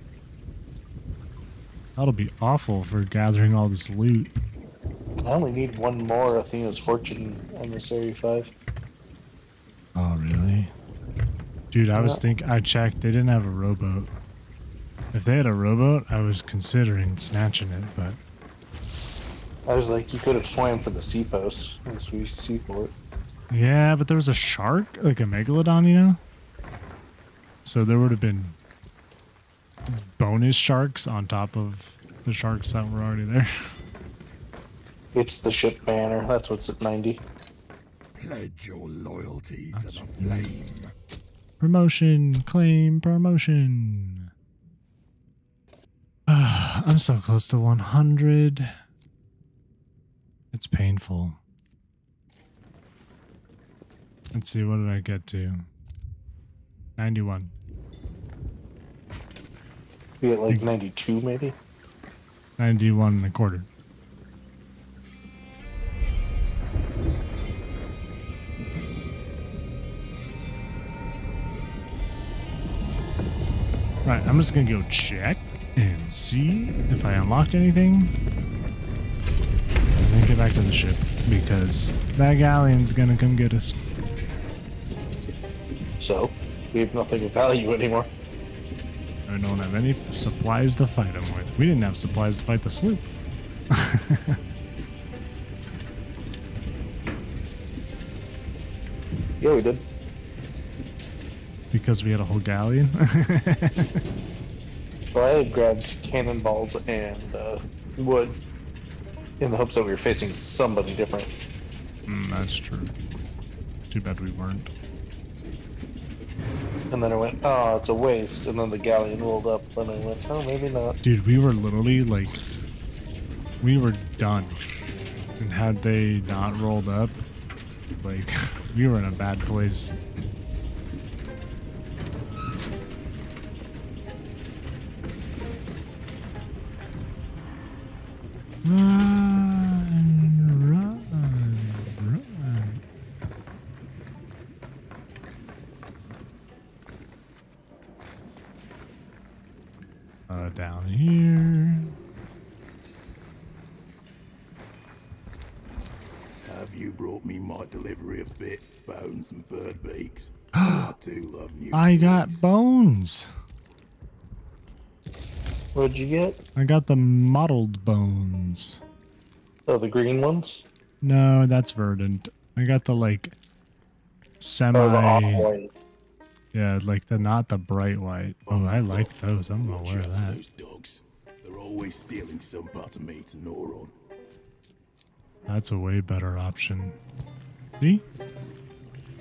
That'll be awful for gathering all this loot. I only need one more Athena's Fortune on this Area 5. Oh, really? Dude, I was thinking, I checked, they didn't have a rowboat. If they had a rowboat, I was considering snatching it, but I was like, you could have swam for the sea post, the Sweet Seaport. yeah, but there was a shark, like a megalodon, you know? So there would have been bonus sharks on top of the sharks that were already there. It's the ship banner. That's what's at 90. Pledge your loyalty to the flame. Promotion, claim promotion. I'm so close to 100. It's painful. Let's see, what did I get to? 91. Be at like 92, maybe? 91 and a quarter. Right, I'm just gonna go check and see if I unlocked anything. And then get back to the ship because that galleon's gonna come get us. So, we have nothing of value anymore. I don't have any f- supplies to fight him with. We didn't have supplies to fight the sloop. Yeah, we did. Because we had a whole galleon. Well, I had grabbed cannonballs and uh, wood in the hopes that we were facing somebody different. mm, that's true. Too bad we weren't. And then I went, oh, it's a waste. And then the galleon rolled up, and I went, oh, maybe not. Dude, we were literally like, we were done. And had they not rolled up, like, we were in a bad place. Run, run, run. Uh, down here. Have you brought me my delivery of bits, bones, and bird beaks? I do love new I got trees. Bones. What'd you get? I got the mottled bones. Oh, the green ones. No, that's verdant. I got the like semi. Oh, the yeah, like the not the bright white. Oh, I like those. I'm gonna Watch wear that. Those dogs. They're always stealing some part of me to gnaw on. That's a way better option. See,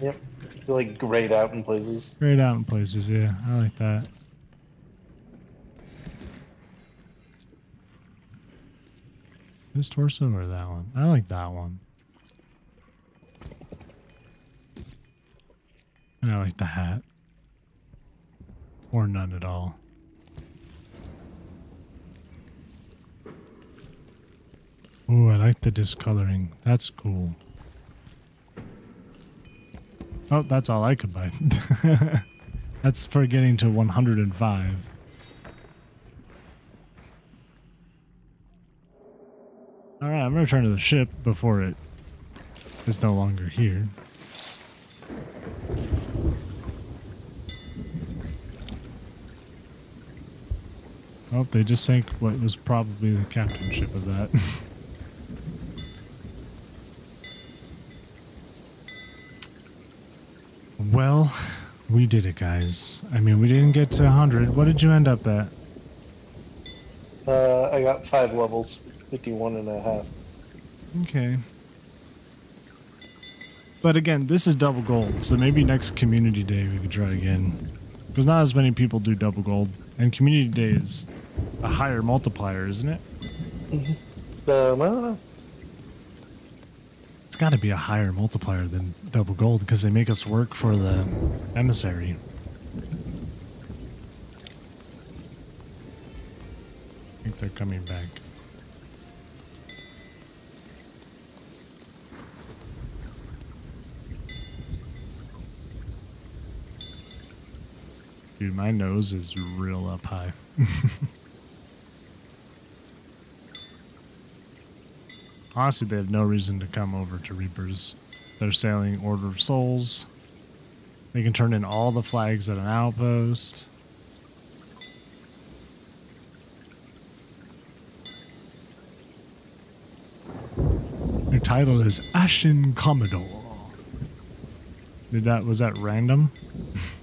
Yep. They're like grayed out in places. grayed out in places. Yeah, I like that. This torso or that one? I like that one. And I like the hat. Or none at all. Ooh, I like the discoloring. That's cool. Oh, that's all I could buy. that's for getting to 105. Alright, I'm gonna return to the ship before it is no longer here. Oh, they just sank what was probably the captainship of that. well, we did it, guys. I mean, we didn't get to 100. What did you end up at? Uh, I got five levels, 51 and a half. Okay. But again, this is double gold, so maybe next community day we could try again. Because not as many people do double gold. And community day is a higher multiplier, isn't it? Um, uh, It's got to be a higher multiplier than double gold because they make us work for the emissary. I think they're coming back. Dude, my nose is real up high. Honestly, they have no reason to come over to Reapers. They're sailing Order of Souls. They can turn in all the flags at an outpost. Their title is Ashen Commodore. Did that was that random?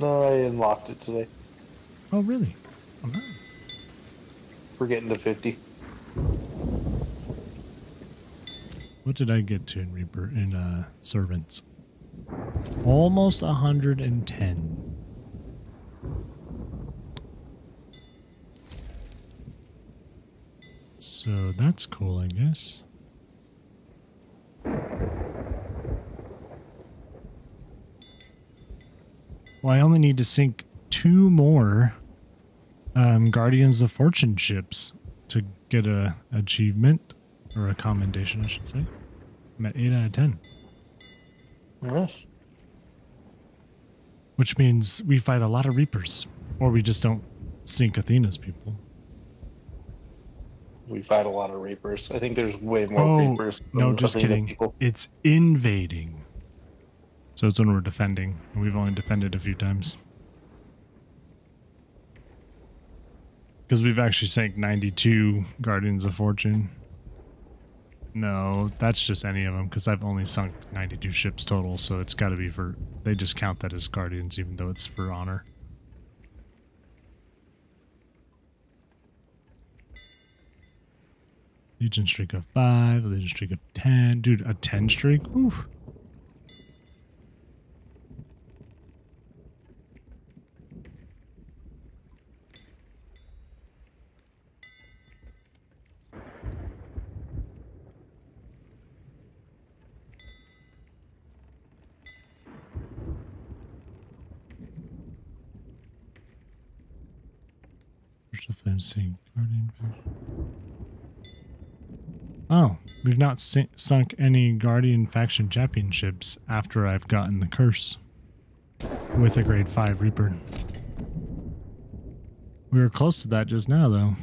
no, I unlocked it today. Oh really? Oh, no. We're getting to 50. What did I get to in Reaper in uh servants? Almost 110. So that's cool, I guess. Well, I only need to sink two more um, Guardians of Fortune ships to get a achievement or a commendation, I should say. I'm at eight out of ten, Yes. which means we fight a lot of Reapers, or we just don't sink Athena's people. We fight a lot of Reapers. I think there's way more Oh Reapers. no, just Athena kidding. People. It's invading. So it's when we're defending, we've only defended a few times. Because we've actually sank 92 Guardians of Fortune. No, that's just any of them, because I've only sunk 92 ships total, so it's got to be for... They just count that as Guardians, even though it's for honor. Legion streak of 5, Legion streak of 10. Dude, a 10 streak? Oof. The flame sink? Oh, we've not sunk any Guardian faction championships after I've gotten the curse with a grade 5 Reaper. We were close to that just now, though.